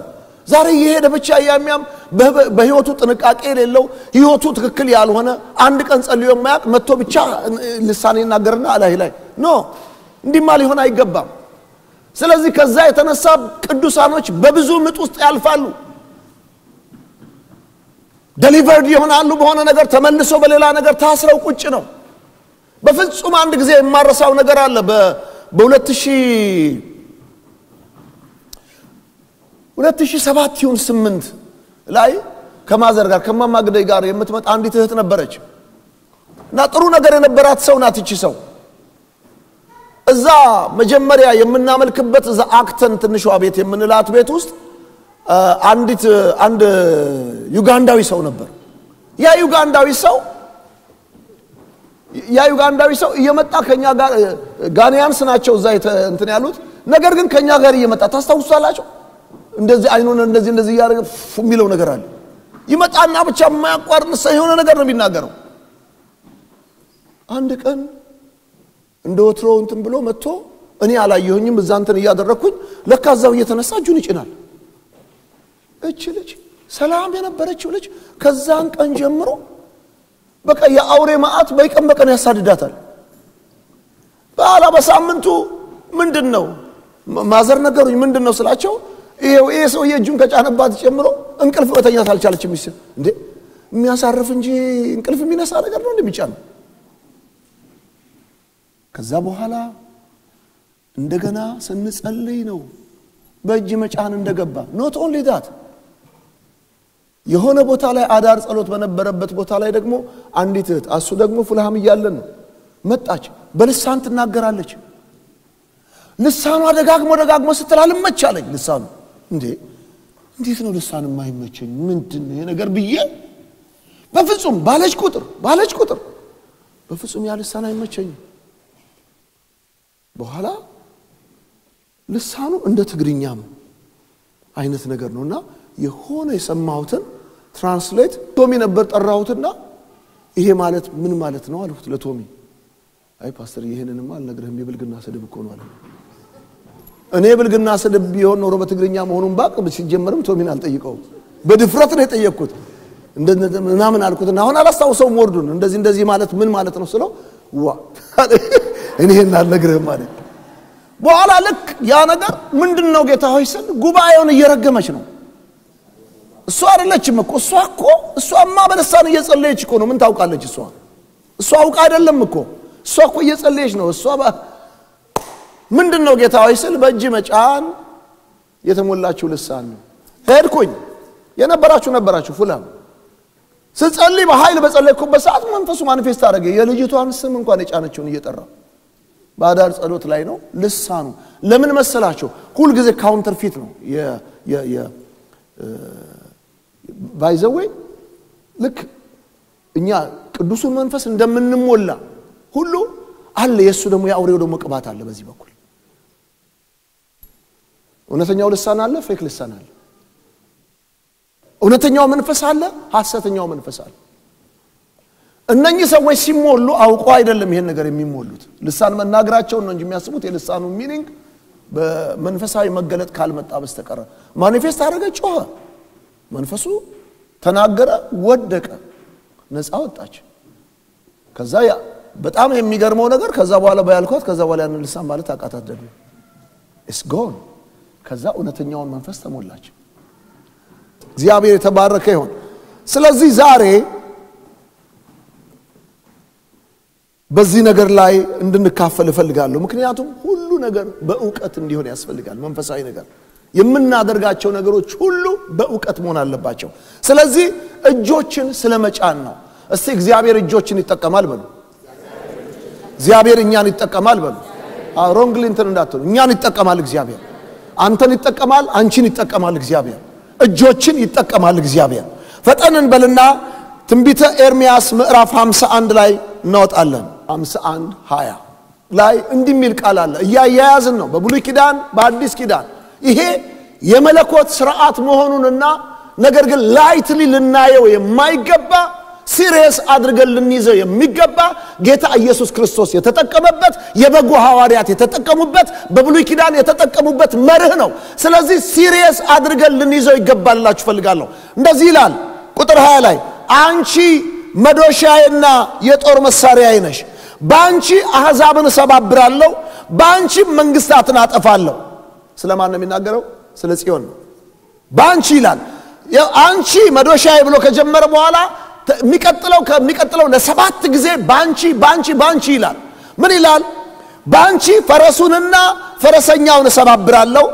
ዛሬ እየሄደ ብቻ ያሚያም በህ- በህይወቱ ጥንቃቄ የሌለው ህይወቱ ትክክል ያልሆነ አንድ ቀን ጸልዮ የማያውቅ መጥቶ ብቻ ልሳኔ ይናገርና አላይ ላይ no እንዲህማ ሊሆን አይገባም። ስለዚህ ከዛ የተነሳ ቅዱሳኖች በብዙ ምጥ ውስጥ ያልፋሉ። ደሊቨርድ ይሆናሉ በሆነ ነገር ተመልሶ በሌላ ነገር ታስረው ቁጭ ነው። በፍጹም አንድ ጊዜ የማረሳው ነገር አለ። በሁለት ሺህ ሁለት ሺህ ሰባት ይሁን ስምንት ላይ ከማዘር ጋር ከማማግደይ ጋር የምትመጣ አንዲት እህት ነበረች እና ጥሩ ነገር የነበራት ሰው ናት። ይቺ ሰው እዛ መጀመሪያ የምናመልክበት እዛ አክተን ትንሿ ቤት የምንላት ቤት ውስጥ አንዲት አንድ ዩጋንዳዊ ሰው ነበር። ያ ዩጋንዳዊ ሰው ያ ዩጋንዳዊ ሰው እየመጣ ከኛ ጋር ጋንያንስ ናቸው እዛ እንትን ያሉት ነገር ግን ከኛ ጋር እየመጣ ታስታውሳላቸው እንደዚህ አይኑን እንደዚህ እንደዚህ እያደረገ የሚለው ነገር አለ። ይመጣና ብቻ የማያቋርጥ ሰው የሆነ ነገር ነው የሚናገረው። አንድ ቀን እንደ ወትሮ እንትን ብሎ መጥቶ እኔ አላየሁኝም እዛ እንትን እያደረግኩኝ ለካ እዛው እየተነሳ እጁን ይጭናል። እች ልጅ ሰላም የነበረችው ልጅ ከዛን ቀን ጀምሮ በቃ የአውሬ መዓት በቀን በቀን ያሳድዳታል። በኋላ በሳምንቱ ምንድን ነው ማዘር ነገሩኝ። ምንድን ነው ስላቸው ይሄው ይሄ ሰውዬ እጁን ከጫነባት ጀምሮ እንቅልፍ መተኛት አልቻለች። ሚስል እንዴ የሚያሳርፍ እንጂ እንቅልፍ የሚነሳ ነገር ነው እንደሚጫነው። ከዛ በኋላ እንደገና ስንጸልይ ነው በእጅ መጫን እንደገባ not only that የሆነ ቦታ ላይ አዳር ጸሎት በነበረበት ቦታ ላይ ደግሞ አንዲት እህት እሱ ደግሞ Fulham እያለን ነው መጣች። በልሳን ትናገራለች። ልሳኗ ደጋግሞ ደጋግሞ ስትል አልመች ልሳኑ እንዴ እንዴት ነው ልሳን የማይመቸኝ? ምንድን ነው ይሄ ነገር ብዬ በፍጹም ባለች ቁጥር ባለች ቁጥር በፍጹም ያ ልሳን አይመቸኝም። በኋላ ልሳኑ እንደ ትግርኛም አይነት ነገር ነው እና የሆነ የሰማሁትን translate ቶሚ ነበር ጠራሁትና ይሄ ማለት ምን ማለት ነው አልሁት ለቶሚ። አይ ፓስተር ይህንንማ አልነግርህም የብልግና ስድብ እኮ ነው አለ። እኔ ብልግና ስድብ ቢሆን ኖሮ በትግርኛ መሆኑን ባቅ ሲጀመርም ቶሚን አልጠይቀውም። በድፍረት ነው የጠየቅኩት ምናምን አልኩትና አሁን አላስታውሰውም ወርዱን እንደዚህ እንደዚህ ማለት ምን ማለት ነው ስለው ዋ እኔ አልነግርህም ማለት በኋላ ልክ ያ ነገር ምንድን ነው ጌታ ሆይ ስል ጉባኤውን እየረገመች ነው። እሷ አይደለችም እኮ እሷ እኮ እሷማ በልሳን እየጸለየች እኮ ነው። ምን ታውቃለች እሷ? እሷ አውቃ አይደለም እኮ እሷ እኮ እየጸለየች ነው። እሷ ምንድን ነው ጌታ ሆይ ስል በእጅ መጫን የተሞላችው ልሳን ነው። ሄድኩኝ። የነበራችሁ ነበራችሁ Fulham ስጸልይ በኃይል በጸለይኩበት ሰዓት መንፈሱ manifest አደረገ። የልጅቷን ስም እንኳን የጫነችውን እየጠራ በአዳር ጸሎት ላይ ነው ልሳኑ። ለምን መሰላቸው? ሁልጊዜ counterfeit ነው by the way ልክ እኛ ቅዱሱን መንፈስ እንደምንሞላ ሁሉ አለ። የእሱ ደግሞ የአውሬው ደግሞ ቅባት አለ በዚህ በኩል እውነተኛው ልሳን አለ፣ fake ልሳን አለ። እውነተኛው መንፈስ አለ፣ ሐሰተኛው መንፈስ አለ። እነኚህ ሰዎች ሲሞሉ አውቀው አይደለም ይሄን ነገር የሚሞሉት። ልሳን መናገራቸውን ነው እንጂ የሚያስቡት የልሳኑ meaning በመንፈሳዊ መገለጥ ካልመጣ በስተቀረ manifest አደረገ፣ ጮኸ፣ መንፈሱ ተናገረ፣ ወደቀ፣ ነፃ ወጣች። ከዛ በጣም የሚገርመው ነገር ከዛ በኋላ ባያልኳት ከዛ በኋላ ያንን ልሳን ማለት አቃታት ደግሞ ኢስ ከዛ እውነተኛውን መንፈስ ተሞላች። እግዚአብሔር የተባረከ ይሆን። ስለዚህ ዛሬ በዚህ ነገር ላይ እንድንካፈል እፈልጋለሁ። ምክንያቱም ሁሉ ነገር በእውቀት እንዲሆን ያስፈልጋል። መንፈሳዊ ነገር የምናደርጋቸው ነገሮች ሁሉ በእውቀት መሆን አለባቸው። ስለዚህ እጆችን ስለ መጫን ነው። እስቲ እግዚአብሔር እጆችን ይጠቀማል በሉ። እግዚአብሔር እኛን ይጠቀማል በሉ። wrongly እንዳትሉ። እኛን ይጠቀማል እግዚአብሔር። አንተን ይጠቀማል፣ አንቺን ይጠቀማል እግዚአብሔር። እጆችን ይጠቀማል እግዚአብሔር። ፈጠንን በልና ትንቢተ ኤርምያስ ምዕራፍ 51 ላይ እናወጣለን። 51 20 ላይ እንዲህ የሚል ቃል አለ። እያያያዝን ነው በብሉይ ኪዳን በአዲስ ኪዳን ይሄ የመለኮት ስርዓት መሆኑንና ነገር ግን lightly ልናየው የማይገባ serious አድርገን ልንይዘው የሚገባ ጌታ ኢየሱስ ክርስቶስ የተጠቀመበት የበጉ ሐዋርያት የተጠቀሙበት በብሉይ ኪዳን የተጠቀሙበት መርህ ነው። ስለዚህ serious አድርገን ልንይዘው ይገባል ልላችሁ ፈልጋለሁ። እንደዚህ ይላል ቁጥር 20 ላይ አንቺ መዶሻዬና የጦር መሳሪያዬ ነሽ፣ በአንቺ አሕዛብን እሰባብራለሁ፣ በአንቺም መንግስታትን አጠፋለሁ። ስለ ማን ነው የሚናገረው? ስለ ጽዮን ነው። በአንቺ ይላል። አንቺ መዶሻዬ ብሎ ከጀመረ በኋላ የሚቀጥለው ከሚቀጥለው ለሰባት ጊዜ ባንቺ ባንቺ ባንቺ ይላል። ምን ይላል? ባንቺ ፈረሱንና ፈረሰኛውን እሰባብራለሁ፣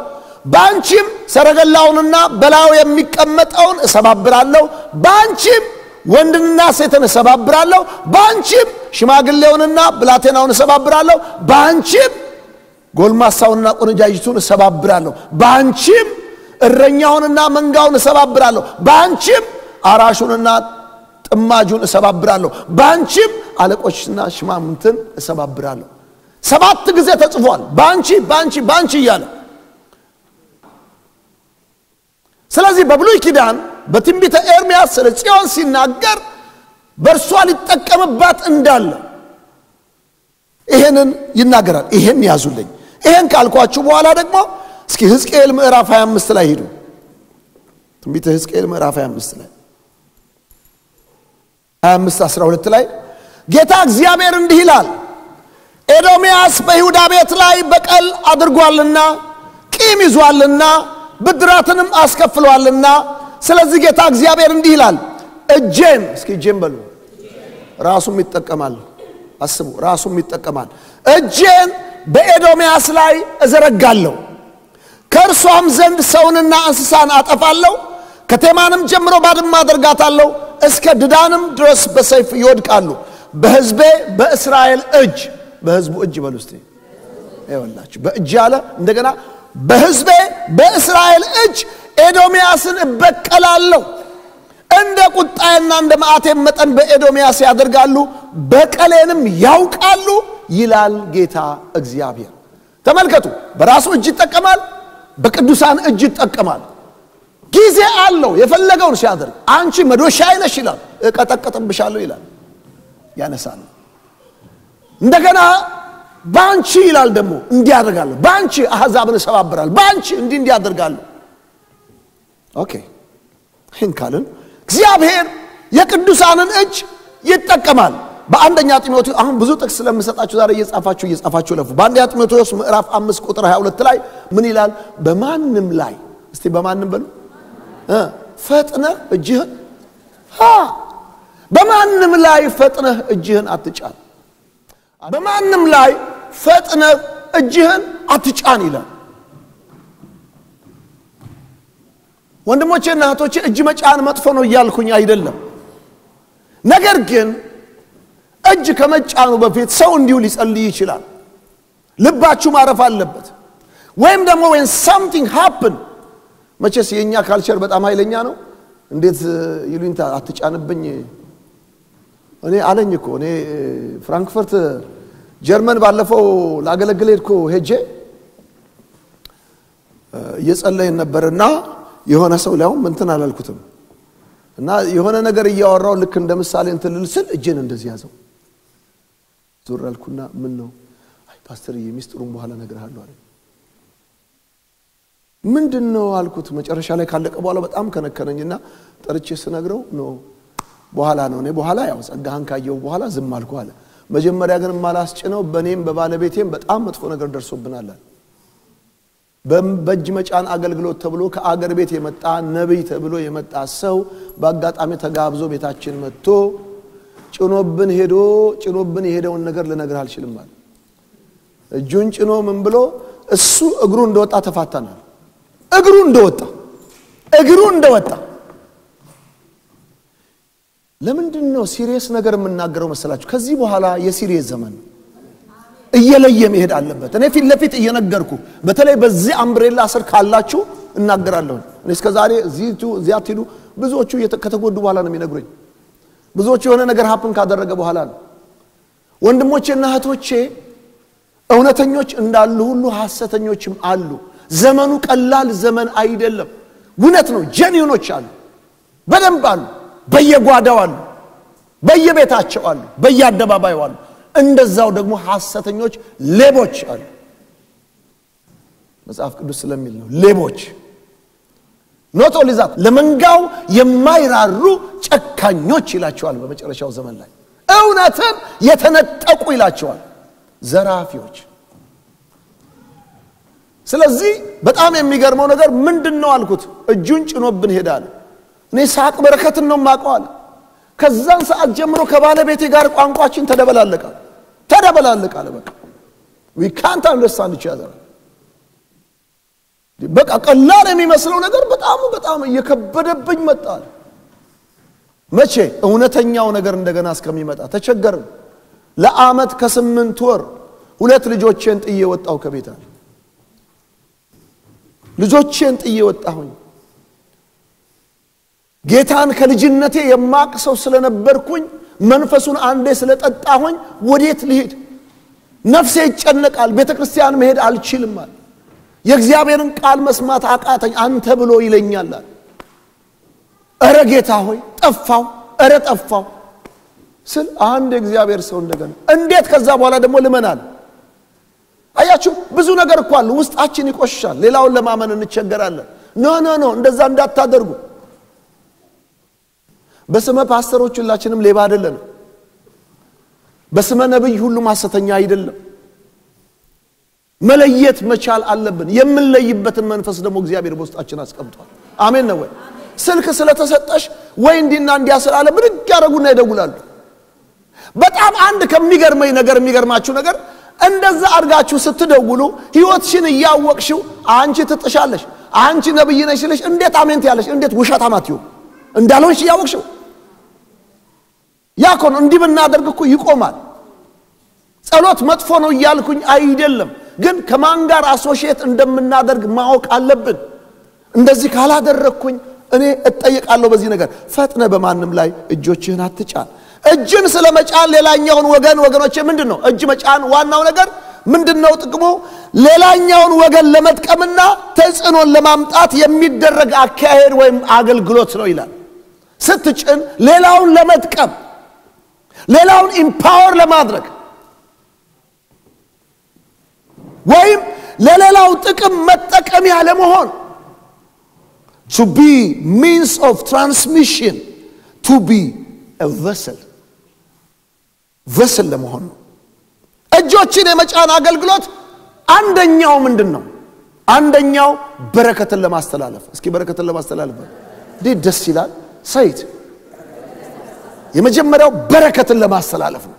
ባንቺም ሰረገላውንና በላዩ የሚቀመጠውን እሰባብራለሁ፣ ባንቺም ወንድንና ሴትን እሰባብራለሁ፣ ባንቺም ሽማግሌውንና ብላቴናውን እሰባብራለሁ፣ ባንቺም ጎልማሳውንና ቆነጃጅቱን እሰባብራለሁ፣ ባንቺም እረኛውንና መንጋውን እሰባብራለሁ፣ ባንቺም አራሹንና ጥማጁን እሰባብራለሁ፣ በአንቺም አለቆችና ሽማምንትን እሰባብራለሁ። ሰባት ጊዜ ተጽፏል። በአንቺ በአንቺ በአንቺ እያለ ስለዚህ በብሉይ ኪዳን በትንቢተ ኤርምያስ ስለ ጽዮን ሲናገር በእርሷ ሊጠቀምባት እንዳለ ይሄንን ይናገራል። ይሄን ያዙልኝ። ይሄን ካልኳችሁ በኋላ ደግሞ እስኪ ሕዝቅኤል ምዕራፍ 25 ላይ ሂዱ። ትንቢተ ሕዝቅኤል ምዕራፍ 25 ላይ 25 12 ላይ ጌታ እግዚአብሔር እንዲህ ይላል፣ ኤዶምያስ በይሁዳ ቤት ላይ በቀል አድርጓልና ቂም ይዟልና ብድራትንም አስከፍሏልና፣ ስለዚህ ጌታ እግዚአብሔር እንዲህ ይላል፣ እጄን እስኪ እጄን በሉ ራሱም ይጠቀማል። አስቡ፣ ራሱም ይጠቀማል። እጄን በኤዶምያስ ላይ እዘረጋለሁ፣ ከእርሷም ዘንድ ሰውንና እንስሳን አጠፋለሁ፣ ከቴማንም ጀምሮ ባድማ አደርጋታለሁ፣ እስከ ድዳንም ድረስ በሰይፍ ይወድቃሉ። በሕዝቤ በእስራኤል እጅ በሕዝቡ እጅ በሉ እስቲ። በእጅ አለ። እንደገና በሕዝቤ በእስራኤል እጅ ኤዶምያስን እበቀላለሁ። እንደ ቁጣዬና እንደ መዓቴም መጠን በኤዶምያስ ያደርጋሉ፣ በቀሌንም ያውቃሉ ይላል ጌታ እግዚአብሔር። ተመልከቱ፣ በራሱ እጅ ይጠቀማል፣ በቅዱሳን እጅ ይጠቀማል። ጊዜ አለው የፈለገውን ሲያደርግ። አንቺ መዶሻ አይነሽ ይላል፣ እቀጠቀጥብሻለሁ ይላል፣ ያነሳል። እንደገና በአንቺ ይላል ደግሞ እንዲህ በአንቺ አሕዛብን እሰባብራለሁ፣ በአንቺ እንዲህ እንዲህ okay ይህን ካልን እግዚአብሔር የቅዱሳንን እጅ ይጠቀማል። በአንደኛ ጢሞቴዎስ አሁን ብዙ ጥቅስ ስለምሰጣችሁ ዛሬ እየጻፋችሁ እየጻፋችሁ ለፉ። በአንደኛ ጢሞቴዎስ ምዕራፍ አምስት ቁጥር 22 ላይ ምን ይላል? በማንም ላይ እስቲ በማንም በሉ ፈጥነህ እጅህን በማንም ላይ ፈጥነህ እጅህን አትጫን። በማንም ላይ ፈጥነህ እጅህን አትጫን ይላል። ወንድሞቼና እህቶቼ እጅ መጫን መጥፎ ነው እያልኩኝ አይደለም። ነገር ግን እጅ ከመጫኑ በፊት ሰው እንዲሁ ሊጸልይ ይችላል። ልባችሁ ማረፍ አለበት። ወይም ደግሞ ወይም something happen መቼስ የእኛ culture በጣም ኃይለኛ ነው። እንዴት ይሉኝታ አትጫንብኝ። እኔ አለኝ እኮ እኔ ፍራንክፈርት ጀርመን ባለፈው ላገለግል ሄድኩ ሄጄ እየጸለይን ነበርና የሆነ ሰው ሊያውም እንትን አላልኩትም እና የሆነ ነገር እያወራው ልክ እንደ ምሳሌ እንትን ልል ስል እጄን እንደዚህ ያዘው። ዞር አልኩና ምን ነው? አይ ፓስተርዬ ሚስጥሩን በኋላ እነግርሃለሁ አለ። ምንድን ነው አልኩት። መጨረሻ ላይ ካለቀ በኋላ በጣም ከነከነኝና ጠርቼ ስነግረው ነው በኋላ ነው እኔ በኋላ ያው ጸጋህን ካየው በኋላ ዝም አልኩ አለ። መጀመሪያ ግን የማላስጭነው በእኔም በባለቤቴም በጣም መጥፎ ነገር ደርሶብናል በእጅ መጫን አገልግሎት ተብሎ ከአገር ቤት የመጣ ነቢይ ተብሎ የመጣ ሰው በአጋጣሚ ተጋብዞ ቤታችን መጥቶ ጭኖብን ሄዶ ጭኖብን የሄደውን ነገር ልነግርህ አልችልም አለ። እጁን ጭኖ ምን ብሎ እሱ እግሩ እንደወጣ ተፋታናል። እግሩ እንደወጣ እግሩ እንደወጣ ለምንድን ነው serious ነገር የምናገረው መሰላችሁ? ከዚህ በኋላ የ serious ዘመን እየለየ መሄድ አለበት። እኔ ፊት ለፊት እየነገርኩ በተለይ በዚህ umbrella ስር ካላችሁ እናገራለሁ። እኔ እስከ ዛሬ እዚያ አትሂዱ፣ ብዙዎቹ ከተጎዱ በኋላ ነው የሚነግሩኝ። ብዙዎቹ የሆነ ነገር happen ካደረገ በኋላ ነው። ወንድሞቼና እህቶቼ እውነተኞች እንዳሉ ሁሉ ሐሰተኞችም አሉ። ዘመኑ ቀላል ዘመን አይደለም። እውነት ነው። genuine ኖች አሉ፣ በደንብ አሉ፣ በየጓዳው አሉ፣ በየቤታቸው አሉ፣ በየአደባባዩ አሉ። እንደዛው ደግሞ ሐሰተኞች ሌቦች አሉ። መጽሐፍ ቅዱስ ስለሚል ነው ሌቦች not only that ለመንጋው የማይራሩ ጨካኞች ይላቸዋል። በመጨረሻው ዘመን ላይ እውነትን የተነጠቁ ይላቸዋል ዘራፊዎች። ስለዚህ በጣም የሚገርመው ነገር ምንድን ነው አልኩት። እጁን ጭኖብን ሄዳለ። እኔ ሳቅ በረከትን ነው የማውቀዋል። ከዛን ሰዓት ጀምሮ ከባለቤቴ ጋር ቋንቋችን ተደበላለቃል ተደበላለቃል። በቃ ዊ ካንት አንደርስታንድ በቃ ቀላል የሚመስለው ነገር በጣም በጣም እየከበደብኝ መጣል። መቼ እውነተኛው ነገር እንደገና እስከሚመጣ ተቸገርን። ለአመት ከስምንት ወር ሁለት ልጆቼን ጥዬ ወጣሁ አለ። ልጆቼን ጥዬ ወጣሁኝ። ጌታን ከልጅነቴ የማቅ ሰው ስለነበርኩኝ መንፈሱን አንዴ ስለጠጣሁኝ ወዴት ልሂድ? ነፍሴ ይጨነቃል። ቤተ ክርስቲያን መሄድ አልችልም አለ። የእግዚአብሔርን ቃል መስማት አቃተኝ። አንተ ብሎ ይለኛል አለ። እረ ጌታ ሆይ ጠፋው፣ እረ ጠፋው ስል አንድ የእግዚአብሔር ሰው እንደገና እንዴት ከዛ በኋላ ደግሞ ልመናል። አያችሁ ብዙ ነገር እኮ አለ። ውስጣችን ይቆሽሻል። ሌላውን ለማመን እንቸገራለን። no no no እንደዛ እንዳታደርጉ በስመ ፓስተሮች ሁላችንም ሌባ አይደለንም። በስመ ነቢይ ሁሉም ሐሰተኛ አይደለም። መለየት መቻል አለብን። የምንለይበትን መንፈስ ደግሞ እግዚአብሔር በውስጣችን አስቀምጧል። አሜን ነው ወይ? ስልክ ስለተሰጠሽ ወይ እንዲና እንዲያ ብድግ ያደረጉና ይደውላሉ። በጣም አንድ ከሚገርመኝ ነገር የሚገርማችሁ ነገር እንደዛ አድርጋችሁ ስትደውሉ ህይወትሽን እያወቅሽው አንቺ ትጥሻለሽ፣ አንቺ ነብይ ነሽ ሲልሽ እንዴት አሜንት ያለሽ እንዴት ውሸታም አትይው እንዳልሆንሽ እያወቅሽው ያ እኮ ነው። እንዲህ ብናደርግ እኮ ይቆማል። ጸሎት መጥፎ ነው እያልኩኝ አይደለም፣ ግን ከማን ጋር አሶሺየት እንደምናደርግ ማወቅ አለብን። እንደዚህ ካላደረግኩኝ እኔ እጠየቃለሁ በዚህ ነገር። ፈጥነ በማንም ላይ እጆችህን አትጫን። እጅን ስለ መጫን ሌላኛውን ወገን ወገኖቼ ምንድን ነው እጅ መጫን ዋናው ነገር ምንድን ነው ጥቅሙ? ሌላኛውን ወገን ለመጥቀምና ተጽዕኖን ለማምጣት የሚደረግ አካሄድ ወይም አገልግሎት ነው ይላል። ስትጭን ሌላውን ለመጥቀም ሌላውን empower ለማድረግ ወይም ለሌላው ጥቅም መጠቀሚያ ለመሆን to be means of transmission to be vessel vessel ለመሆን ነው። እጆችን የመጫን አገልግሎት አንደኛው ምንድን ነው? አንደኛው በረከትን ለማስተላለፍ። እስኪ በረከትን ለማስተላለፍ እንዴት ደስ ይላል! say it የመጀመሪያው በረከትን ለማስተላለፍ ነው።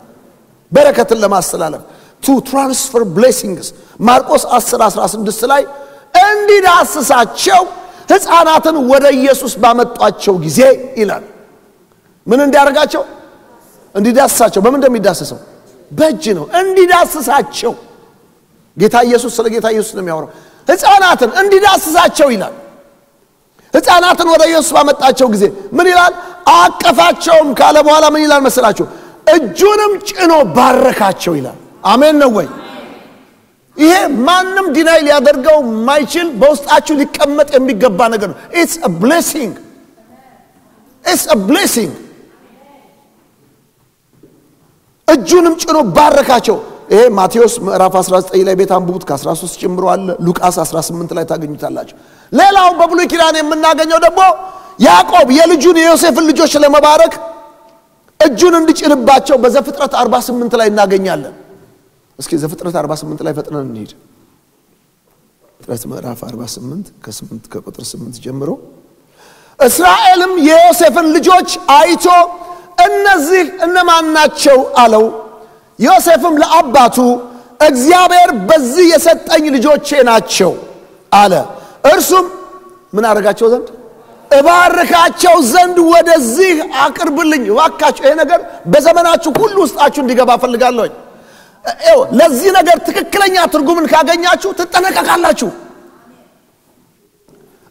በረከትን ለማስተላለፍ to transfer blessings ማርቆስ 10 16 ላይ እንዲዳስሳቸው ሕፃናትን ወደ ኢየሱስ ባመጧቸው ጊዜ ይላል። ምን እንዲያደርጋቸው? እንዲዳስሳቸው። በምን እንደሚዳስሰው? በእጅ ነው። እንዲዳስሳቸው ጌታ ኢየሱስ ስለ ጌታ ኢየሱስ ነው የሚያወራው። ሕፃናትን እንዲዳስሳቸው ይላል። ሕፃናትን ወደ ኢየሱስ ባመጣቸው ጊዜ ምን ይላል? አቀፋቸውም ካለ በኋላ ምን ይላል መሰላችሁ? እጁንም ጭኖ ባረካቸው ይላል። አሜን ነው ወይ? ይሄ ማንም deny ሊያደርገው የማይችል በውስጣችሁ ሊቀመጥ የሚገባ ነገር ነው። it's a blessing it's a blessing። እጁንም ጭኖ ባረካቸው። ይሄ ማቴዎስ ምዕራፍ 19 ላይ ቤት አንብቡት፣ ከ13 ጀምሮ አለ። ሉቃስ 18 ላይ ታገኙታላችሁ። ሌላው በብሉይ ኪዳን የምናገኘው ደግሞ ያዕቆብ የልጁን የዮሴፍን ልጆች ለመባረክ እጁን እንዲጭንባቸው በዘፍጥረት 48 ላይ እናገኛለን። እስኪ ዘፍጥረት 48 ላይ ፈጥነን እንሂድ። ፍጥረት ምዕራፍ 48 ከ8 ከቁጥር 8 ጀምሮ እስራኤልም የዮሴፍን ልጆች አይቶ እነዚህ እነማን ናቸው አለው። ዮሴፍም ለአባቱ እግዚአብሔር በዚህ የሰጠኝ ልጆቼ ናቸው አለ። እርሱም ምን አደረጋቸው ዘንድ እባርካቸው ዘንድ ወደዚህ አቅርብልኝ እባካቸው። ይሄ ነገር በዘመናችሁ ሁሉ ውስጣችሁ እንዲገባ ፈልጋለሁኝ። ለዚህ ነገር ትክክለኛ ትርጉምን ካገኛችሁ ትጠነቀቃላችሁ።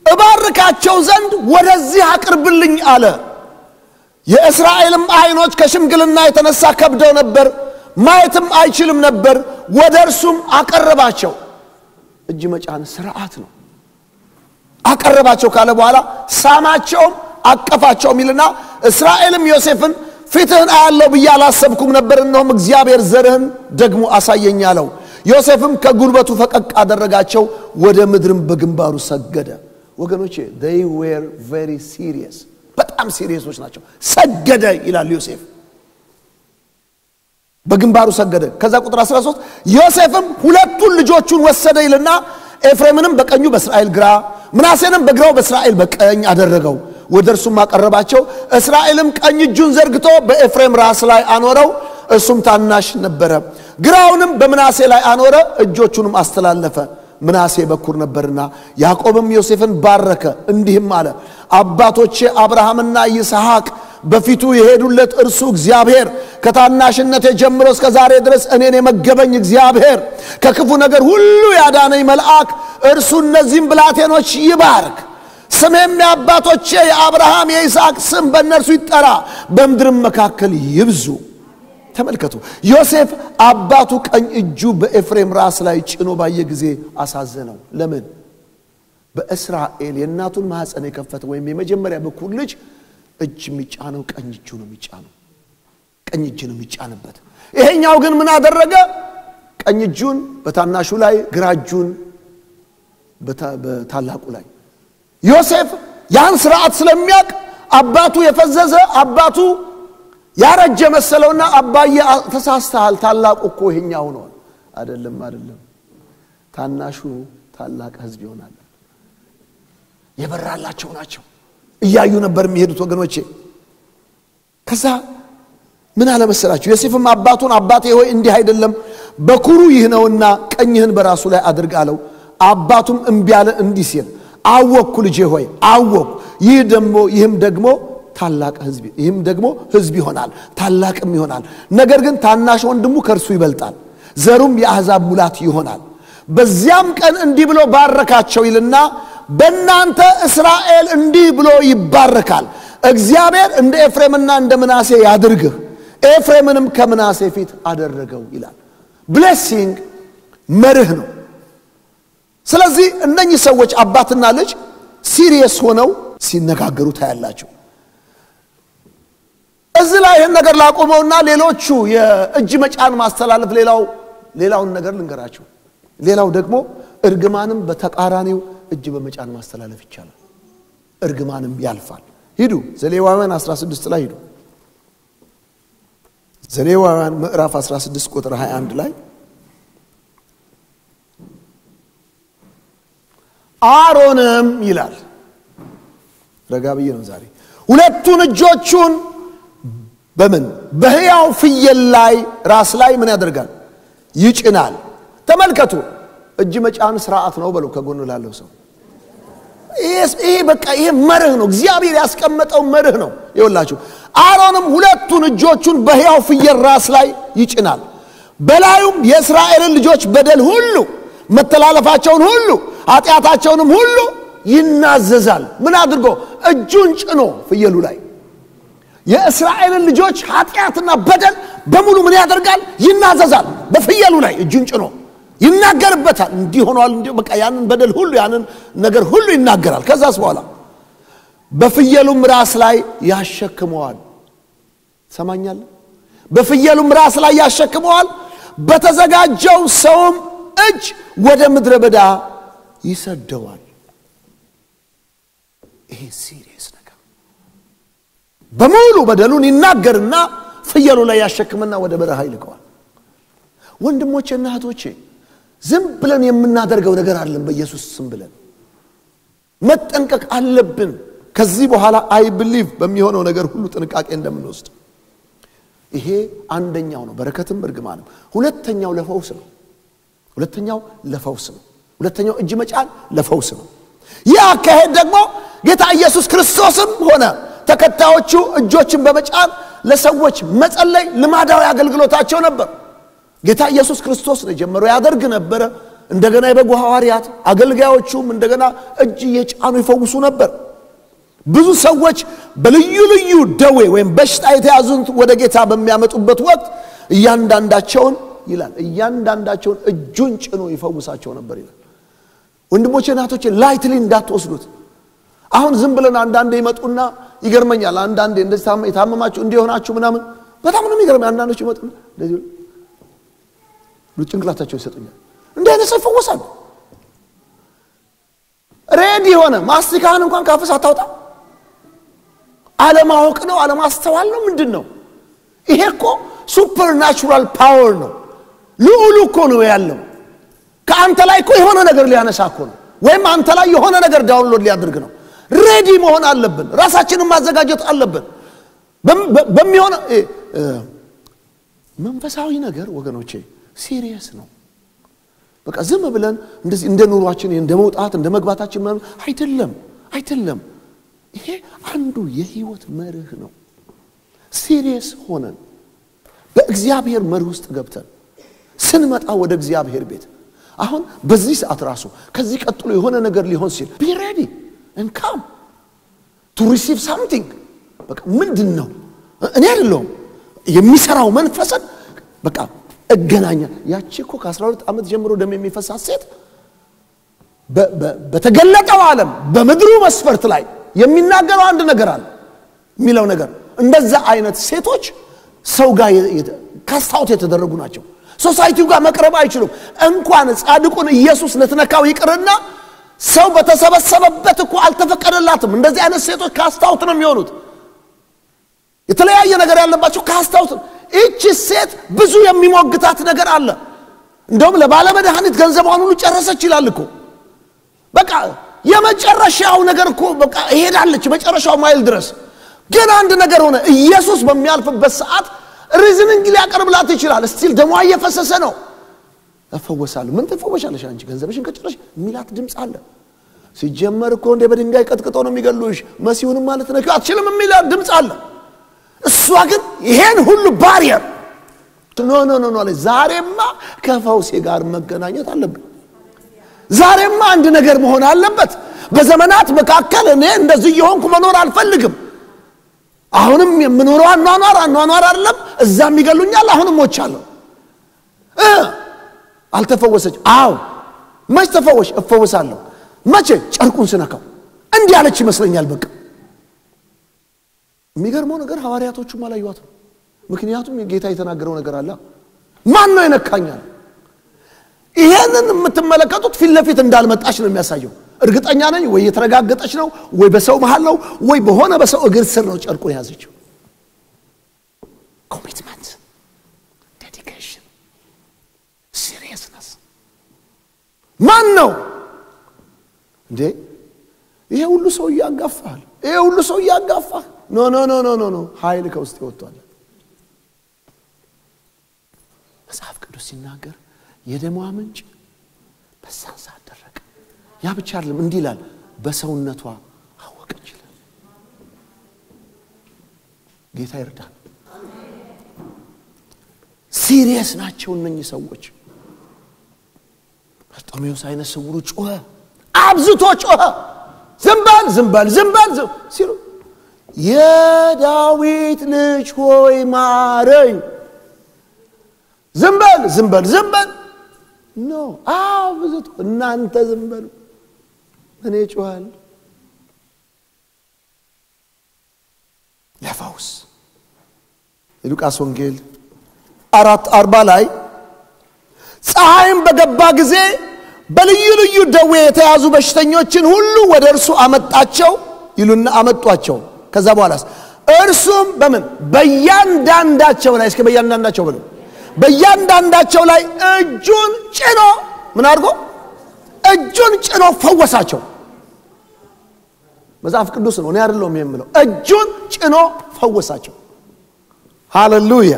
እባርካቸው ዘንድ ወደዚህ አቅርብልኝ አለ። የእስራኤልም ዓይኖች ከሽምግልና የተነሳ ከብደው ነበር፣ ማየትም አይችልም ነበር። ወደ እርሱም አቀረባቸው። እጅ መጫን ስርዓት ነው። አቀረባቸው ካለ በኋላ ሳማቸውም አቀፋቸውም ይልና እስራኤልም ዮሴፍን ፊትህን አያለው ብዬ አላሰብኩም ነበር፣ እነሆም እግዚአብሔር ዘርህን ደግሞ አሳየኝ አለው። ዮሴፍም ከጉልበቱ ፈቀቅ አደረጋቸው፣ ወደ ምድርም በግንባሩ ሰገደ። ወገኖቼ they were very serious በጣም ሲሪየሶች ናቸው። ሰገደ ይላል ዮሴፍ በግንባሩ ሰገደ። ከዛ ቁጥር 13 ዮሴፍም ሁለቱን ልጆቹን ወሰደ ይልና ኤፍሬምንም በቀኙ በእስራኤል ግራ ምናሴንም በግራው በእስራኤል በቀኝ አደረገው። ወደ እርሱም አቀረባቸው። እስራኤልም ቀኝ እጁን ዘርግቶ በኤፍሬም ራስ ላይ አኖረው፣ እርሱም ታናሽ ነበረ። ግራውንም በምናሴ ላይ አኖረ፣ እጆቹንም አስተላለፈ። ምናሴ በኩር ነበርና። ያዕቆብም ዮሴፍን ባረከ፣ እንዲህም አለ፣ አባቶቼ አብርሃምና ይስሐቅ በፊቱ የሄዱለት እርሱ እግዚአብሔር ከታናሽነቴ ጀምሮ እስከ ዛሬ ድረስ እኔን የመገበኝ እግዚአብሔር ከክፉ ነገር ሁሉ ያዳነኝ መልአክ እርሱ እነዚህም ብላቴኖች ይባርክ። ስሜም የአባቶቼ የአብርሃም የይስሐቅ ስም በእነርሱ ይጠራ፣ በምድርም መካከል ይብዙ። ተመልከቱ፣ ዮሴፍ አባቱ ቀኝ እጁ በኤፍሬም ራስ ላይ ጭኖ ባየ ጊዜ አሳዘነው። ለምን? በእስራኤል የእናቱን ማኅፀን የከፈተ ወይም የመጀመሪያ በኩር ልጅ እጅ የሚጫነው ቀኝ እጁ ነው የሚጫነው፣ ቀኝ እጅ ነው የሚጫንበት። ይሄኛው ግን ምን አደረገ? ቀኝ እጁን በታናሹ ላይ፣ ግራ እጁን በታላቁ ላይ። ዮሴፍ ያን ስርዓት ስለሚያውቅ አባቱ የፈዘዘ አባቱ ያረጀ መሰለውና አባዬ ተሳስተሃል፣ ታላቁ እኮ ይሄኛው ነው። አይደለም አይደለም፣ ታናሹ ታላቅ ህዝብ ይሆናል። የበራላቸው ናቸው። እያዩ ነበር የሚሄዱት ወገኖቼ። ከዛ ምን አለ መሰላችሁ? ዮሴፍም አባቱን አባቴ ሆይ እንዲህ አይደለም፣ በኩሩ ይህ ነውና ቀኝህን በራሱ ላይ አድርግ አለው። አባቱም እምቢ አለ እንዲህ ሲል አወቅኩ ልጄ ሆይ አወቅኩ። ይህ ደግሞ ይህም ደግሞ ታላቅ ህዝብ ይህም ደግሞ ህዝብ ይሆናል ታላቅም ይሆናል። ነገር ግን ታናሽ ወንድሙ ከእርሱ ይበልጣል፣ ዘሩም የአሕዛብ ሙላት ይሆናል። በዚያም ቀን እንዲህ ብሎ ባረካቸው ይልና በእናንተ እስራኤል እንዲህ ብሎ ይባረካል፣ እግዚአብሔር እንደ ኤፍሬምና እንደ ምናሴ ያድርግህ፣ ኤፍሬምንም ከምናሴ ፊት አደረገው ይላል። ብሌሲንግ መርህ ነው። ስለዚህ እነኚህ ሰዎች አባትና ልጅ serious ሆነው ሲነጋገሩ ታያላቸው። እዚህ ላይ ይህን ነገር ላቆመውና ሌሎቹ የእጅ መጫን ማስተላለፍ ሌላው ሌላውን ነገር ልንገራችሁ። ሌላው ደግሞ እርግማንም በተቃራኒው እጅ በመጫን ማስተላለፍ ይቻላል። እርግማንም ያልፋል። ሂዱ ዘሌዋውያን 16 ላይ ሂዱ። ዘሌዋውያን ምዕራፍ 16 ቁጥር 21 ላይ አሮንም ይላል። ረጋ ብዬ ነው ዛሬ ሁለቱን እጆቹን በምን በሕያው ፍየል ላይ ራስ ላይ ምን ያደርጋል? ይጭናል። ተመልከቱ፣ እጅ መጫን ስርዓት ነው በለው ከጎኑ ላለው ሰው። ይሄ በቃ ይሄ መርህ ነው፣ እግዚአብሔር ያስቀመጠው መርህ ነው። ይኸውላችሁ አሮንም ሁለቱን እጆቹን በሕያው ፍየል ራስ ላይ ይጭናል፣ በላዩም የእስራኤልን ልጆች በደል ሁሉ መተላለፋቸውን ሁሉ ኃጢአታቸውንም ሁሉ ይናዘዛል። ምን አድርጎ? እጁን ጭኖ ፍየሉ ላይ የእስራኤልን ልጆች ኃጢአትና በደል በሙሉ ምን ያደርጋል? ይናዘዛል። በፍየሉ ላይ እጁን ጭኖ ይናገርበታል። እንዲህ ሆኗል፣ እንዲህ በቃ ያንን በደል ሁሉ ያንን ነገር ሁሉ ይናገራል። ከዛስ በኋላ በፍየሉም ራስ ላይ ያሸክመዋል። ሰማኛለ። በፍየሉም ራስ ላይ ያሸክመዋል። በተዘጋጀው ሰውም እጅ ወደ ምድረ በዳ ይሰደዋል። ይሄ serious ነገር በሙሉ በደሉን ይናገርና ፍየሉ ላይ ያሸክምና ወደ በረሃ ይልከዋል። ወንድሞቼና እህቶቼ ዝም ብለን የምናደርገው ነገር አለን። በኢየሱስ ስም ብለን መጠንቀቅ አለብን። ከዚህ በኋላ አይ ብሊቭ በሚሆነው ነገር ሁሉ ጥንቃቄ እንደምንወስድ ይሄ አንደኛው ነው፣ በረከትም እርግማንም። ሁለተኛው ለፈውስ ነው። ሁለተኛው ለፈውስ ነው። ሁለተኛው እጅ መጫን ለፈውስ ነው። ይህ አካሄድ ደግሞ ጌታ ኢየሱስ ክርስቶስም ሆነ ተከታዮቹ እጆችን በመጫን ለሰዎች መጸለይ ልማዳዊ አገልግሎታቸው ነበር። ጌታ ኢየሱስ ክርስቶስ ነው የጀመረው፣ ያደርግ ነበረ። እንደገና የበጉ ሐዋርያት አገልጋዮቹም እንደገና እጅ እየጫኑ ይፈውሱ ነበር። ብዙ ሰዎች በልዩ ልዩ ደዌ ወይም በሽታ የተያዙት ወደ ጌታ በሚያመጡበት ወቅት እያንዳንዳቸውን ይላል እያንዳንዳቸውን እጁን ጭኖ ይፈውሳቸው ነበር ይላል። ወንድሞቼ ናቶቼ ላይትሊ እንዳትወስዱት። አሁን ዝም ብለን አንዳንዴ ይመጡና ይገርመኛል። አንዳንዴ እንደዚህ የታመማችሁ እንዲሆናችሁ ምናምን በጣም ነው የሚገርመኝ። አንዳንዶች ይመጡና እንደዚህ ጭንቅላታቸው ይሰጡኛል። እንዲህ አይነት ሰው ይፈወሳሉ። ready የሆነ ማስቲካህን እንኳን ካፍህ አታውጣ። አለማወቅ ነው፣ አለማስተዋል ነው፣ ምንድን ነው ይሄ? እኮ supernatural power ነው። ልዑሉ እኮ ነው ያለው። ከአንተ ላይ እኮ የሆነ ነገር ሊያነሳ እኮ ነው፣ ወይም አንተ ላይ የሆነ ነገር download ሊያደርግ ነው። ready መሆን አለብን። ራሳችንን ማዘጋጀት አለብን። በሚሆነ መንፈሳዊ ነገር ወገኖቼ serious ነው። በቃ ዝም ብለን እንደዚህ እንደ ኑሯችን እንደ መውጣት እንደ መግባታችን አይደለም፣ አይደለም። ይሄ አንዱ የህይወት መርህ ነው። serious ሆነን በእግዚአብሔር መርህ ውስጥ ገብተን ስንመጣ ወደ እግዚአብሔር ቤት። አሁን በዚህ ሰዓት ራሱ ከዚህ ቀጥሎ የሆነ ነገር ሊሆን ሲል be ready come to receive something በቃ ምንድን ነው እኔ አይደለሁም። የሚሰራው መንፈስን በቃ እገናኛ። ያቺ እኮ ከ12 ዓመት ጀምሮ ደም የሚፈሳት ሴት በተገለጠው ዓለም በምድሩ መስፈርት ላይ የሚናገረው አንድ ነገር አለ የሚለው ነገር። እንደዛ አይነት ሴቶች ሰው ጋር ካስታውት የተደረጉ ናቸው ሶሳይቲው ጋር መቅረብ አይችሉም እንኳን ጻድቁን ኢየሱስ ልትነካው ይቅርና ሰው በተሰበሰበበት እኮ አልተፈቀደላትም። እንደዚህ አይነት ሴቶች cast out ነው የሚሆኑት። የተለያየ ነገር ያለባቸው cast out ይቺ ሴት ብዙ የሚሞግታት ነገር አለ። እንደውም ለባለመድኃኒት ገንዘቧን ሁሉ ጨረሰች ይላል እኮ በቃ የመጨረሻው ነገር እኮ በቃ እሄዳለች መጨረሻው ማይል ድረስ ግን አንድ ነገር ሆነ ኢየሱስ በሚያልፍበት ሰዓት reasoning ሊያቀርብላት ይችላል። still ደሟ እየፈሰሰ ነው። እፈወሳለሁ ምን ትፈወሻለሽ አንቺ? ገንዘብሽን ከጨረሽ የሚላት ድምፅ አለ። ሲጀመር እኮ እንደ በድንጋይ ቀጥቅጠው ነው የሚገሉሽ? መሲሁንም ማለት ነው። አትችልም የሚላት ድምፅ አለ። እሷ ግን ይሄን ሁሉ barrier no no no no ዛሬማ ከፈውሴ ጋር መገናኘት አለብን። ዛሬማ አንድ ነገር መሆን አለበት። በዘመናት መካከል እኔ እንደዚህ እየሆንኩ መኖር አልፈልግም አሁንም የምኖረው አኗኗር አኗኗር አይደለም። እዛም ይገሉኛል አሁንም ሞቻለሁ። አልተፈወሰች። አዎ መች ተፈወሽ? እፈወሳለሁ። መቼ? ጨርቁን ስነካው። እንዲህ አለች ይመስለኛል በቃ። የሚገርመው ነገር ሐዋርያቶቹም አላዩዋትም። ምክንያቱም ጌታ የተናገረው ነገር አለ። ማን ነው የነካኛል ይሄንን የምትመለከቱት ፊት ለፊት እንዳልመጣች ነው የሚያሳየው እርግጠኛ ነኝ ወይ የተረጋገጠች ነው ወይ በሰው መሃል ነው ወይ በሆነ በሰው እግር ስር ነው ጨርቁን የያዘችው። commitment dedication seriousness ማን ነው? እንዴ? ይሄ ሁሉ ሰው እያጋፋል። ይሄ ሁሉ ሰው እያጋፋህ no no no no no no ኃይል ከውስጥ ይወጥቷል። መጽሐፍ ቅዱስ ሲናገር የደሟ ምንጭ ደረቀ ያ ብቻ አይደለም እንዲህ ይላል በሰውነቷ አወቀች ይላል። ጌታ ይርዳል። serious ናቸው እነኚህ ሰዎች። በርጦሜዎስ አይነት ስውሩ ጮኸ አብዝቶ ጮኸ። ዝም በል ዝም በል ዝም በል ሲሉ የዳዊት ልጅ ሆይ ማረኝ። ዝም በል ዝም በል ዝም በል ኖ አብዝቶ እናንተ ዝምበሉ እኔ ጮኋል ለፈውስ። የሉቃስ ወንጌል አራት አርባ ላይ ፀሐይም በገባ ጊዜ በልዩ ልዩ ደዌ የተያዙ በሽተኞችን ሁሉ ወደ እርሱ አመጣቸው ይሉና አመጧቸው። ከዛ በኋላስ? እርሱም በምን? በእያንዳንዳቸው ላይ። እስከ በእያንዳንዳቸው ብለው በእያንዳንዳቸው ላይ እጁን ጭኖ ምን አድርጎ እጁን ጭኖ ፈወሳቸው። መጽሐፍ ቅዱስ ነው። እኔ አይደለሁም የምለው። እጁን ጭኖ ፈወሳቸው። ሃሌሉያ!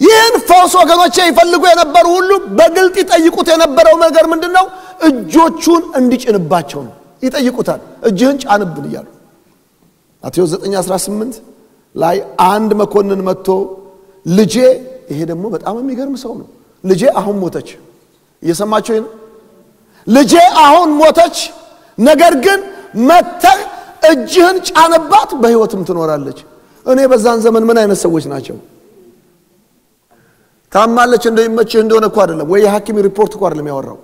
ይህን ፈውስ ወገኖቼ ይፈልጉ የነበሩ ሁሉ በግልጥ ይጠይቁት የነበረው ነገር ምንድን ነው እጆቹን እንዲጭንባቸው ነው። ይጠይቁታል። እጅህን ጫንብን እያሉ ማቴዎስ 918 ላይ አንድ መኮንን መጥቶ ልጄ ይሄ ደግሞ በጣም የሚገርም ሰው ነው። ልጄ አሁን ሞተች። እየሰማቸው ልጄ አሁን ሞተች። ነገር ግን መተህ እጅህን ጫንባት በህይወትም ትኖራለች። እኔ በዛን ዘመን ምን አይነት ሰዎች ናቸው? ታማለች እንደሚመችህ እንደሆነ እኮ አይደለም። ወይ የሐኪም ሪፖርት እኮ አይደለም ያወራው።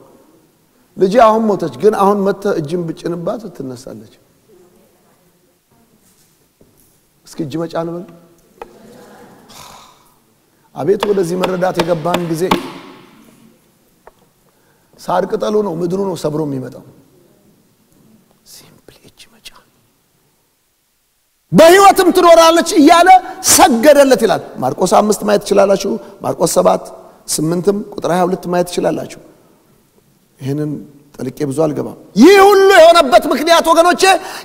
ልጄ አሁን ሞተች ግን አሁን መተህ እጅን ብጭንባት ትነሳለች። እስኪ እጅ መጫን በል አቤቱ ወደዚህ መረዳት የገባን ጊዜ ሳር ቅጠሉ ነው ምድሩ ነው ሰብሮ የሚመጣው። simply እጅ መጫን። በህይወትም ትኖራለች እያለ ሰገደለት ይላል። ማርቆስ አምስት ማየት ትችላላችሁ ማርቆስ ሰባት ስምንትም ቁጥር 22 ማየት ትችላላችሁ። ይህንን ጠልቄ ብዙ አልገባም። ይህ ሁሉ የሆነበት ምክንያት ወገኖቼ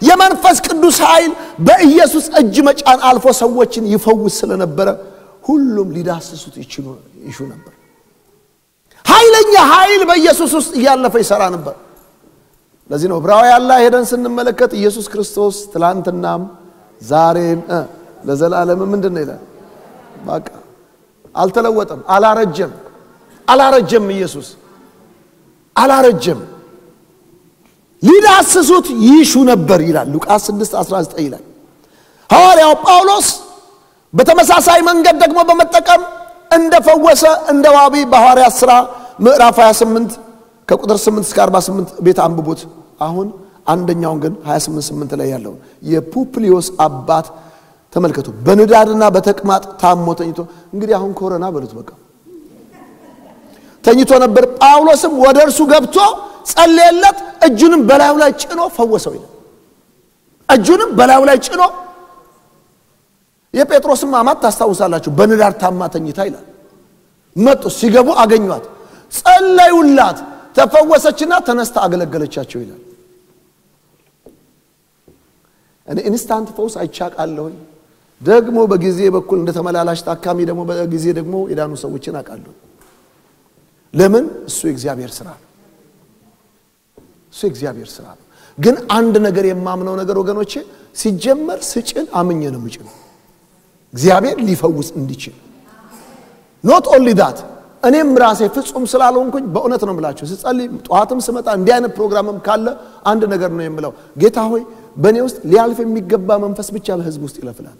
የመንፈስ ቅዱስ ኃይል በኢየሱስ እጅ መጫን አልፎ ሰዎችን ይፈውስ ስለነበረ ሁሉም ሊዳስሱት ይሹ ነበር ኃይለኛ ኃይል በኢየሱስ ውስጥ እያለፈ ይሰራ ነበር። ለዚህ ነው ዕብራውያን ላይ ሄደን ስንመለከት ኢየሱስ ክርስቶስ ትላንትናም ዛሬም ለዘላለም ምንድን ነው ይላል? በቃ አልተለወጠም አላረጀም አላረጀም ኢየሱስ አላረጀም። ሊዳስሱት ይሹ ነበር ይላል። ሉቃስ 6 19 ይላል ሐዋርያው ጳውሎስ በተመሳሳይ መንገድ ደግሞ በመጠቀም እንደፈወሰ እንደ ዋቢ በሐዋርያት ሥራ ምዕራፍ 28 ከቁጥር 8 እስከ 48 ቤት አንብቡት። አሁን አንደኛውን ግን 288 ላይ ያለውን የፑፕሊዮስ አባት ተመልከቱ። በንዳድና በተቅማጥ ታሞ ተኝቶ እንግዲህ አሁን ኮረና በሉት በቃ። ተኝቶ ነበር። ጳውሎስም ወደ እርሱ ገብቶ ጸለየለት፣ እጁንም በላዩ ላይ ጭኖ ፈወሰው ይላል። እጁንም በላዩ ላይ ጭኖ የጴጥሮስም አማት ታስታውሳላችሁ፣ በንዳድ ታማ ተኝታ ይላል። መጡ፣ ሲገቡ አገኟት፣ ጸለዩላት፣ ተፈወሰችና ተነስታ አገለገለቻቸው ይላል። እኔ instant ፈውስ አይቼ አውቃለሁኝ። ደግሞ በጊዜ በኩል እንደ ተመላላሽ ታካሚ ደግሞ በጊዜ ደግሞ የዳኑ ሰዎችን አውቃለሁ። ለምን? እሱ የእግዚአብሔር ስራ ነው። እሱ የእግዚአብሔር ስራ ነው። ግን አንድ ነገር የማምነው ነገር ወገኖቼ፣ ሲጀመር ስጭን አምኜ ነው የምጭነው እግዚአብሔር ሊፈውስ እንዲችል not only that እኔም ራሴ ፍጹም ስላልሆንኩኝ በእውነት ነው የምላችሁ። ስጸልይ ጠዋትም ስመጣ እንዲህ አይነት ፕሮግራምም ካለ አንድ ነገር ነው የምለው፣ ጌታ ሆይ በእኔ ውስጥ ሊያልፍ የሚገባ መንፈስ ብቻ በህዝብ ውስጥ ይለፍላል።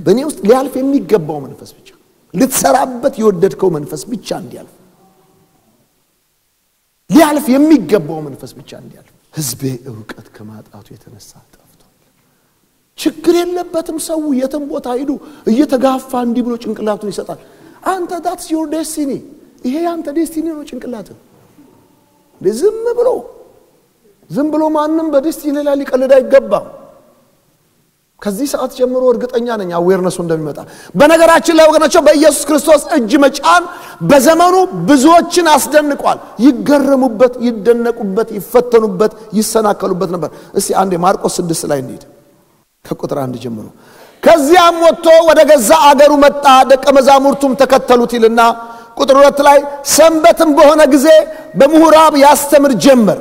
በእኔ ውስጥ ሊያልፍ የሚገባው መንፈስ ብቻ ልትሰራበት የወደድከው መንፈስ ብቻ እንዲያልፍ ሊያልፍ የሚገባው መንፈስ ብቻ እንዲያልፍ። ህዝቤ እውቀት ከማጣቱ የተነሳ ጠፍቷል። ችግር የለበትም ሰው የትም ቦታ ሂዱ እየተጋፋ እንዲህ ብሎ ጭንቅላቱን ይሰጣል። አንተ that's your destiny፣ ይሄ ያንተ destiny ነው። ጭንቅላትን ዝም ብሎ ዝም ብሎ ማንም በ destiny ላይ ሊቀልድ አይገባም። ከዚህ ሰዓት ጀምሮ እርግጠኛ ነኝ አዌርነሱ እንደሚመጣ። በነገራችን ላይ ወገናቸው በኢየሱስ ክርስቶስ እጅ መጫን በዘመኑ ብዙዎችን አስደንቋል። ይገረሙበት፣ ይደነቁበት፣ ይፈተኑበት፣ ይሰናከሉበት ነበር። እስቲ አንዴ ማርቆስ ስድስት ላይ እንሂድ ከቁጥር አንድ ጀምሮ። ከዚያም ወጥቶ ወደ ገዛ አገሩ መጣ፣ ደቀ መዛሙርቱም ተከተሉት ይልና ቁጥር ሁለት ላይ ሰንበትም በሆነ ጊዜ በምሁራብ ያስተምር ጀመር።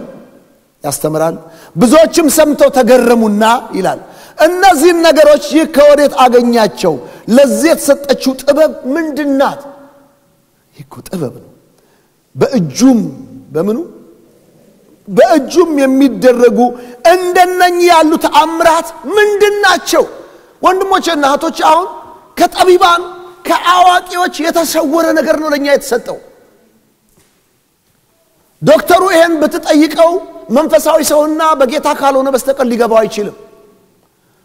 ያስተምራል። ብዙዎችም ሰምተው ተገረሙና ይላል እነዚህን ነገሮች ይህ ከወዴት አገኛቸው? ለዚህ የተሰጠችው ጥበብ ምንድናት? ይህ ጥበብ ነው። በእጁም በምኑ በእጁም የሚደረጉ እንደነኚህ ያሉ ተአምራት ምንድን ናቸው? ወንድሞቼና እህቶቼ አሁን ከጠቢባን ከአዋቂዎች የተሰወረ ነገር ነው ለእኛ የተሰጠው። ዶክተሩ ይሄን ብትጠይቀው መንፈሳዊ ሰውና በጌታ ካልሆነ በስተቀር ሊገባው አይችልም።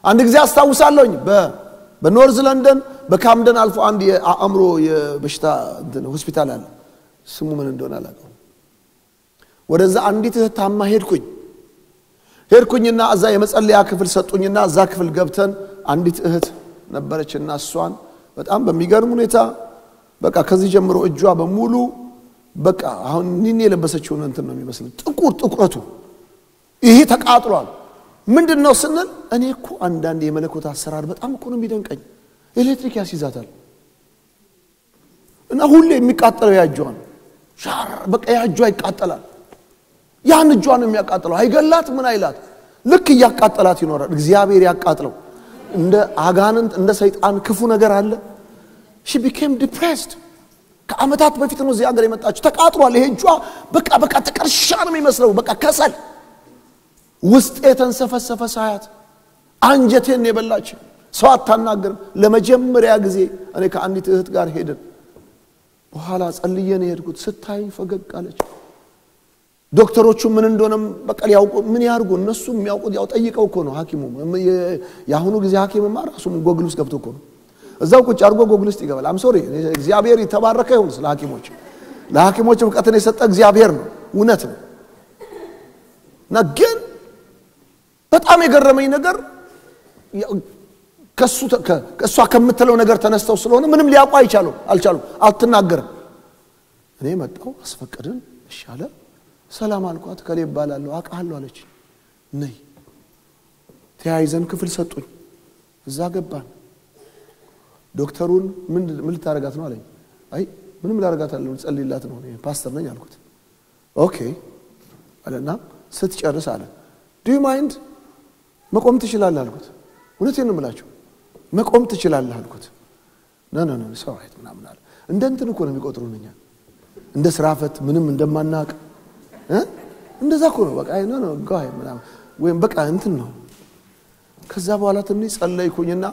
አንድ ጊዜ አስታውሳለሁኝ በኖርዝ ለንደን በካምደን አልፎ አንድ የአእምሮ የበሽታ ሆስፒታል አለ። ስሙ ምን እንደሆነ አላውቅም። ወደዛ አንዲት እህት ታማ ሄድኩኝ ሄድኩኝና እዛ የመጸለያ ክፍል ሰጡኝና እዛ ክፍል ገብተን አንዲት እህት ነበረችና እሷን በጣም በሚገርም ሁኔታ በቃ ከዚህ ጀምሮ እጇ በሙሉ በቃ አሁን ኒን የለበሰችውን እንትን ነው የሚመስል ጥቁር ጥቁረቱ ይሄ ተቃጥሏል። ምንድን ነው ስንል እኔ እኮ አንዳንድ የመለኮት አሰራር በጣም እኮ ነው የሚደንቀኝ። ኤሌክትሪክ ያስይዛታል እና ሁሌ የሚቃጠለው ያጇን ሻር በቃ ያጇ ይቃጠላል። ያን እጇን ነው የሚያቃጥለው። አይገላት ምን አይላት፣ ልክ እያቃጠላት ይኖራል። እግዚአብሔር ያቃጥለው። እንደ አጋንንት እንደ ሰይጣን ክፉ ነገር አለ። ሺ ቢኬም ዲፕሬስድ ከአመታት በፊት ነው እዚህ ሀገር የመጣችው። ተቃጥሏል። ይሄ እጇ በቃ በቃ ጥቀርሻ ነው የሚመስለው፣ በቃ ከሰል ውስጥ የተንሰፈሰፈ ሳያት አንጀቴን የበላች ሰው አታናገርም። ለመጀመሪያ ጊዜ እኔ ከአንዲት እህት ጋር ሄድን። በኋላ ጸልየን የሄድኩት ስታይኝ ፈገግ አለች። ዶክተሮቹ ምን እንደሆነም በቃ ሊያውቁ ምን ያርጉ? እነሱ የሚያውቁት ያው ጠይቀው እኮ ነው ሐኪሙ። የአሁኑ ጊዜ ሐኪምማ ራሱ ጎግል ውስጥ ገብቶ እኮ ነው። እዛው ቁጭ አድርጎ ጎግል ውስጥ ይገባል። I'm sorry እግዚአብሔር የተባረከ ይሁን ስለ ሐኪሞች። ለሐኪሞች እውቀትን የሰጠ እግዚአብሔር ነው፣ እውነት ነው። እና ግን በጣም የገረመኝ ነገር ከእሷ ከምትለው ነገር ተነስተው ስለሆነ ምንም ሊያውቁ አይቻሉም አልቻሉም፣ አልትናገርም። እኔ መጣው አስፈቀድን፣ እሻለ ሰላም አልኳት። ከሌ ይባላለሁ አውቃለሁ አለች። ነይ ተያይዘን ክፍል ሰጡኝ። እዛ ገባን። ዶክተሩን ምን ልታረጋት ነው አለኝ። አይ ምንም ላረጋት አለ ጸልይላት ነው ፓስተር ነኝ አልኩት። ኦኬ አለና ስትጨርስ አለ ዱ ማይንድ መቆም ትችላለህ አልኩት። እውነቴን ነው የምላችሁ መቆም ትችላለህ አልኩት። ነ ሰው አይት ምናምን አለ። እንደ እንትን እኮ ነው የሚቆጥሩን እኛ እንደ ስራ ፈት ምንም እንደማናቅ እንደዛ እኮ ነው በቃ ነ ነ ጋይ ምናምን ወይም በቃ እንትን ነው። ከዛ በኋላ ትንሽ ጸለይኩኝና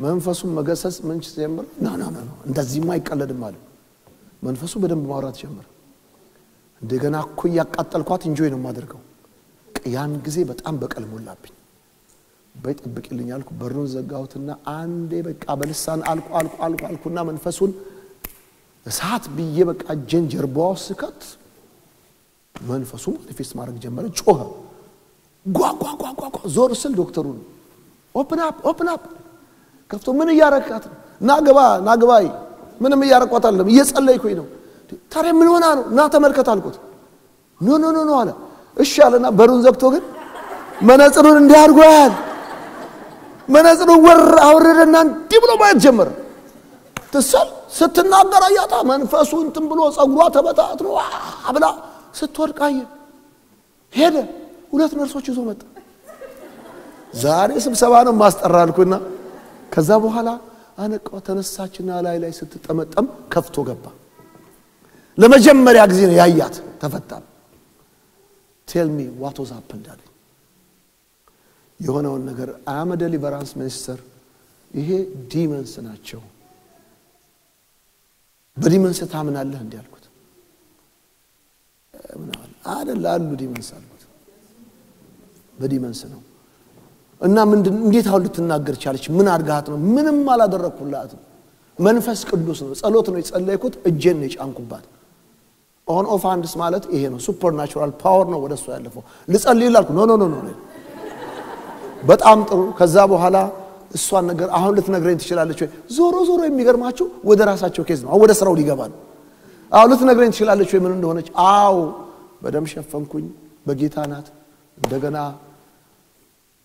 መንፈሱን መገሰጽ ምን ጀምር ና ና ና እንደዚህማ አይቀለድም አለ። መንፈሱ በደንብ ማውራት ጀመረ። እንደገና እኮ እያቃጠልኳት እንጆይ ነው የማደርገው። ያን ጊዜ በጣም በቀል ሞላብኝ። በይ ጠብቂልኝ አልኩ። በሩን ዘጋሁትና አንዴ በቃ በልሳን አልኩ አልኩ አልኩ አልኩና መንፈሱን እሳት ብዬ በቃ እጄን ጀርባዋ ስከት መንፈሱ manifest ማድረግ ጀመረ። ጮኸ። ጓ ጓ ጓ ጓ ጓ ዞር ስል ዶክተሩ ነው። open up ከፍቶ ምን እያረካት ነው? ና ግባ ና ግባይ። ምንም እያረኳት አለም እየጸለይኩኝ ነው። ታዲያ ምን ሆና ነው? ና ተመልከት አልኩት። no no no አለ። እሺ አለና በሩን ዘግቶ ግን መነጽሩን እንዲህ አድርጎ ያህል መነጽሩን ወር አወረደና እንዲህ ብሎ ማየት ጀመረ። ትሰል ስትናገር አያታ መንፈሱ እንትን ብሎ ጸጉሯ ተበታትኖ ዋ ብላ ስትወድቅ አየ። ሄደ። ሁለት ነርሶች ይዞ መጣ። ዛሬ ስብሰባ ነው ማስጠራ አልኩና ከዛ በኋላ አነቃ። ተነሳችና ላይ ላይ ስትጠመጠም ከፍቶ ገባ። ለመጀመሪያ ጊዜ ነው ያያት። ተፈታ። tell me what was happened አለኝ። የሆነውን ነገር I'm deliverance minister ይሄ demons ናቸው። በ demons ታምናለህ እንዲህ አልኩት። አደለ አሉ demons አልኩት። በ demons ነው እና ምንድን እንዴት አሁን ልትናገር ቻለች? ምን አድርጋት ነው? ምንም አላደረግኩላትም። መንፈስ ቅዱስ ነው፣ ጸሎት ነው የጸለይኩት፣ እጄን ነው የጫንኩባት። on of hands ማለት ይሄ ነው። supernatural power ነው ወደ እሷ ያለፈው። ልጸልይ no no no no። በጣም ጥሩ። ከዛ በኋላ እሷን ነገር አሁን ልትነግረኝ ትችላለች ወይ? ዞሮ ዞሮ የሚገርማችሁ ወደ ራሳቸው case ነው። ወደ ስራው ሊገባ ነው። አዎ ልትነግረኝ ትችላለች ወይ ምን እንደሆነች? አዎ በደም ሸፈንኩኝ። በጌታ ናት። እንደገና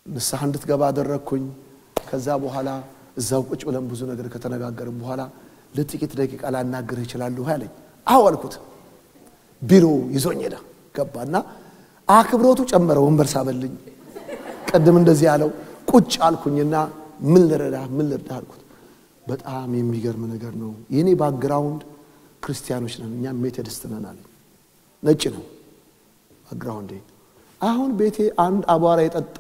ንስሐ እንድትገባ አደረግኩኝ። ከዛ በኋላ እዛው ቁጭ ብለን ብዙ ነገር ከተነጋገርን በኋላ ለጥቂት ደቂቃ ላናግርህ እችላለሁ አለኝ። አዎ አልኩት። ቢሮ ይዞኝ ሄደ። ገባና አክብሮቱ ጨመረ። ወንበር ሳበልኝ። ቅድም እንደዚህ ያለው ቁጭ አልኩኝና ምን ልረዳ ምን ልርዳ አልኩት። በጣም የሚገርም ነገር ነው። የኔ background ክርስቲያኖች ነን፣ እኛም Methodist ነን አለኝ። ነጭ ነው background ኤ። አሁን ቤቴ አንድ አቧራ የጠጣ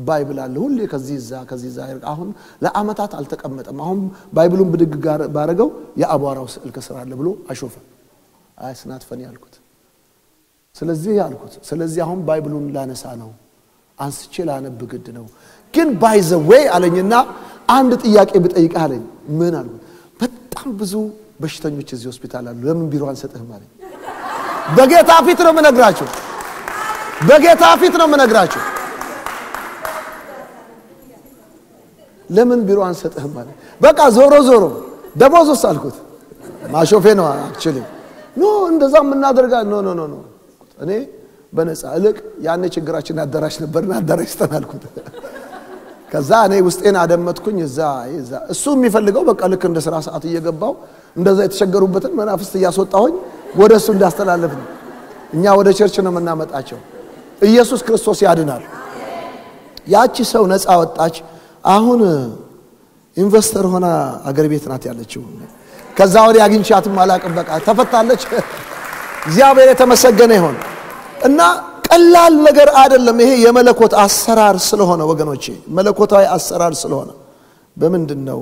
Bible አለ ሁሌ ከዚህ እዛ ከዚህ እዛ። አሁን ለአመታት አልተቀመጠም። አሁን Bible ኡን ብድግ ባረገው የአቧራው ስዕል ከስር አለ ብሎ አሾፈ። አይ it's not funny አልኩት። ስለዚህ አልኩት ስለዚህ አሁን Bible ኡን ላነሳ ነው አንስቼ ላነብ ግድ ነው። ግን by the way አለኝና አንድ ጥያቄ ብጠይቅህ አለኝ። ምን አልኩት። በጣም ብዙ በሽተኞች እዚህ ሆስፒታል አሉ፣ ለምን ቢሮ አንሰጥህም አለኝ። በጌታ ፊት ነው የምነግራቸው፣ በጌታ ፊት ነው የምነግራቸው። ለምን ቢሮ አንሰጥህም አለኝ። በቃ ዞሮ ዞሮ ደሞዝ ውስጥ አልኩት። ማሾፌ ነው አክቹሊ ኖ እንደዛ የምናደርጋ ኖ ኖ ኖ እኔ በነፃ እልቅ ያኔ ችግራችን አዳራሽ ነበርና አዳራሽ አልኩት። ከዛ እኔ ውስጤን አደመጥኩኝ። እዛ እሱ የሚፈልገው በቃ ልክ እንደ ስራ ሰዓት እየገባው እንደዛ የተቸገሩበትን መናፍስት እያስወጣሁኝ ወደ እሱ እንዳስተላለፍ ነው። እኛ ወደ church ነው የምናመጣቸው። ኢየሱስ ክርስቶስ ያድናል። ያቺ ሰው ነፃ ወጣች። አሁን investor ሆና አገር ቤት ናት ያለችው። ከዛ ወዲህ አግኝቻትም አላቅም። በቃ ተፈታለች። እግዚአብሔር የተመሰገነ ይሆን እና ቀላል ነገር አይደለም። ይሄ የመለኮት አሰራር ስለሆነ ወገኖቼ፣ መለኮታዊ አሰራር ስለሆነ በምንድን ነው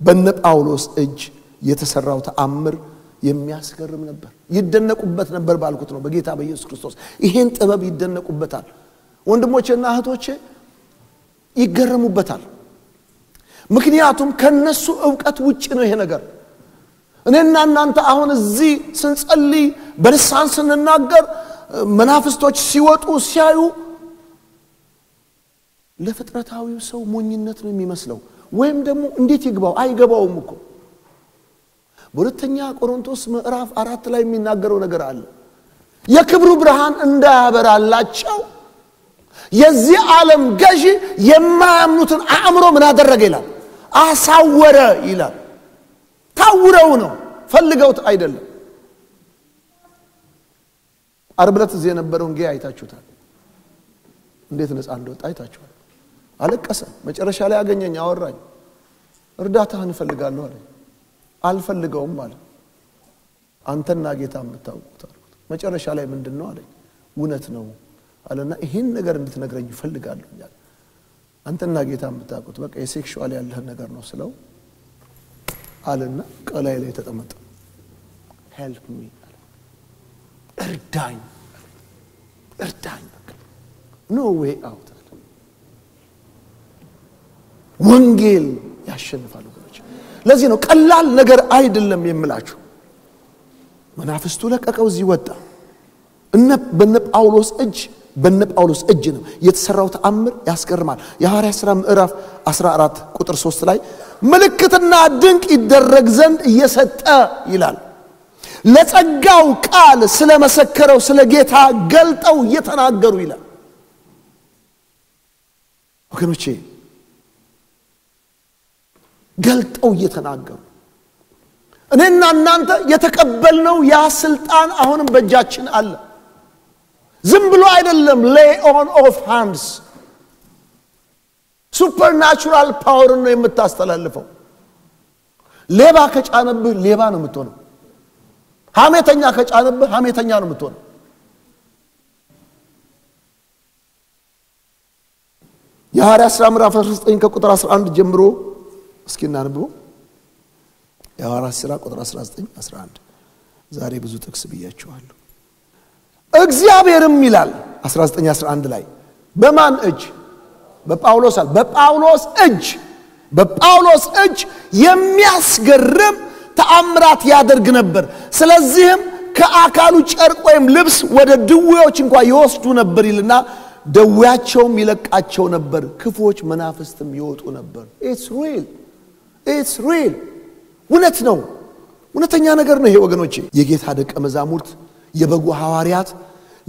በነ ጳውሎስ እጅ የተሰራው ተአምር የሚያስገርም ነበር። ይደነቁበት ነበር ባልኩት ነው በጌታ በኢየሱስ ክርስቶስ ይሄን ጥበብ ይደነቁበታል። ወንድሞቼና እህቶቼ ይገረሙበታል። ምክንያቱም ከነሱ እውቀት ውጭ ነው ይሄ ነገር። እኔና እናንተ አሁን እዚህ ስንጸልይ በልሳን ስንናገር መናፍስቶች ሲወጡ ሲያዩ ለፍጥረታዊው ሰው ሞኝነት ነው የሚመስለው፣ ወይም ደግሞ እንዴት ይግባው? አይገባውም እኮ። በሁለተኛ ቆሮንቶስ ምዕራፍ አራት ላይ የሚናገረው ነገር አለ። የክብሩ ብርሃን እንዳያበራላቸው የዚህ ዓለም ገዢ የማያምኑትን አእምሮ ምን አደረገ ይላል? አሳወረ ይላል። ታውረው ነው ፈልገውት አይደለም። ዓርብ ዕለት እዚህ የነበረውን ጌ አይታችሁታል። እንዴት ነፃ እንደወጣ አይታችኋል። አለቀሰ። መጨረሻ ላይ አገኘኝ፣ አወራኝ። እርዳታህን እፈልጋለሁ አለ። አልፈልገውም አለ። አንተና ጌታ የምታውቁት አልኩት። መጨረሻ ላይ ምንድን ነው አለኝ። እውነት ነው አለና ይህን ነገር እንድትነግረኝ እፈልጋለሁ አንተና ጌታ የምታውቁት በቃ የሴክሹዋል ያለህን ነገር ነው ስለው አለና ቀላይ ላይ ተቀመጠ። help me እርዳኝ፣ እርዳኝ፣ no way out ወንጌል ያሸንፋል ወገኖች። ለዚህ ነው ቀላል ነገር አይደለም የምላችሁ። መናፍስቱ ለቀቀው፣ እዚህ ወጣ። እነ በነ ጳውሎስ እጅ በነ ጳውሎስ እጅ ነው የተሰራው ተአምር ያስገርማል። የሐዋርያት ሥራ ምዕራፍ 14 ቁጥር 3 ላይ ምልክትና ድንቅ ይደረግ ዘንድ እየሰጠ ይላል። ለጸጋው ቃል ስለመሰከረው ስለ ጌታ ገልጠው እየተናገሩ ይላል። ወገኖቼ ገልጠው እየተናገሩ እኔና እናንተ የተቀበልነው ያ ስልጣን አሁንም በእጃችን አለ። ዝም ብሎ አይደለም። lay on of hands supernatural power ን ነው የምታስተላልፈው። ሌባ ከጫነብህ ሌባ ነው የምትሆነው። ሐሜተኛ ከጫነብህ ሐሜተኛ ነው የምትሆነው። የሐዋርያት ሥራ ምዕራፍ 19 ከቁጥር 11 ጀምሮ እስኪ እናንብበው። የሐዋርያት ሥራ ቁጥር 19 11 ዛሬ ብዙ ጥቅስ ብያችኋለሁ። እግዚአብሔርም ይላል 1911 ላይ በማን እጅ? በጳውሎስ አለ። በጳውሎስ እጅ በጳውሎስ እጅ የሚያስገርም ተአምራት ያደርግ ነበር። ስለዚህም ከአካሉ ጨርቅ ወይም ልብስ ወደ ድዌዎች እንኳ ይወስዱ ነበር ይልና ደዌያቸውም ይለቃቸው ነበር፣ ክፉዎች መናፍስትም ይወጡ ነበር። it's real it's real እውነት ነው። እውነተኛ ነገር ነው ይሄ ወገኖቼ። የጌታ ደቀ መዛሙርት የበጉ ሐዋርያት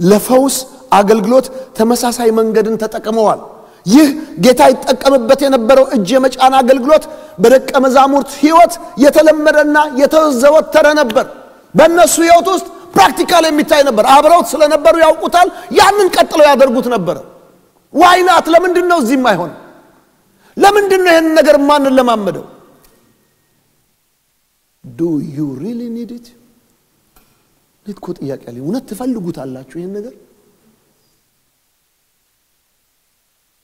ለፈውስ አገልግሎት ተመሳሳይ መንገድን ተጠቅመዋል። ይህ ጌታ ይጠቀምበት የነበረው እጅ የመጫን አገልግሎት በደቀ መዛሙርት ሕይወት የተለመደና የተዘወተረ ነበር። በእነሱ ሕይወት ውስጥ practical የሚታይ ነበር። አብረውት ስለነበሩ ያውቁታል። ያንን ቀጥለው ያደርጉት ነበረ። why not ለምንድን ነው እዚህም አይሆን? ለምንድን ነው ይህንን ነገር ማንን ለማመደው? do you really need it? እኮ ጥያቄ አለኝ። እውነት ትፈልጉታላችሁ ይህን ነገር?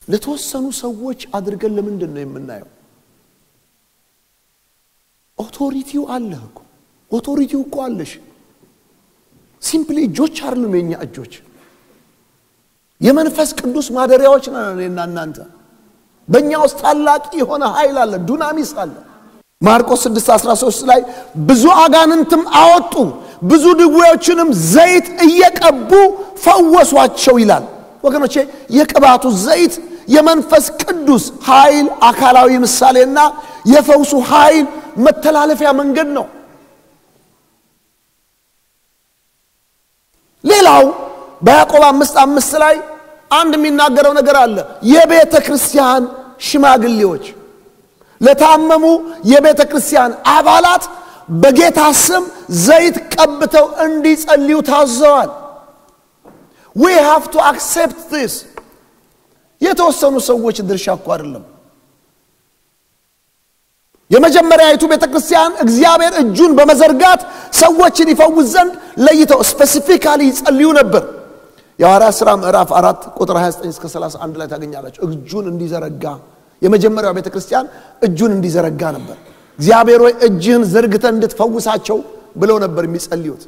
ለተወሰኑ ሰዎች አድርገን ለምንድን ነው የምናየው? authority ው አለህ እኮ authority ው እኮ አለሽ። simply እጆች አይደሉም የኛ እጆች፣ የመንፈስ ቅዱስ ማደሪያዎች ነን እኔና እናንተ። በእኛ ውስጥ ታላቅ የሆነ ኃይል አለ፣ ዱናሚስ አለ። ማርቆስ 6 13 ላይ ብዙ አጋንንትም አወጡ፣ ብዙ ድዌዎችንም ዘይት እየቀቡ ፈወሷቸው ይላል። ወገኖቼ የቅባቱ ዘይት የመንፈስ ቅዱስ ኃይል አካላዊ ምሳሌና የፈውሱ ኃይል መተላለፊያ መንገድ ነው። ሌላው በያዕቆብ አምስት አምስት ላይ አንድ የሚናገረው ነገር አለ። የቤተ ክርስቲያን ሽማግሌዎች ለታመሙ የቤተ ክርስቲያን አባላት በጌታ ስም ዘይት ቀብተው እንዲጸልዩ ታዘዋል። we have to accept this። የተወሰኑ ሰዎች ድርሻ እኮ አይደለም። የመጀመሪያዊቱ ቤተ ክርስቲያን እግዚአብሔር እጁን በመዘርጋት ሰዎችን ይፈውስ ዘንድ ለይተው specifically ይጸልዩ ነበር። የሐዋርያት ሥራ ምዕራፍ አራት ቁጥር 29 እስከ 31 ላይ ታገኛላቸው። እጁን እንዲዘረጋ የመጀመሪያው ቤተ ክርስቲያን እጁን እንዲዘረጋ ነበር። እግዚአብሔር ሆይ እጅህን ዘርግተን እንድትፈውሳቸው ብለው ነበር የሚጸልዩት።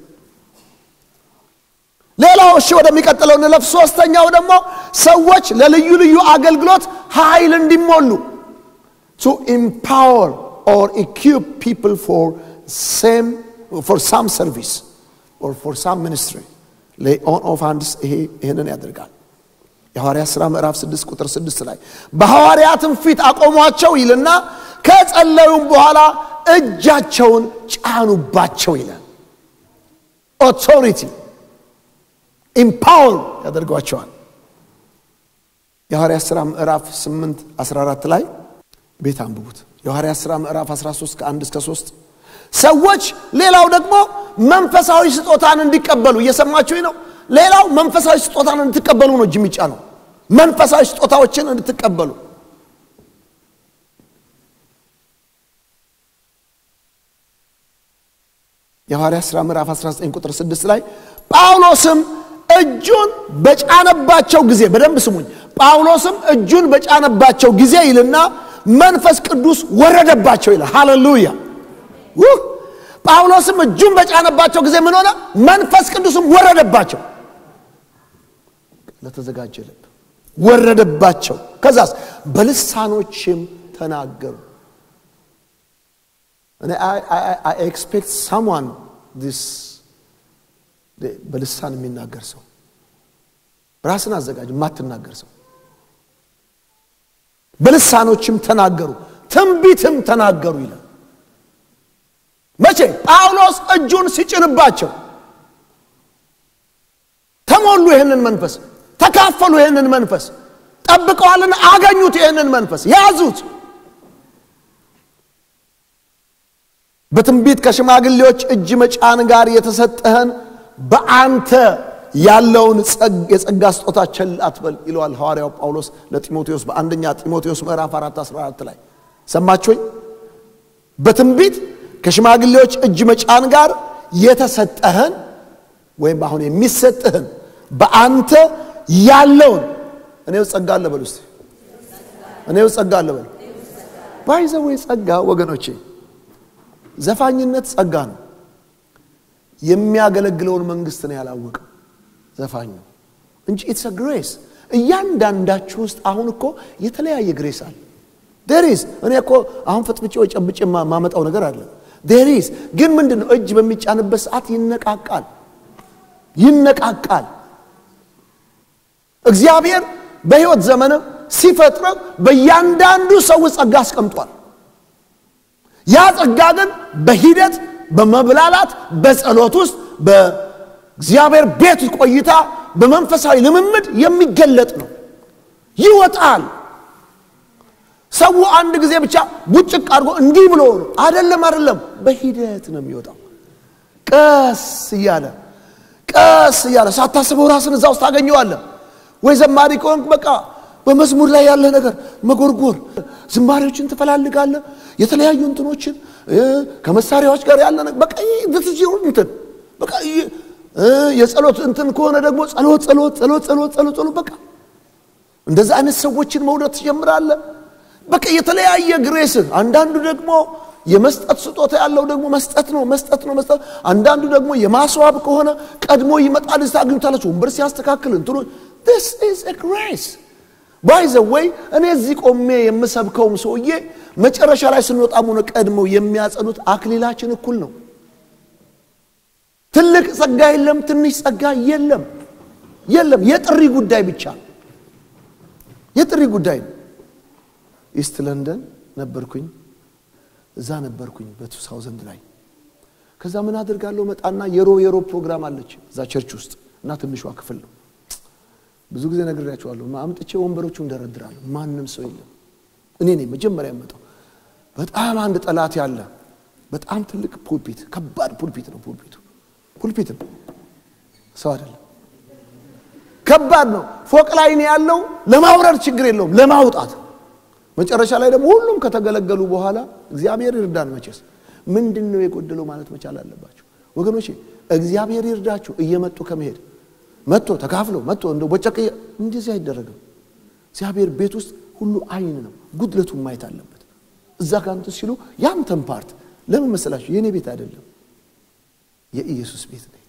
ሌላው እሺ ወደሚቀጥለው እንለፍ። ሶስተኛው ደግሞ ሰዎች ለልዩ ልዩ አገልግሎት ኃይል እንዲሞሉ to empower or equip people for same for some service or for some ministry lay on of hands ይሄ ይህንን ያደርጋል። የሐዋርያት ሥራ ምዕራፍ 6 ቁጥር 6 ላይ በሐዋርያትም ፊት አቆሟቸው ይልና ከጸለዩም በኋላ እጃቸውን ጫኑባቸው ይላል። authority empower ያደርጓቸዋል። የሐዋርያት ሥራ ምዕራፍ 8 14 ላይ ቤት አንብቡት። የሐዋርያት ሥራ ምዕራፍ 13 ከ1 እስከ 3 ሰዎች ሌላው ደግሞ መንፈሳዊ ስጦታን እንዲቀበሉ እየሰማችሁኝ ነው። ሌላው መንፈሳዊ ስጦታን እንድትቀበሉ ነው እጅ የሚጫ ነው። መንፈሳዊ ስጦታዎችን እንድትቀበሉ የሐዋርያት ሥራ ምዕራፍ 19 ቁጥር 6 ላይ ጳውሎስም እጁን በጫነባቸው ጊዜ በደንብ ስሙኝ። ጳውሎስም እጁን በጫነባቸው ጊዜ ይልና መንፈስ ቅዱስ ወረደባቸው ይላል። ሃሌሉያ! ጳውሎስም እጁን በጫነባቸው ጊዜ ምን ሆነ? መንፈስ ቅዱስም ወረደባቸው። ለተዘጋጀ ልብ ወረደባቸው። ከዛስ በልሳኖችም ተናገሩ። expect someone this በልሳን የሚናገር ሰው ራስን አዘጋጅ። የማትናገር ሰው በልሳኖችም ተናገሩ ትንቢትም ተናገሩ ይላል። መቼ ጳውሎስ እጁን ሲጭንባቸው ተሞሉ። ይህንን መንፈስ ተካፈሉ። ይህንን መንፈስ ጠብቀዋልን፣ አገኙት። ይህንን መንፈስ ያዙት። በትንቢት ከሽማግሌዎች እጅ መጫን ጋር የተሰጠህን በአንተ ያለውን የጸጋ ስጦታ ቸል አትበል ይለዋል ሐዋርያው ጳውሎስ ለጢሞቴዎስ በአንደኛ ጢሞቴዎስ ምዕራፍ 4 14 ላይ ሰማችሁኝ። በትንቢት ከሽማግሌዎች እጅ መጫን ጋር የተሰጠህን ወይም አሁን የሚሰጥህን በአንተ ያለውን እኔው ጸጋ አለ እስቲ። እኔው ጸጋ አለ በሉ። by the way ጸጋ ወገኖቼ ዘፋኝነት ጸጋ ነው። የሚያገለግለውን መንግስት ነው ያላወቀው ዘፋኙ። እንጂ it's grace እያንዳንዳችሁ ውስጥ አሁን እኮ የተለያየ grace አለ። there is እኔ እኮ አሁን ፈጥፍጬ ወይ ጨብጬ ማመጣው ነገር አለ። there is ግን ምንድን ነው እጅ በሚጫንበት ሰዓት ይነቃቃል። ይነቃቃል እግዚአብሔር በህይወት ዘመን ሲፈጥረው በእያንዳንዱ ሰው ጸጋ አስቀምጧል። ያ ጸጋ ግን በሂደት በመብላላት በጸሎት ውስጥ በእግዚአብሔር ቤት ቆይታ በመንፈሳዊ ልምምድ የሚገለጥ ነው። ይወጣል። ሰው አንድ ጊዜ ብቻ ቡጭቅ አድርጎ እንዲህ ብሎ ነው። አደለም አደለም በሂደት ነው የሚወጣው። ቀስ እያለ ቀስ እያለ ሳታስበው ራስን እዛ ውስጥ ታገኘዋለህ ወይ ዘማሪ ከሆንክ በቃ በመዝሙር ላይ ያለ ነገር መጎርጎር። ዝማሬዎችን ትፈላልጋለህ የተለያዩ እንትኖችን ከመሳሪያዎች ጋር ያለ ነገር በቃ እንትን በቃ የጸሎት እንትን ከሆነ ደግሞ ጸሎት ጸሎት ጸሎት ጸሎት ጸሎት በቃ እንደዚህ አይነት ሰዎችን መውደድ ትጀምራለህ። በቃ የተለያየ ግሬስ አንዳንዱ ደግሞ የመስጠት ስጦታ ያለው ደግሞ መስጠት ነው መስጠት ነው መስጠት። አንዳንዱ ደግሞ የማስዋብ ከሆነ ቀድሞ ይመጣል ታግኙታላችሁ ወንበር ሲያስተካክል እንትኖ is a grace. By the way እኔ እዚህ ቆሜ የምሰብከውም ሰውዬ መጨረሻ ላይ ስንወጣም ሆነ ቀድመው የሚያጸኑት አክሊላችን እኩል ነው። ትልቅ ጸጋ የለም ትንሽ ጸጋ የለም። የለም የጥሪ ጉዳይ ብቻ። የጥሪ ጉዳይ ነው። ኢስት ለንደን ነበርኩኝ እዛ ነበርኩኝ በቱ ሳውዘንድ ላይ። ከዛ ምን አድርጋለሁ መጣና የሮ የሮ ፕሮግራም አለች እዛ ቸርች ውስጥ እና ትንሿ ክፍል ነው ብዙ ጊዜ ነግሬያቸዋለሁ አምጥቼ ወንበሮቹ እንደረድራለሁ። ማንም ሰው የለም። እኔ ነኝ መጀመሪያ ያመጣው በጣም አንድ ጠላት ያለ በጣም ትልቅ ፑልፒት ከባድ ፑልፒት ነው ፑልፒቱ። ፑልፒት ነው ሰው አይደለም። ከባድ ነው። ፎቅ ላይ ነው ያለው። ለማውረድ ችግር የለውም። ለማውጣት። መጨረሻ ላይ ደግሞ ሁሉም ከተገለገሉ በኋላ እግዚአብሔር ይርዳን መቼስ። ምንድን ነው የጎደለው ማለት መቻል አለባቸው ወገኖቼ እግዚአብሔር ይርዳችሁ። እየመጡ ከመሄድ መጥቶ ተካፍሎ መጥቶ እንደ ቦጨቅ እንደዚህ አይደረግም። እግዚአብሔር ቤት ውስጥ ሁሉ አይን ነው ጉድለቱን ማየት አለበት። እዛ ጋር እንትን ሲሉ ያንተን part ለምን መሰላችሁ? የእኔ ቤት አይደለም የኢየሱስ ቤት ነው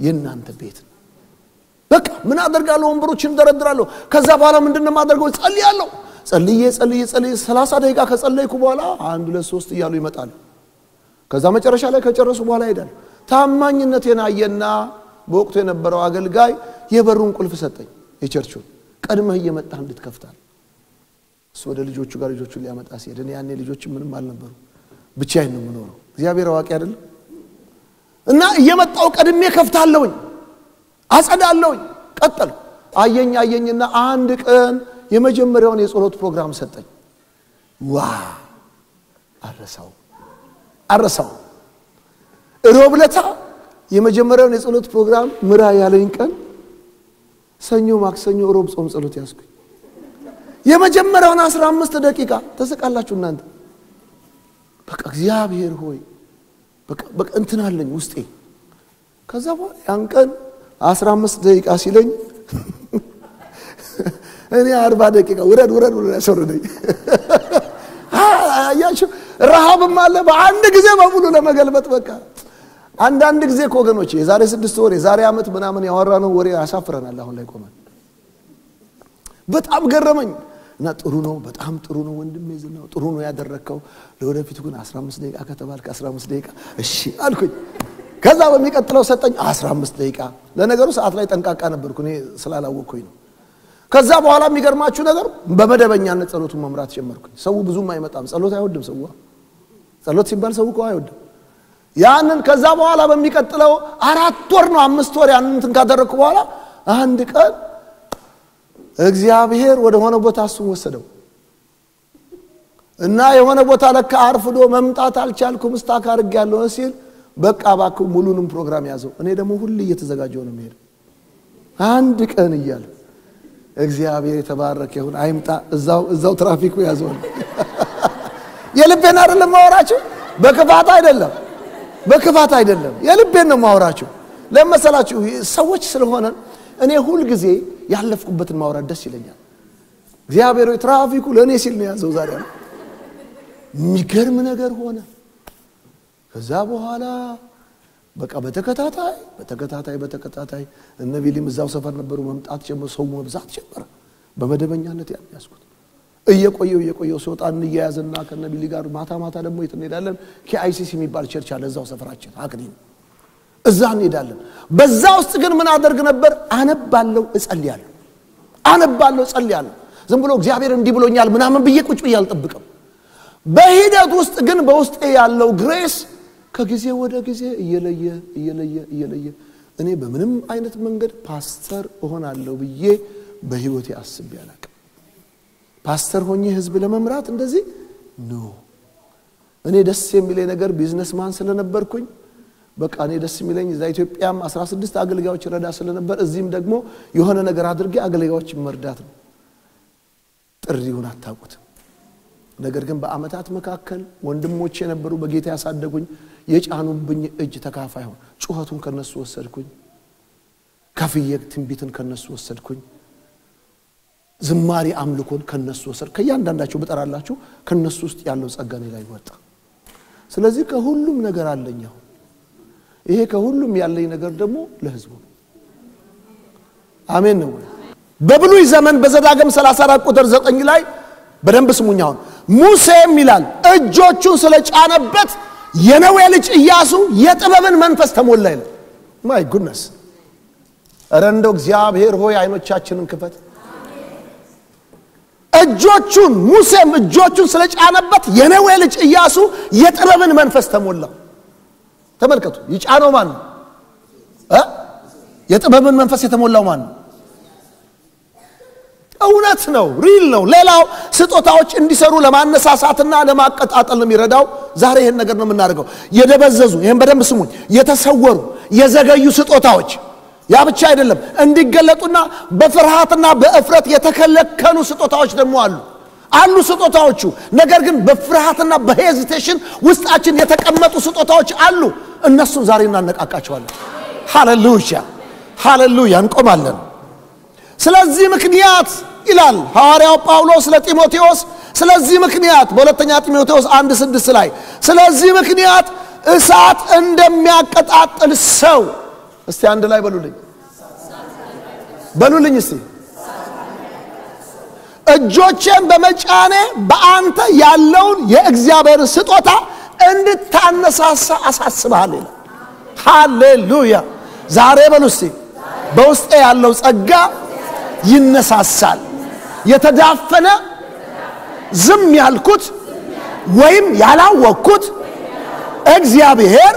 የእናንተ ቤት ነው። በቃ ምን አደርጋለሁ? ወንበሮችን እንደረድራለሁ። ከዛ በኋላ ምንድን ነው የማደርገው? ጸልያለሁ ጸልዬ ጸልዬ ጸልዬ ሰላሳ ደቂቃ ከጸለይኩ በኋላ አንድ ሁለት ሶስት እያሉ ይመጣሉ። ከዛ መጨረሻ ላይ ከጨረሱ በኋላ ይሄዳል ታማኝነቴን አየና በወቅቱ የነበረው አገልጋይ የበሩን ቁልፍ ሰጠኝ የቸርቹን። ቀድመህ እየመጣህ እንድትከፍታል። እሱ ወደ ልጆቹ ጋር ልጆቹን ሊያመጣ ሲሄድ እኔ ያኔ ልጆች ምንም አልነበሩ። ብቻዬን ነው የምኖረው። እግዚአብሔር አዋቂ አይደለም? እና እየመጣው ቀድሜ ከፍታለሁኝ አጸዳለሁኝ። ቀጠል አየኝ አየኝና አንድ ቀን የመጀመሪያውን የጸሎት ፕሮግራም ሰጠኝ። ዋ አረሳው አረሳው። ሮብለታ የመጀመሪያውን የጸሎት ፕሮግራም ምራ ያለኝ ቀን ሰኞ ማክሰኞ ሮብ ጾም ጸሎት ያስኩኝ የመጀመሪያውን አስራ አምስት ደቂቃ ተሰቃላችሁ እናንተ። በቃ እግዚአብሔር ሆይ በቃ ውስጤ። ከዛ በኋላ ያን ቀን አስራ አምስት ደቂቃ ሲለኝ እኔ አርባ ደቂቃ ውረድ ውረድ ውረድ ያስወርደኝ አያችሁ ረሃብም አለ። በአንድ ጊዜ በሙሉ ለመገልበጥ በቃ አንዳንድ ጊዜ እኮ ወገኖች የዛሬ ስድስት ወር የዛሬ ዓመት ምናምን ያወራነው ወሬ ያሳፍረናል አሁን ላይ ቆመን በጣም ገረመኝ እና ጥሩ ነው በጣም ጥሩ ነው ወንድሜ ዝናው ጥሩ ነው ያደረግከው ለወደፊቱ ግን 15 ደቂቃ ከተባልክ 15 ደቂቃ እሺ አልኩኝ ከዛ በሚቀጥለው ሰጠኝ 15 ደቂቃ። ለነገሩ ሰዓት ላይ ጠንቃቃ ነበርኩ እኔ ስላላወቅኩኝ ነው። ከዛ በኋላ የሚገርማችሁ ነገር በመደበኛነት ጸሎቱን መምራት ጀመርኩኝ። ሰው ብዙም አይመጣም። ጸሎት አይወድም ሰው። ጸሎት ሲባል ሰው እኮ አይወድም። ያንን ከዛ በኋላ በሚቀጥለው አራት ወር ነው አምስት ወር ያንን እንትን ካደረግኩ በኋላ አንድ ቀን እግዚአብሔር ወደ ሆነ ቦታ እሱን ወሰደው። እና የሆነ ቦታ ለካ አርፍዶ መምጣት አልቻልኩም ስታክ አድርጌያለሁ ሲል በቃ እባክህ ሙሉንም ፕሮግራም ያዘው። እኔ ደግሞ ሁሌ እየተዘጋጀው ነው የሚሄደው አንድ ቀን እያለ እግዚአብሔር የተባረከ ይሁን አይምጣ እዛው ትራፊኩ ያዘው የልቤን አይደለም ማወራችሁ፣ በክፋት አይደለም፣ በክፋት አይደለም፣ የልቤን ነው ማወራችሁ። ለመሰላችሁ ሰዎች ስለሆነ እኔ ሁልጊዜ ያለፍኩበትን ማውራት ደስ ይለኛል። እግዚአብሔር ትራፊኩ ለእኔ ሲል ነው ያዘው ዛሬ የሚገርም ነገር ሆነ። ከዛ በኋላ በቃ በተከታታይ በተከታታይ በተከታታይ እነ ቢሊም እዛው ሰፈር ነበሩ። መምጣት ጀመሩ። ሰው መብዛት ጀመረ። በመደበኛነት ያዝኩት። እየቆየው እየቆየው ሲወጣ እንያያዝና ከነ ቢሊ ጋር ማታ ማታ ደግሞ የት እንሄዳለን? KICC የሚባል church አለ እዛው ሰፈራችን አቅኒ እዛ እንሄዳለን። በዛ ውስጥ ግን ምን አደርግ ነበር? አነባለሁ፣ እጸልያለሁ፣ አነባለሁ፣ እጸልያለሁ። ዝም ብሎ እግዚአብሔር እንዲህ ብሎኛል ምናምን ብዬ ቁጭ ብዬ አልጠብቅም። በሂደት ውስጥ ግን በውስጤ ያለው grace ከጊዜ ወደ ጊዜ እየለየ እየለየ እየለየ እኔ በምንም አይነት መንገድ ፓስተር እሆናለሁ ብዬ በህይወቴ አስቤ አላቅም። ፓስተር ሆኜ ህዝብ ለመምራት እንደዚህ ኖ። እኔ ደስ የሚለኝ ነገር businessman ስለነበርኩኝ በቃ እኔ ደስ የሚለኝ እዛ ኢትዮጵያም 16 አገልጋዮች ረዳ ስለነበር እዚህም ደግሞ የሆነ ነገር አድርጌ አገልጋዮችን መርዳት ነው። ጥሪውን አታውቁትም። ነገር ግን በአመታት መካከል ወንድሞቼ የነበሩ በጌታ ያሳደጉኝ የጫኑብኝ እጅ ተካፋይ ሆን ጩኸቱን ከነሱ ወሰድኩኝ። ከፍዬ ትንቢትን ከነሱ ወሰድኩኝ። ዝማሬ አምልኮን ከነሱ ወሰድ ከእያንዳንዳቸው ብጠራላችሁ ከነሱ ውስጥ ያለው ጸጋ እኔ ላይ ወጣ። ስለዚህ ከሁሉም ነገር አለኝ። ይሄ ከሁሉም ያለኝ ነገር ደግሞ ለህዝቡ ነው። አሜን ነው። በብሉይ ዘመን በዘዳግም 34 ቁጥር 9 ላይ በደንብ ስሙኝ። ሙሴም ይላል እጆቹን ስለጫነበት የነዌ ልጅ ኢያሱ የጥበብን መንፈስ ተሞላ ይላል። ማይ ጉድነስ! እረ እንደው እግዚአብሔር ሆይ አይኖቻችንን ክፈት። እጆቹን ሙሴም እጆቹን ስለጫነበት የነዌ ልጅ ኢያሱ የጥበብን መንፈስ ተሞላ። ተመልከቱ፣ ይጫነው ማን ነው? የጥበብን መንፈስ የተሞላው ማን ነው? እውነት ነው፣ real ነው። ሌላው ስጦታዎች እንዲሰሩ ለማነሳሳትና ለማቀጣጠል ነው የሚረዳው። ዛሬ ይህን ነገር ነው የምናደርገው። የደበዘዙ ይህን በደንብ ስሙኝ፣ የተሰወሩ የዘገዩ ስጦታዎች ያ ብቻ አይደለም፣ እንዲገለጡና በፍርሃትና በእፍረት የተከለከሉ ስጦታዎች ደግሞ አሉ አሉ ስጦታዎቹ። ነገር ግን በፍርሃትና በ hesitation ውስጣችን የተቀመጡ ስጦታዎች አሉ። እነሱን ዛሬ እናነቃቃቸዋለን። ሃሌሉያ ሃሌሉያ፣ እንቆማለን። ስለዚህ ምክንያት ይላል ሐዋርያው ጳውሎስ ለጢሞቴዎስ። ስለዚህ ምክንያት በሁለተኛ ጢሞቴዎስ አንድ ስድስት ላይ ስለዚህ ምክንያት እሳት እንደሚያቀጣጥል ሰው እስቲ አንድ ላይ በሉልኝ በሉልኝ እስቲ እጆቼን በመጫኔ በአንተ ያለውን የእግዚአብሔርን ስጦታ እንድታነሳሳ አሳስብሃል ይላል። ሃሌሉያ! ዛሬ በሉ እስቲ በውስጤ ያለው ጸጋ ይነሳሳል። የተዳፈነ ዝም ያልኩት ወይም ያላወቅኩት እግዚአብሔር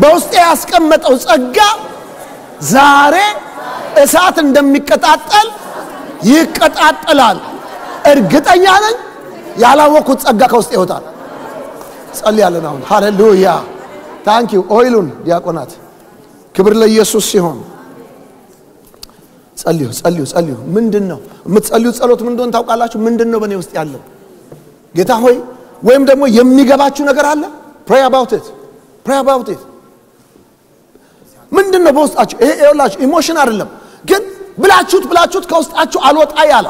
በውስጤ ያስቀመጠው ጸጋ ዛሬ እሳት እንደሚቀጣጠል ይቀጣጠላል። እርግጠኛ ነኝ። ያላወቅኩት ጸጋ ከውስጥ ይወጣል። ጸልያለን። አሁን ሃሌሉያ thank you። oil ኡን ዲያቆናት፣ ክብር ለኢየሱስ ሲሆን ጸልዩ ጸልዩ ጸልዩ። ምንድን ነው የምትጸልዩት ጸሎት ምን እንደሆነ ታውቃላችሁ? ምንድን ነው በእኔ ውስጥ ያለው ጌታ ሆይ፣ ወይም ደግሞ የሚገባችሁ ነገር አለ። pray about it pray about it ምንድን ነው በውስጣችሁ? ይሄ ይኸውላችሁ emotion አይደለም። ግን ብላችሁት ብላችሁት ከውስጣችሁ አልወጣ ያለ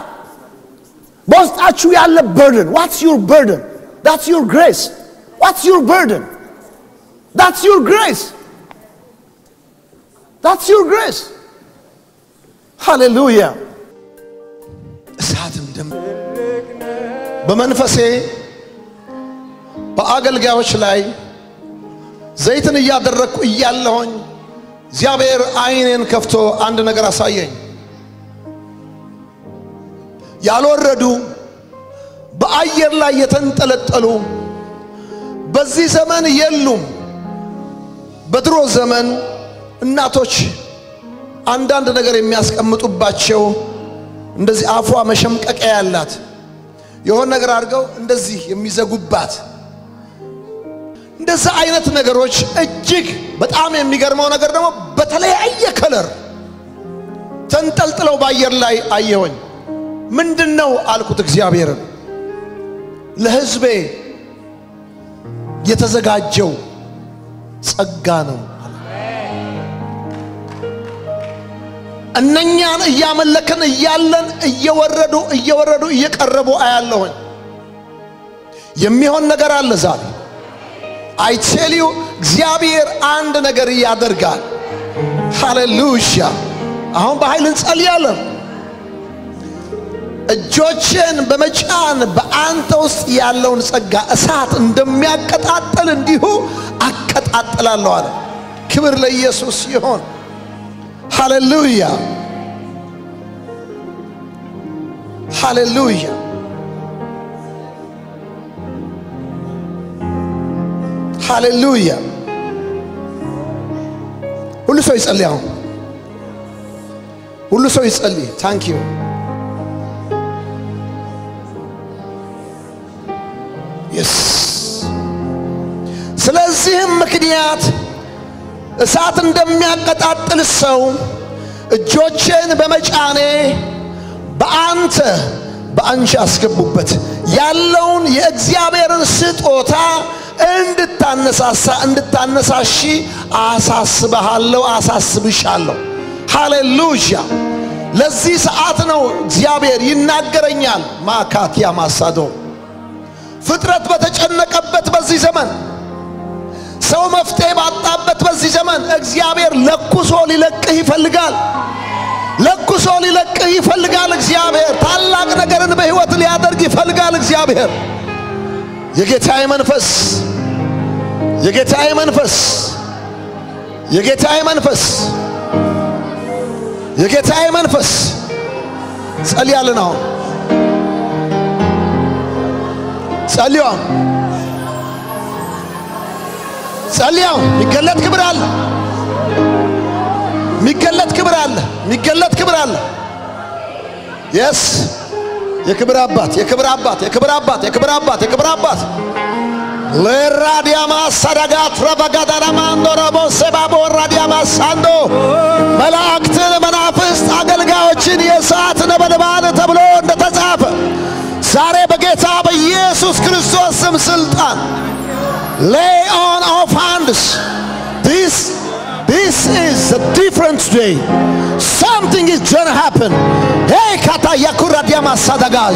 በውስጣችሁ ያለ burden what's your burden that's your grace what's your burden that's your grace that's your grace ሃሌሉያ እሳት እንደም በመንፈሴ በአገልጋዮች ላይ ዘይትን እያደረግኩ እያለሁኝ እግዚአብሔር ዓይኔን ከፍቶ አንድ ነገር አሳየኝ። ያልወረዱ በአየር ላይ የተንጠለጠሉ በዚህ ዘመን የሉም። በድሮ ዘመን እናቶች አንዳንድ ነገር የሚያስቀምጡባቸው እንደዚህ አፏ መሸምቀቂያ ያላት የሆነ ነገር አድርገው እንደዚህ የሚዘጉባት እንደዛ አይነት ነገሮች እጅግ በጣም የሚገርመው ነገር ደግሞ በተለያየ ከለር ተንጠልጥለው በአየር ላይ አየሆኝ። ምንድን ነው አልኩት እግዚአብሔርን። ለሕዝቤ የተዘጋጀው ጸጋ ነው። እነኛን እያመለክን እያለን እየወረዱ እየወረዱ እየቀረቡ አያለሁኝ። የሚሆን ነገር አለ ዛሬ አይቴልዩ እግዚአብሔር አንድ ነገር ያደርጋል። ሃሌሉያ! አሁን በኃይል እንጸልያለን። እጆችን በመጫን በአንተ ውስጥ ያለውን ጸጋ እሳት እንደሚያቀጣጥል እንዲሁ አቀጣጥላለሁ አለ። ክብር ለኢየሱስ ይሆን። ሃሌሉያ! ሃሌሉያ! ሃሌሉያ! ሁሉ ሰው ይጸልይ። አሁን ሁሉ ሰው ይጸልይ። thank you ስለዚህም ምክንያት እሳት እንደሚያቀጣጥል ሰው እጆቼን በመጫኔ በአንተ በአንቺ አስገቡበት ያለውን የእግዚአብሔርን ስጦታ እንድታነሳሳ እንድታነሳሺ አሳስበሃለሁ፣ አሳስብሻለሁ። ሃሌሉያ! ለዚህ ሰዓት ነው እግዚአብሔር ይናገረኛል። ማካቲያ ማሳዶ ፍጥረት በተጨነቀበት በዚህ ዘመን ሰው መፍትሄ ባጣበት በዚህ ዘመን እግዚአብሔር ለኩሶ ሊለቅህ ይፈልጋል። ለኩሶ ሊለቅህ ይፈልጋል። እግዚአብሔር ታላቅ ነገርን በሕይወት ሊያደርግ ይፈልጋል። እግዚአብሔር የጌታዬ መንፈስ የጌታዬ መንፈስ የጌታዬ መንፈስ የጌታዬ መንፈስ ጸልያልን አሁን ጸልዩ ጸልዩ። የሚገለጥ ክብር አለ። የሚገለጥ ክብር አለ። የሚገለጥ ክብር አለ። የስ የክብር አባት የክብር አባት የክብር አባት የክብር አባት የክብር አባት። ለራዲያማ ሳዳጋት ረበጋዳራማንዶ ረቦ ሴባቦ ራዲያማ ሳንዶ መላእክትን መናፍስት አገልጋዮችን የእሳት ነበልባል ተብሎ እንደተጻፈ ዛሬ በጌታ በኢየሱስ ክርስቶስ ስም ስልጣን lay on of hands this this is a different day something is gonna happen hey kata yakura diama sadagaz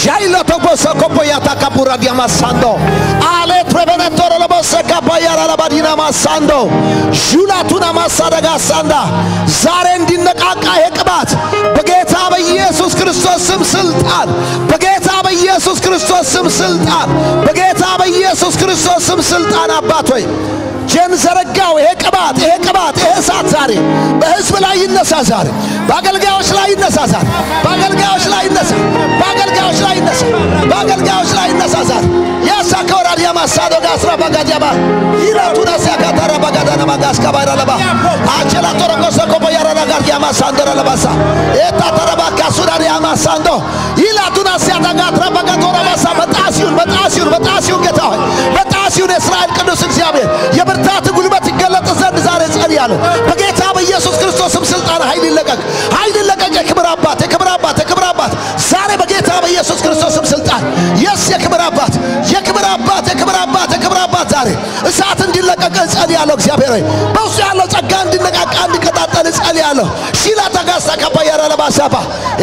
jailo toboso kopo yatakapura diama sando ale trevenetoro lobose kapayara labadina masando ጁላቱና ማሳደጋ ሳንዳ ዛሬ እንዲነቃቃ ይሄ ቅባት በጌታ በኢየሱስ ክርስቶስ ስም ስልጣን በጌታ በኢየሱስ ክርስቶስ ስም ስልጣን በጌታ በኢየሱስ ክርስቶስ ስም ስልጣን አባት ሆይ ጀን ዘረጋው። ይሄ ቅባት ይሄ ቅባት ይሄ እሳት ዛሬ በሕዝብ ላይ ይነሳ። ዛሬ በአገልጋዮች ላይ ይነሳ። ዛሬ በአገልጋዮች ላይ ይነሳ። በአገልጋዮች ላይ ይነሳ። በአገልጋዮች ላይ ይነሳ። ዛሬ ያሳ ከወራዲያ ማሳዶ ጋስራ ባጋዲያባ ይላቱና ሲያካታራ ባጋዳና ማጋስ ከባይራ ለባ አቸላ ቶረቆሰ ኮፖ ያራዳ ጋርዲያ ማሳንዶረ ለባሳ ኤታ ተረባ ካሱዳሪ ማሳንዶ ይላቱና ሲያታጋትራ ባጋቶራ ባሳ በጣሲውን በጣሲውን በጣሲውን ጌታ ሆይ በጣሲውን የእስራኤል ቅዱስ እግዚአብሔር የብርታት ጉልበት ይገለጥ ዘንድ ዛሬ ጸልያለሁ። በጌታ በኢየሱስ ክርስቶስም ስልጣን ኃይል ይለቀቅ፣ ኃይል ይለቀቅ። የክብር አባት የክብር አባት የክብር አባት ዛሬ በጌታ በኢየሱስ ክርስቶስም ስልጣን የስ የክብር አባት የክብር አባት የክብር አባት ክብር አባት ዛሬ እሳት እንዲለቀቅ ጸልያለሁ። እግዚአብሔር ሆይ በውስጡ ያለው ጸጋ እንዲነቃቃ እንዲቀጣጠል ጸልያለሁ። ሺላ ተጋስታ ከበየረ ለባሳባ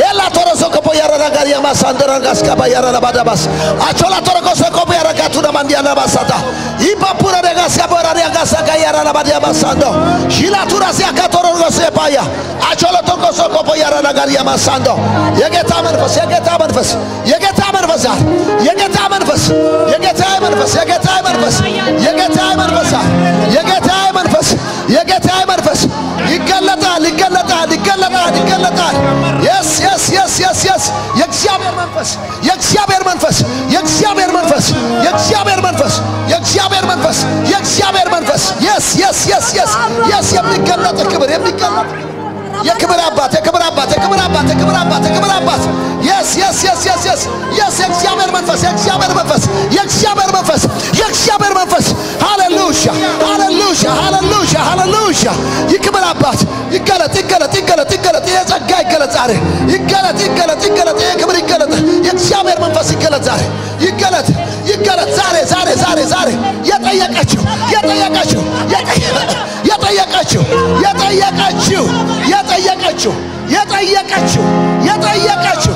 ኤላ ቶረሶ ከበየረ ነገር የማሳንደረ ጋስ ከበየረ ለባዳባስ አቾላ ቶረኮሰ ከበየረ ጋቱ ለማንዲያ ለባሳታ ይባፑረ ደጋስ ከበየረ ደጋስ ከየረ ለባዲያ ባሳንዶ ሺላ ቱራሲ አካቶረኮሰ ባያ አቾላ ቶረኮሰ ከበየረ ነገር የማሳንዶ የጌታ መንፈስ የጌታ መንፈስ የጌታ መንፈስ የጌታ መንፈስ የጌታ መንፈስ የጌታ መንፈስ መንፈስ የጌታዬ መንፈስ የጌታዬ መንፈስ የጌታዬ መንፈስ ይገለጣል ይገለጣል ይገለጣል ይገለጣል። yes yes yes yes yes የእግዚአብሔር መንፈስ የእግዚአብሔር መንፈስ የእግዚአብሔር መንፈስ የእግዚአብሔር መንፈስ የእግዚአብሔር መንፈስ የእግዚአብሔር መንፈስ። yes yes yes yes yes የሚገለጥ ክብር የሚገለጥ የክብር አባት የክብር አባት የክብር አባት የክብር አባት የክብር አባት! yes yes yes yes yes yes የእግዚአብሔር መንፈስ የእግዚአብሔር መንፈስ የእግዚአብሔር መንፈስ የእግዚአብሔር መንፈስ! ሃሌሉያ ሃሌሉያ ሃሌሉያ ሃሌሉያ የክብር አባት! ይገለጥ ይገለጥ ይገለጥ ይገለጥ! ይሄ ጸጋ ይገለጥ ዛሬ! ይገለጥ ይገለጥ ይገለጥ! ይሄ ክብር ይገለጥ! የእግዚአብሔር መንፈስ ይገለጥ ዛሬ! ይገለጥ ይገለጥ! ዛሬ ዛሬ ዛሬ ዛሬ! የጠየቀችው የጠየቀችው የጠየቀችው የጠየቀችው የጠየቀችው የጠየቀችው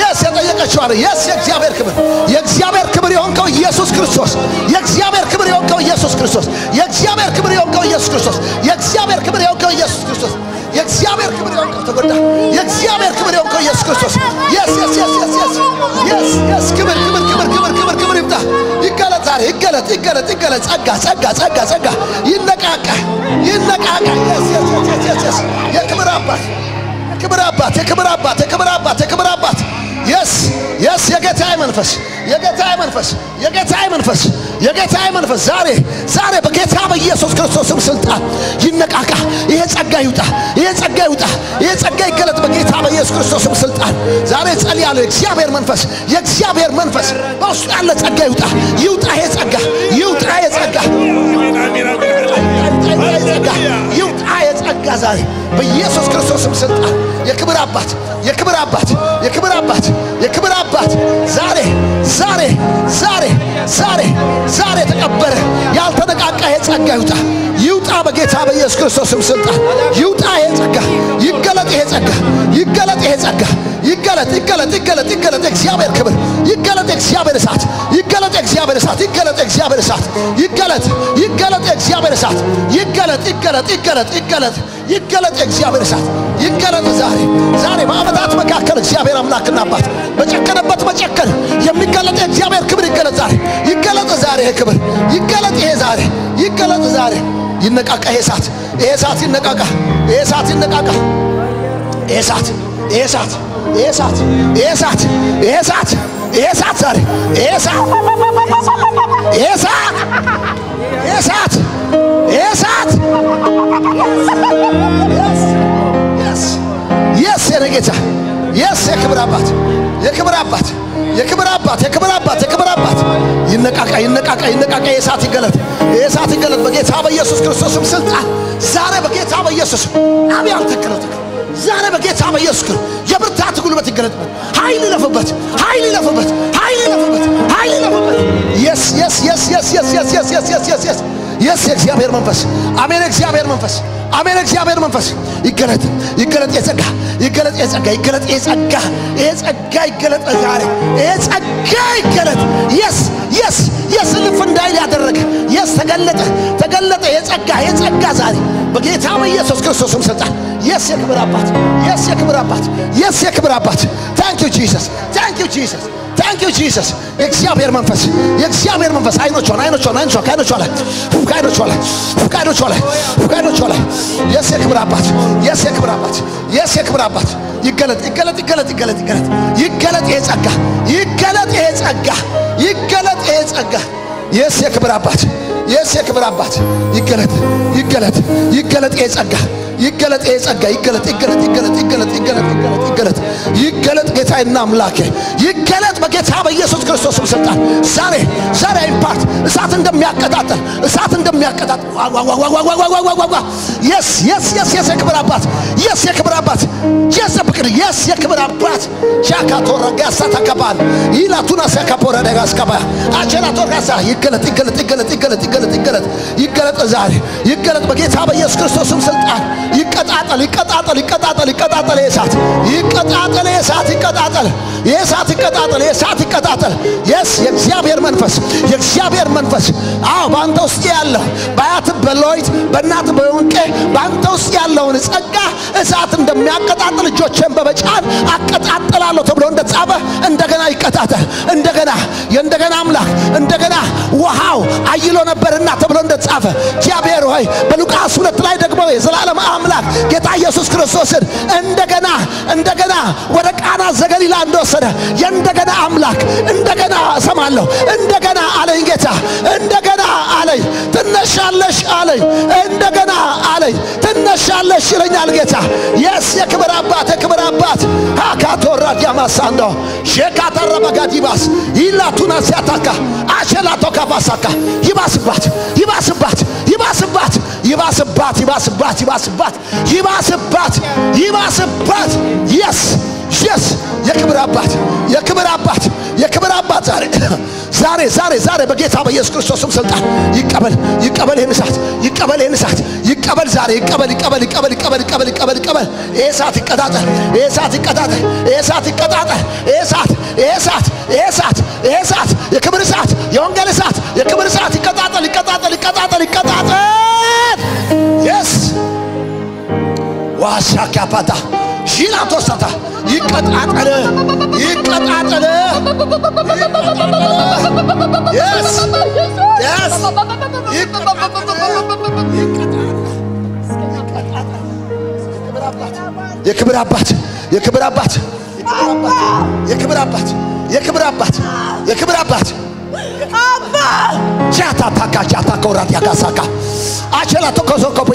የስ የጠየቀችው አለ የስ የእግዚአብሔር ክብር የእግዚአብሔር ክብር የሆንከው ኢየሱስ ክርስቶስ የእግዚአብሔር ክብር የሆንከው ኢየሱስ ክርስቶስ የእግዚአብሔር ክብር የሆንከው ኢየሱስ ክርስቶስ የእግዚአብሔር ክብር የሆንከው ኢየሱስ ክርስቶስ የእግዚአብሔር ክብር የሆንከው ተጎዳ የእግዚአብሔር ክብር የሆንከው ኢየሱስ ክርስቶስ የስ የስ የስ የስ የስ የስ ክብር ክብር ክብር ክብር ክብር ክብር ይምጣ ይገለጥ ዛሬ ይገለጥ ይገለጥ ይገለጥ ጸጋ ጸጋ ጸጋ ጸጋ ይነቃቃ ይነቃቃ yes yes yes yes የክብር አባት የክብር አባት የክብር አባት የክብር አባት የክብር አባት! yes yes! የጌታዬ መንፈስ የጌታዬ መንፈስ የጌታዬ መንፈስ የጌታዬ መንፈስ! ዛሬ ዛሬ በጌታ በኢየሱስ ክርስቶስም ስልጣን ይነቃቃ። ይሄ ጸጋ ይውጣ፣ ይሄ ጸጋ ይውጣ፣ ይሄ ጸጋ ይገለጥ በጌታ በኢየሱስ ክርስቶስም ስልጣን! ዛሬ ጸልያለሁ። የእግዚአብሔር መንፈስ የእግዚአብሔር መንፈስ! በውስጡ ያለ ጸጋ ይውጣ፣ ይውጣ፣ ይሄ ጸጋ ይውጣ፣ ይሄ የጸጋ ዛሬ በኢየሱስ ክርስቶስም ስልጣን። የክብር አባት የክብር አባት የክብር አባት የክብር አባት ዛሬ ዛሬ ዛሬ ዛሬ ዛሬ የተቀበረ ያልተነቃቃ የጸጋ ይውጣ። ይውጣ በጌታ በኢየሱስ ክርስቶስም ስልጣን። ይውጣ ይሄ ይገለጥ ይሄ ይገለጥ ይሄ ይገለጥ ይገለጥ ይገለጥ ይገለጥ። የእግዚአብሔር ክብር ይገለጥ የእግዚአብሔር እሳት ይገለጥ የእግዚአብሔር እሳት ይገለጥ የእግዚአብሔር እሳት ይገለጥ ይገለጥ የእግዚአብሔር እሳት ይገለጥ ይገለጥ ይገለጥ ይገለጥ ይገለጥ የእግዚአብሔር እሳት ይገለጥ። ዛሬ ዛሬ በዓመታት መካከል እግዚአብሔር አምላክና አባት በጨከነበት መጨከን የሚገለጥ የእግዚአብሔር ክብር ይገለጥ ዛሬ። ይገለጥ ዛሬ ይሄ ክብር ይገለጥ ይሄ ዛሬ ይገለጥ ዛሬ። ይነቃቃ ይሄ እሳት ይሄ እሳት ይነቃቃ ይሄ እሳት ይነቃቃ ይሄ እሳት ይሄ እሳት ይሄ እሳት ይሄ ዛሬ ይሄ እሳት ይሄ እሳት። የስ የኔ ጌታ የስ የክብር አባት የክብር አባት የክብር አባት የክብር አባት የክብር አባት። ይነቃቃ ይነቃቃ ይነቃቃ የእሳት ይገለጥ የእሳት ይገለጥ በጌታ በኢየሱስ ክርስቶስም ስልጣን። ዛሬ በጌታ በኢየሱስ አብ ያልተከለው ተክል ዛሬ በጌታ በኢየሱስ ክርስቶስ የብርታት ጉልበት ይገለጥበት። ኃይል ይለፍበት ኃይል ይለፍበት ኃይል ይለፍበት ኃይል ይለፍበት የስ የስ የስ የስ የስ የስ የስ የስ የስ የስ የስ የእግዚአብሔር መንፈስ። አሜን እግዚአብሔር መንፈስ። አሜን እግዚአብሔር መንፈስ። ይገለጥ ይገለጥ የጸጋ ይገለጥ የጸጋ ይገለጥ የጸጋ ይሄ ጸጋ ይገለጥ ዛሬ። ይሄ ጸጋ ይገለጥ። የስ የስ የስ ልፍ እንዳይል ያደረገ። የስ ተገለጠ ተገለጠ የጸጋ የጸጋ ዛሬ። በጌታ በኢየሱስ ክርስቶስም ስልጣን። የስ የክብር አባት። የስ የክብር አባት። የስ የክብር አባት። ታንክ ዩ ጂሰስ ታንክ ዩ ጂሰስ ታንክ ዩ ጂሰስ የእግዚአብሔር መንፈስ የእግዚአብሔር መንፈስ አይኖቿን አይኖቿን አይኖቿን ከአይኖቿ ላይ ከአይኖቿ ላይ ከአይኖቿ ላይ ከአይኖቿ ላይ yes የክብር አባት yes የክብር አባት yes የክብር አባት ይገለጥ ይገለጥ ይገለጥ ይገለጥ ይገለጥ ይገለጥ ይሄ ጸጋ ይገለጥ ይሄ ጸጋ ይገለጥ ይሄ ጸጋ yes የክብር አባት yes የክብር አባት ይገለጥ ይገለጥ ይገለጥ ይሄ ጸጋ ይገለጥ ይሄ ጸጋ ይገለጥ ይገለጥ ይገለጥ ይገለጥ ይገለጥ ይገለጥ ይገለጥ ጌታዬና አምላኬ ይገለጥ በጌታ በኢየሱስ ክርስቶስም ስልጣን። ዛሬ ዛሬ impart እሳት እንደሚያቀጣጥል እሳት እንደሚያቀጣጥል። የክብር አባት የስ የስ የክብር አባት። ሻካቶረ ጋሳ ተከባል። ይላቱና ደጋስከባ አቸራቶ ጋሳ። ይገለጥ ይገለጥ ይገለጥ ይገለጥ ይገለጥ ይገለጥ ይገለጥ ዛሬ። ይገለጥ በጌታ በኢየሱስ ክርስቶስም ስልጣን። ይቀጣጠል ይቀጣጠል ይቀጣጠል ይቀጣጠል የእሳት። ይቀጣጠል የእሳት ይቀጣጠል የእሳት ይቀጣጠል የእሳት ይቀጣጠል። የስ የእግዚአብሔር መንፈስ የእግዚአብሔር መንፈስ። አዎ በአንተ ውስጥ ያለው በአያት በሎይት በእናት በወንቄ በአንተ ውስጥ ያለውን ጸጋ እሳት እንደሚያቀጣጥል እጆቼን በመጫን አቀጣጥላለሁ ተብሎ እንደተጻፈ እንደገና ይቀጣጠል እንደገና የእንደገና አምላክ እንደገና ውሃው አይሎ ነበርና ተብሎ እንደተጻፈ እግዚአብሔር ሆይ በሉቃስ ሁለት ላይ ደግሞ የዘላለም አምላክ ጌታ ኢየሱስ ክርስቶስን እንደገና እንደገና ወደ ቃና ዘገሊላ እንደወሰደ የእንደገና አምላክ እንደገና እሰማለሁ። እንደገና አለኝ ጌታ እንደገና አለኝ። ትነሻለሽ አለኝ እንደገና አለኝ። ትነሻለሽ ይለኛል ጌታ። የስ የክብር አባት የክብር አባት። ሃካቶራ ዲያማሳንዶ ሼካተረበጋዲባስ ይላቱና ሲያታካ አሸላቶ ካባሳካ ይባስባት ይባስባት ይባስባት ይባስባት ይባስባት ይባስባት ይባስባት ይባስባት። የስ የስ የክብር አባት የክብር አባት የክብር አባት ዛሬ ዛሬ ዛሬ ዛሬ በጌታ በኢየሱስ ክርስቶስም ስልጣን ይቀበል ይቀበል ይህን እሳት ይቀበል ይህን እሳት ይቀበል ዛሬ ይቀበል ይቀበል ይቀበል ይቀበል ይቀበል ይቀበል ይቀበል። ይሄ እሳት ይቀጣጠል ይሄ እሳት ይቀጣጠል ይሄ እሳት ይቀጣጠል ይሄ እሳት ይሄ እሳት ይሄ እሳት ይሄ እሳት የክብር እሳት የወንጌል እሳት የክብር እሳት ይቀጣጠል ይቀጣጠል ይቀጣጠል ይቀጣጠል። yes ዋሻካፓታ ሺላቶሳታ ይቀጣጠል ይቀጣጠል yes yes የክብር አባት የክብር አባት የክብር አባት የክብር አባት የክብር አባት ቻታ ታካ ቻታ ኮራት ያጋሳካ አቸላ ቶኮዞ ኮፖ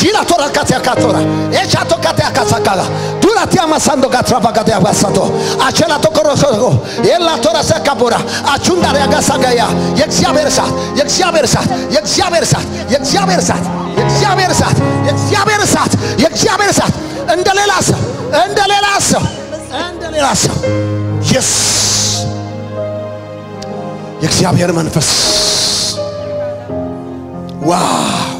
shila tora kati akatora echa to kati akasakaga dura tia masando gatrava kati abasato achela to korosogo ela tora sakabora achunda re agasaga ya yexia versa yexia versa yexia versa yexia versa yexia versa yexia versa yexia versa እንደ ሌላ ሰው እንደ ሌላ ሰው እንደ ሌላ ሰው ኢየሱስ የእግዚአብሔር መንፈስ ዋው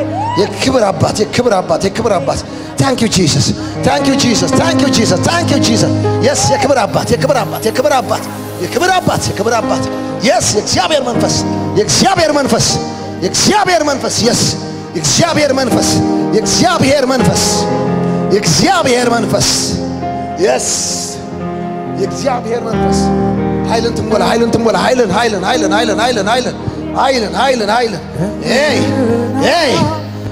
የክብር አባት የክብር አባት የክብር አባት thank you Jesus thank you Jesus thank you Jesus thank you Jesus yes የክብር አባት የክብር አባት የክብር አባት የክብር አባት የክብር አባት yes የእግዚአብሔር መንፈስ የእግዚአብሔር መንፈስ የእግዚአብሔር መንፈስ yes የእግዚአብሔር መንፈስ የእግዚአብሔር መንፈስ የእግዚአብሔር መንፈስ yes የእግዚአብሔር መንፈስ ኃይልን ትሞላ ኃይልን ትሞላ ኃይልን ኃይልን ኃይልን ኃይልን ኃይልን ኃይልን ኃይልን ኃይልን ኃይልን ኤይ ኤይ ኤይ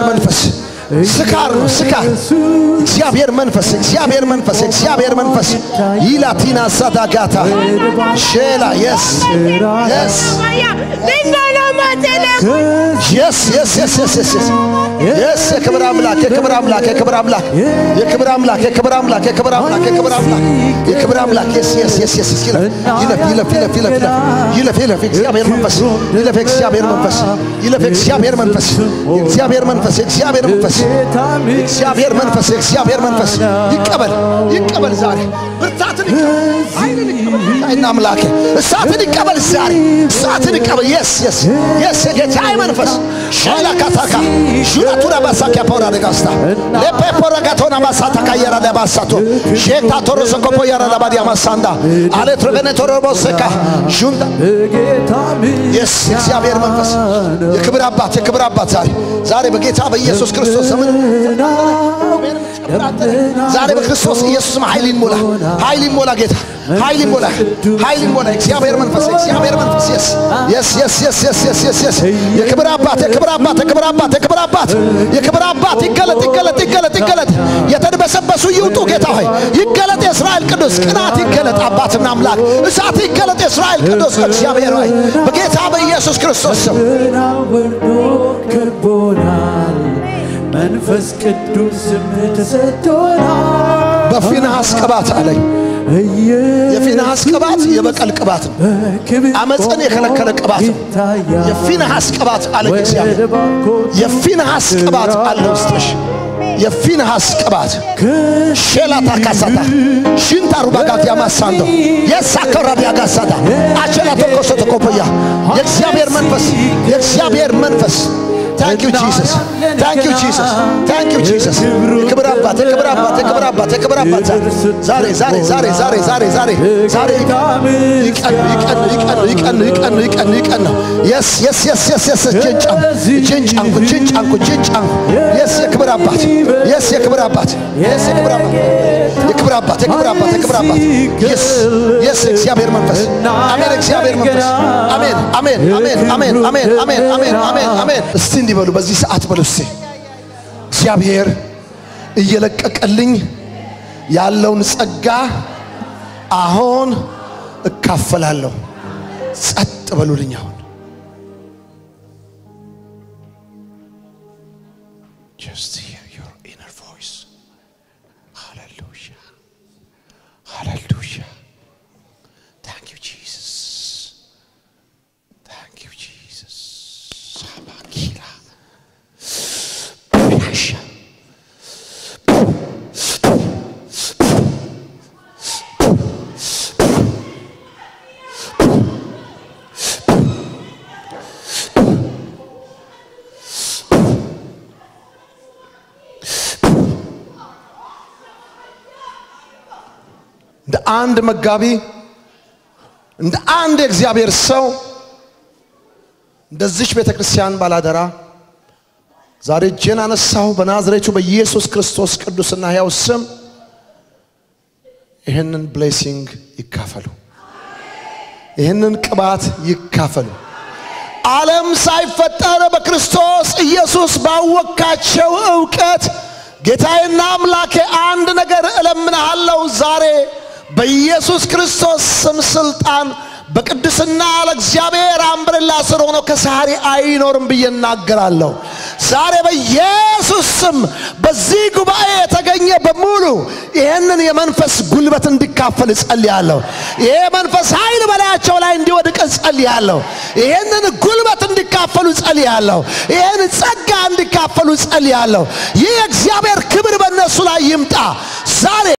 primeira. ስካር ነው ስካር። እግዚአብሔር መንፈስ እግዚአብሔር መንፈስ እግዚአብሔር መንፈስ። ይላቲና ሳዳጋታ። ሼላ የስ የስ። የስ የስ የስ የስ የስ የስ። የክብር አምላክ የክብር አምላክ የክብር አምላክ። የክብር አምላክ የክብር አምላክ የክብር አምላክ የክብር አምላክ። የክብር አምላክ የስ የስ የስ የስ ይለፍ ይለፍ ይለፍ ይለፍ ይለፍ ይለፍ። የእግዚአብሔር መንፈስ። ይለፍ የእግዚአብሔር መንፈስ። ይለፍ የእግዚአብሔር መንፈስ። የእግዚአብሔር መንፈስ የእግዚአብሔር መንፈስ የእግዚአብሔር መንፈስ የእግዚአብሔር መንፈስ ይቀበል ይቀበል ዛሬ ብርታትን ይቀበል አምላክ እሳትን ይቀበል ዛሬ እሳትን ይቀበል የስ የስ የስ የጌታዬ መንፈስ ሻላ ሹራቱራ ባሳኪያ ፖራ ደጋስታ ለፔ ፖራ ጋቶና ማሳታ ካየራ ደባሳቶ ሼታ ቶሮ ሰኮፖ ያራ ደባዲያ ማሳንዳ አሌት ረገነ ቶሮ ቦሰካ ሹንዳ የስ የእግዚአብሔር መንፈስ የክብር አባት የክብር አባት ዛሬ ዛሬ በጌታ በኢየሱስ ክርስቶስ ዛሬ በክርስቶስ ኢየሱስም ኃይል ይሞላ፣ ኃይል ይሞላ ጌታ ኃይል ይሞላ፣ ኃይል ይሞላ። እግዚአብሔር መንፈስ እግዚአብሔር መንፈስ የስ የስ የስ የስ የስ የስ የስ የስ የክብር አባት የክብር አባት የክብር አባት የክብር አባት የክብር አባት ይገለጥ ይገለጥ ይገለጥ ይገለጥ። የተድበሰበሱ ይውጡ ጌታ ሆይ ይገለጥ። የእስራኤል ቅዱስ ቅናት ይገለጥ። አባትና አምላክ እሳት ይገለጥ። የእስራኤል ቅዱስ እግዚአብሔር ሆይ በጌታ በኢየሱስ ክርስቶስ ስም መንፈስ ቅዱስም ተሰጥቶናል በፊንሐስ ቅባት አለኝ። የፊንሐስ ቅባት የበቀል ቅባት ነው። አመፅን የከለከለ ቅባት ነው። የፊንሐስ ቅባት አለ እግዚአብሔር። የፊንሐስ ቅባት አለ ውስጥሽ። የፊንሐስ ቅባት ሼላታ ካሳታ ሽንታ ሩባጋት ያማሳንዶ የሳከራድ ያጋሳታ አቸላ ተቆሶ ተቆፖያ የእግዚአብሔር መንፈስ የእግዚአብሔር መንፈስ ታንክ ዩ ጂሰስ ታንክ ዩ ጂሰስ ታንክ ዩ ጂሰስ የክብር አባት የክብር አባት የክብር አባት የክብር አባት ዛሬ ዛሬ ዛሬ ዛሬ ዛሬ ዛሬ ዛሬ ይቀን ይቀን ይቀን ይቀን ይቀን ይቀን ይቀን ነው yes yes yes yes yes እጅን ጫንኩ እጅን ጫንኩ እጅን ጫንኩ እጅን ጫንኩ yes የክብር አባት yes የክብር አባት yes የክብር አባት የክብር አባት የክብር አባት የክብር አባት yes yes እግዚአብሔር መንፈስ አሜን እግዚአብሔር መንፈስ አሜን አሜን አሜን አሜን አሜን አሜን አሜን አሜን አሜን እስቲ እንዲህ በሉ በዚህ ሰዓት በሉ እስቲ እግዚአብሔር እየለቀቀልኝ ያለውን ጸጋ አሁን እካፈላለሁ። ጸጥ በሉልኝ አሁን Just hear your inner voice. Hallelujah. Hallelujah. አንድ መጋቢ እንደ አንድ የእግዚአብሔር ሰው እንደዚች ቤተ ክርስቲያን ባላደራ ዛሬ እጄን አነሳሁ በናዝሬቱ በኢየሱስ ክርስቶስ ቅዱስና ሕያው ስም። ይህንን ብሌሲንግ ይካፈሉ፣ ይህንን ቅባት ይካፈሉ። ዓለም ሳይፈጠር በክርስቶስ ኢየሱስ ባወካቸው እውቀት ጌታዬና አምላኬ አንድ ነገር እለምንሃለሁ ዛሬ በኢየሱስ ክርስቶስ ስም ስልጣን በቅድስና ለእግዚአብሔር አምብርላ ስር ሆኖ ከሳሪ አይኖርም ብዬ እናገራለሁ። ዛሬ በኢየሱስ ስም በዚህ ጉባኤ የተገኘ በሙሉ ይህንን የመንፈስ ጉልበት እንዲካፈል እጸልያለሁ። ይሄ መንፈስ ኃይል በላያቸው ላይ እንዲወድቅ እጸልያለሁ። ይህንን ጉልበት እንዲካፈሉ እጸልያለሁ። ይህን ጸጋ እንዲካፈሉ እጸልያለሁ። ይህ የእግዚአብሔር ክብር በእነሱ ላይ ይምጣ ዛሬ